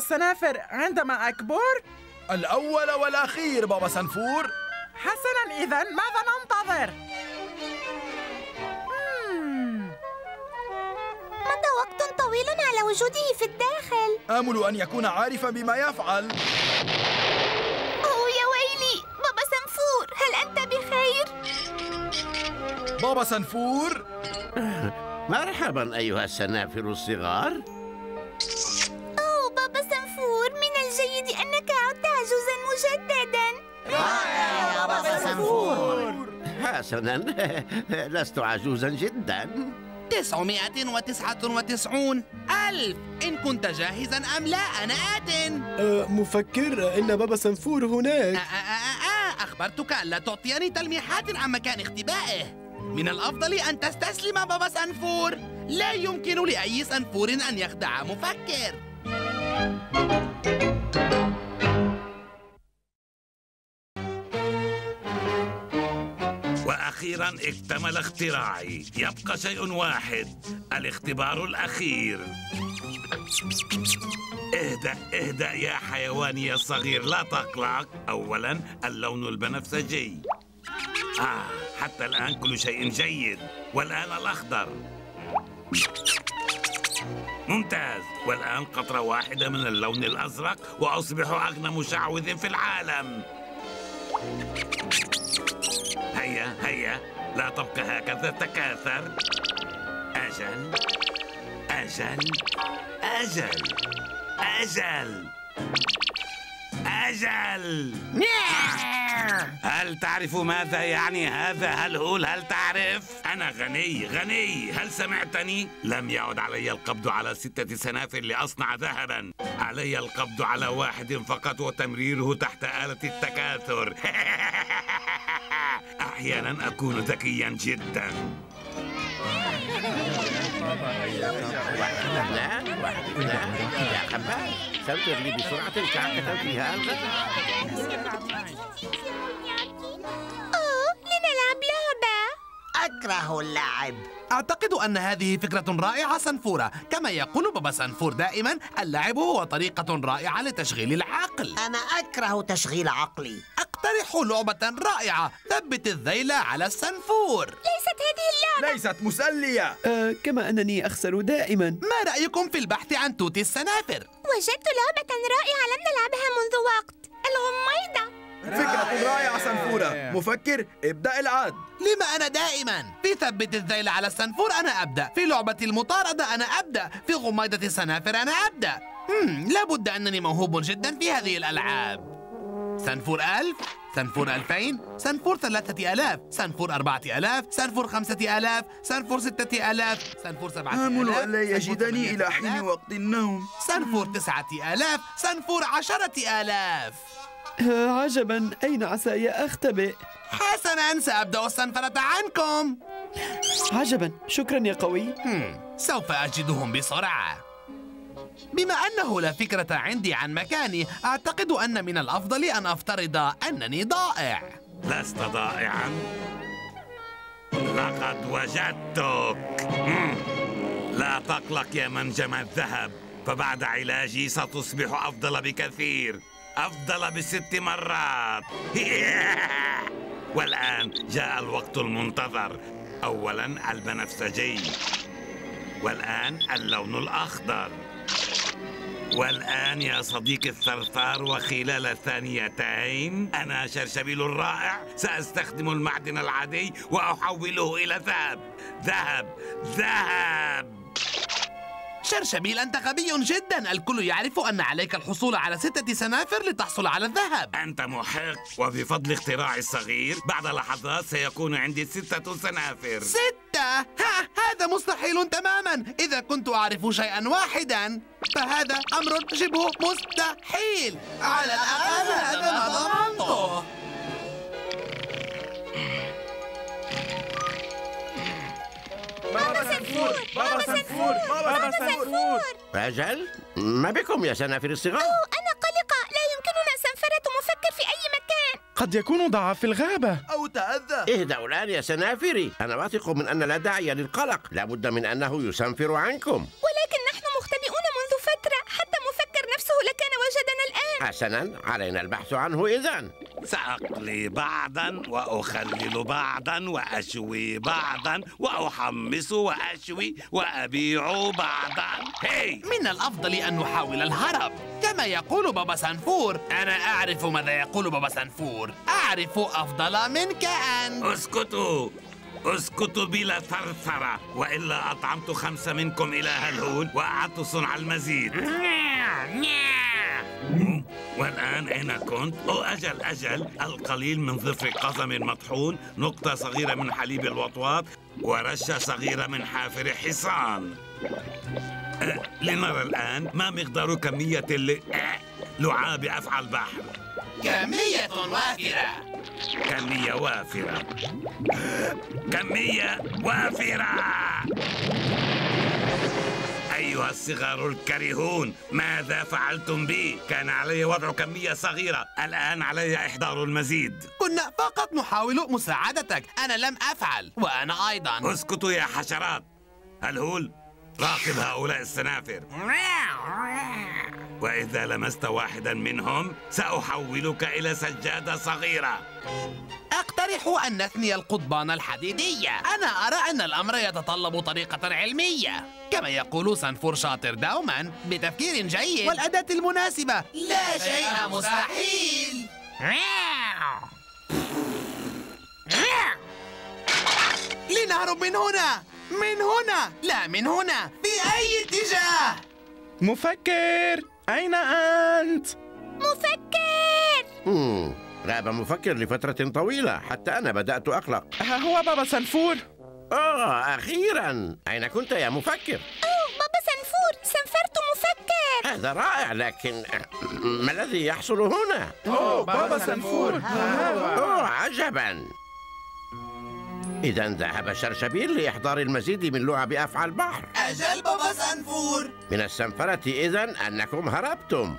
السنافر عندما أكبر؟ الأول والأخير بابا سنفور. حسنا إذا ماذا ننتظر؟ مضى وقت طويل على وجوده في الداخل. آمل أن يكون عارفا بما يفعل. أوه يا ويلي. بابا سنفور هل أنت بخير؟ بابا سنفور. <laughs> مرحبا أيها السنافر الصغار. سنفور حسنا. <laughs> لست عجوزا جدا. تسعمائة وتسعة وتسعون. ألف. إن كنت جاهزا أم لا أنا آت. أه مفكر. إن بابا سنفور هناك. آه آه آه أخبرتك ألا تعطيني تلميحات عن مكان اختبائه. من الأفضل أن تستسلم بابا سنفور. لا يمكن لأي سنفور أن يخدع مفكر. وأخيرا اكتمل اختراعي. يبقى شيء واحد. الاختبار الأخير. اهدأ اهدأ يا حيواني الصغير لا تقلق. أولا اللون البنفسجي. آه حتى الآن كل شيء جيد. والآن الأخضر. ممتاز. والآن قطرة واحدة من اللون الأزرق وأصبح أغنى مشعوذ في العالم. هيا هيا. لا تبقى هكذا تكاثر. أجل. أجل. أجل. أجل. أجل! هل تعرف ماذا يعني هذا؟ هل هول هل تعرف؟ أنا غني غني! هل سمعتني؟ لم يعد علي القبض على ستة سنافر لأصنع ذهبا. علي القبض على واحد فقط وتمريره تحت آلة التكاثر. <laughs> أحيانا أكون ذكيا جدا. <laughs> لا لا يا خباز سنتر لي بسرعة كعكة فيها الغداء أوه لنلعب لعبة أكره اللعب. أعتقد أن هذه فكرة رائعة سنفورة كما يقول بابا سنفور دائما اللعب هو طريقة رائعة لتشغيل العقل. أنا أكره تشغيل عقلي. أقترح لعبة رائعة ثبت الذيل على السنفور. ليست هذه اللعبة. ليست مسلية. أه كما أنني أخسر دائما. ما رأيكم في البحث عن توت السنافر؟ وجدت لعبة رائعة لم نلعبها منذ وقت. الغميضة. فكرة رائعة سنفورة. مفكر ابدأ العد لما أنا دائما؟ في ثبت الذيل على السنفور أنا أبدأ. في لعبة المطاردة أنا أبدأ. في غميضة السنافر أنا أبدأ. مم. لابد أنني موهوب جدا في هذه الألعاب. سنفور ألف سنفور ألفين سنفور ثلاثة ألاف سنفور أربعة ألاف سنفور خمسة ألاف سنفور ستة ألاف سنفور سبعة آلاف آمل أن لا يجدني إلى حين وقت النوم. سنفور تسعة آلاف سنفور عشرة آلاف. أه عجبا. أين عساي أختبئ حسنا سأبدأ السنفرة عنكم. عجبا. شكرا يا قوي. سوف أجدهم بسرعة. بما أنه لا فكرة عندي عن مكاني أعتقد أن من الأفضل أن أفترض أنني ضائع. لست ضائعا. لقد وجدتك. لا تقلق يا منجم الذهب. فبعد علاجي ستصبح أفضل بكثير. أفضل بست مرات. <laughs> والآن جاء الوقت المنتظر. أولا البنفسجي والآن اللون الأخضر. والآن يا صديقي الثرثار وخلال ثانيتين أنا شرشبيل الرائع سأستخدم المعدن العادي وأحوله إلى ذهب. ذهب. ذهب. شرشبيل أنت غبي جدا. الكل يعرف أن عليك الحصول على ستة سنافر لتحصل على الذهب. أنت محق وبفضل اختراعي الصغير بعد لحظات سيكون عندي ستة سنافر. ستة؟ ها هذا مستحيل تماما. إذا كنت أعرف شيئا واحدا فهذا أمر شبه مستحيل. على الأقل هذا ما ضمنته بابا سنفور بابا سنفور بابا سنفور أجل ما بكم يا سنافر الصغار؟ أوه أنا قلقة. لا يمكننا سنفرة مفكر في أي مكان. قد يكون ضاع في الغابة. أو تأذى. اهدأوا الآن يا سنافري. أنا واثق من أن لا داعي للقلق. لابد من أنه يسنفر عنكم. ولكن حسنا علينا البحث عنه إذن سأقلي بعضا وأخلل بعضا وأشوي بعضا وأحمص وأشوي وأبيع بعضا. هي من الأفضل أن نحاول الهرب كما يقول بابا سنفور أنا أعرف ماذا يقول بابا سنفور أعرف أفضل منك أنت اسكتوا! اسكتوا بلا ثرثرة. وإلا أطعمت خمسة منكم إلى هلهول وأعدت صنع المزيد. والآن أين كنت؟ أو أجل أجل. القليل من ظفر قزم مطحون نقطة صغيرة من حليب الوطواط ورشة صغيرة من حافر حصان. أه، لنرى الآن ما مقدار كمية اللي... لعاب أفعى البحر كمية وافرة. كمية وافرة. كمية وافرة. أيها الصغار الكريهون ماذا فعلتم بي؟ كان علي وضع كمية صغيرة. الآن علي إحضار المزيد. كنا فقط نحاول مساعدتك. أنا لم أفعل. وأنا أيضا. اسكتوا يا حشرات. الهول راقب هؤلاء السنافر. وإذا لمست واحدا منهم سأحولك إلى سجادة صغيرة. أقترح أن نثني القضبان الحديدية. أنا أرى أن الأمر يتطلب طريقة علمية. كما يقول سنفور شاطر دوما بتفكير جيد. والأداة المناسبة. لا شيء مستحيل. لنهرب من هنا. من هنا! لا من هنا! في أي اتجاه! مفكر! أين أنت؟ مفكر! مم. غاب مفكر لفترة طويلة حتى أنا بدأت أقلق. ها هو بابا سنفور. آه أخيرا. أين كنت يا مفكر؟ أوه بابا سنفور. سنفرت مفكر. هذا رائع لكن ما الذي يحصل هنا؟ أوه بابا سنفور. أوه عجبا. إذا ذهب شرشبيل لإحضار المزيد من لعب أفعى البحر. أجل بابا سنفور. من السنفرة إذا أنكم هربتم.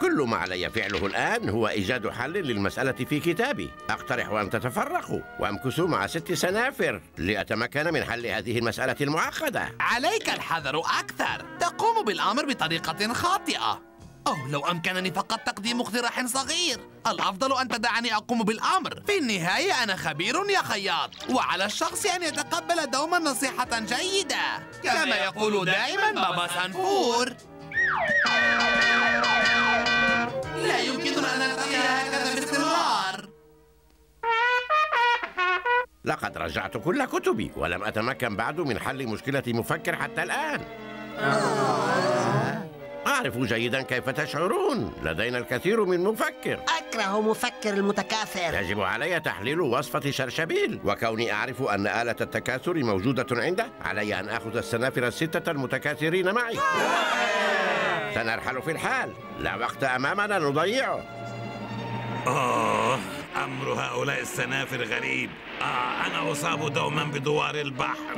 كل ما علي فعله الآن هو إيجاد حل للمسألة في كتابي. أقترح أن تتفرقوا وأمكثوا مع ست سنافر لأتمكن من حل هذه المسألة المعقدة عليك الحذر أكثر. تقوم بالأمر بطريقة خاطئة. أو لو أمكنني فقط تقديم اقتراح صغير. الأفضل أن تدعني أقوم بالأمر. في النهاية أنا خبير يا خياط. وعلى الشخص أن يتقبل دوما نصيحة جيدة. كما يقول دائما بابا سنفور. لا يمكننا أن نلتقي هكذا باستمرار. لقد رجعت كل كتبي ولم أتمكن بعد من حل مشكلة مفكر حتى الآن. أعرف جيدا كيف تشعرون. لدينا الكثير من مفكر. أكره مفكر المتكاثر. يجب علي تحليل وصفة شرشبيل وكوني أعرف أن آلة التكاثر موجودة عنده. علي أن أخذ السنافر الستة المتكاثرين معي. سنرحل في الحال. لا وقت أمامنا نضيعه آه أمر هؤلاء السنافر غريب. آه أنا أصاب دوما بدوار البحر.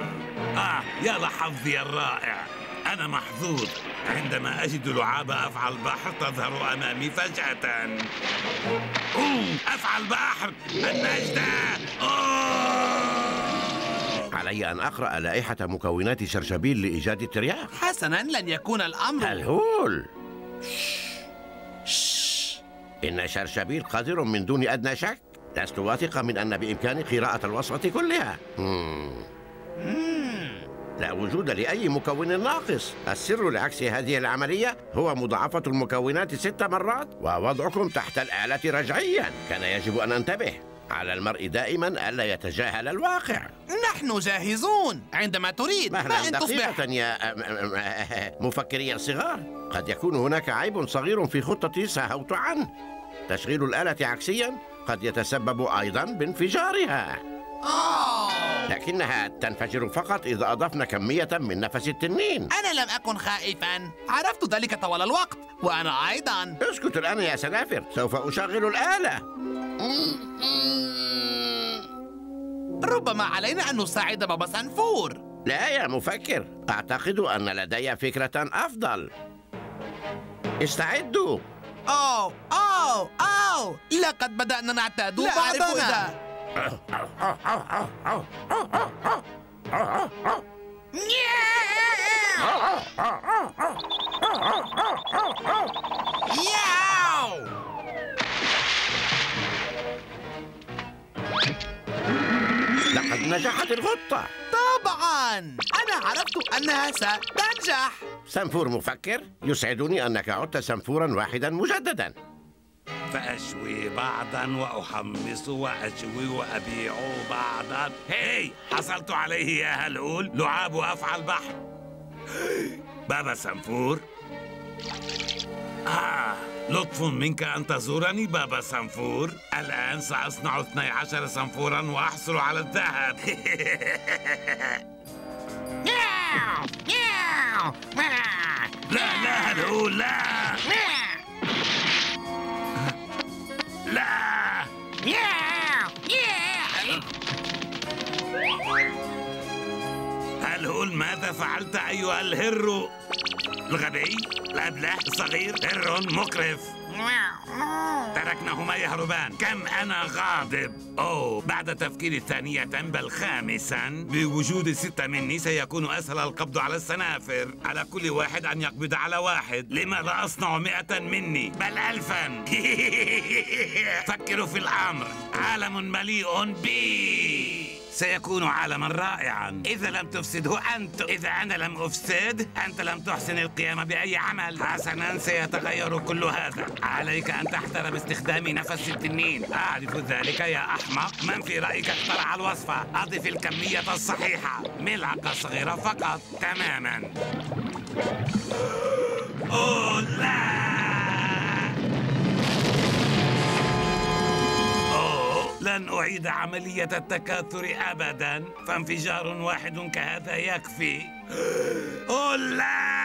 آه يا لحظي الرائع. أنا محظوظ. عندما أجد لعاب أفعى البحر تظهر أمامي فجأة. أوه أفعى البحر النجدة. أوه. علي أن أقرأ لائحة مكونات شرشبيل لإيجاد الترياق. حسنا لن يكون الأمر. الهول. إن شرشبيل قادر من دون أدنى شك. لست واثقة من أن بإمكاني قراءة الوصفة كلها. مم. لا وجود لأي مكون ناقص. السر لعكس هذه العملية هو مضاعفة المكونات ست مرات ووضعكم تحت الآلة رجعيا. كان يجب أن أنتبه على المرء دائما ألا يتجاهل الواقع. نحن جاهزون. عندما تريد ما مهلا دقيقة يا <laughs> مفكري الصغار. قد يكون هناك عيب صغير في خطتي سأهوت عنه. تشغيل الآلة عكسيا قد يتسبب أيضا بانفجارها. لكنها تنفجر فقط إذا أضفنا كمية من نفس التنين. أنا لم أكن خائفا. عرفت ذلك طوال الوقت وأنا أيضا. اسكت الآن يا سنافر سوف أشغل الآلة. ربما علينا أن نساعد بابا سنفور. لا يا مفكر أعتقد أن لدي فكرة أفضل. استعدوا. أوه أوه أوه لقد بدأنا نعتاد لا لقد نجحت الخطة طبعا. أنا عرفت أنها ستنجح. سنفور مفكر يسعدني أنك عدت سنفورا واحدا مجددا. فأشوي بعضا وأحمص وأشوي وأبيع بعضا. هي حصلت عليه يا هلول. لعاب أفعى البحر. بابا سنفور. آه لطف منك أن تزورني بابا سنفور. الآن سأصنع 12 سنفورا وأحصل على الذهب. <laughs> لا لا هلول لا. لا. هلول ماذا فعلت أيها الهر الغبي؟ الأبله الصغير هر مقرف. تركناهما يهربان كم أنا غاضب. أوه بعد تفكير ثانية بل خامسا بوجود ستة مني سيكون أسهل القبض على السنافر. على كل واحد أن يقبض على واحد. لما لا أصنع مئة مني؟ بل ألفا. <laughs> فكروا في الأمر. عالم مليء بي سيكون عالما رائعا. إذا لم تفسده أنت. إذا أنا لم أفسد أنت لم تحسن القيام بأي عمل. حسنا سيتغير كل هذا. عليك أن تحترم استخدام نفس التنين. أعرف ذلك يا أحمق. من في رأيك اخترع الوصفة أضف الكمية الصحيحة. ملعقة صغيرة فقط. تماما. أوه لا! لن أعيد عملية التكاثر أبدا. فانفجار واحد كهذا يكفي. <gasps> أوه لا!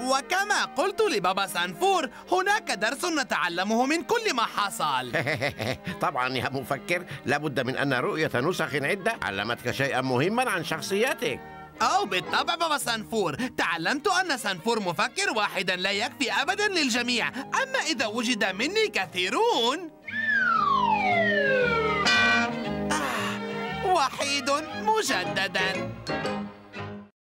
وكما قلت لبابا سانفور هناك درس نتعلمه من كل ما حصل. <laughs> طبعا يا مفكر لابد من أن رؤية نسخ عدة علمتك شيئا مهما عن شخصيتك أو بالطبع بابا سانفور تعلمت أن سانفور مفكر واحدا لا يكفي أبدا للجميع. أما إذا وجد مني كثيرون. آه، وحيد مجددا.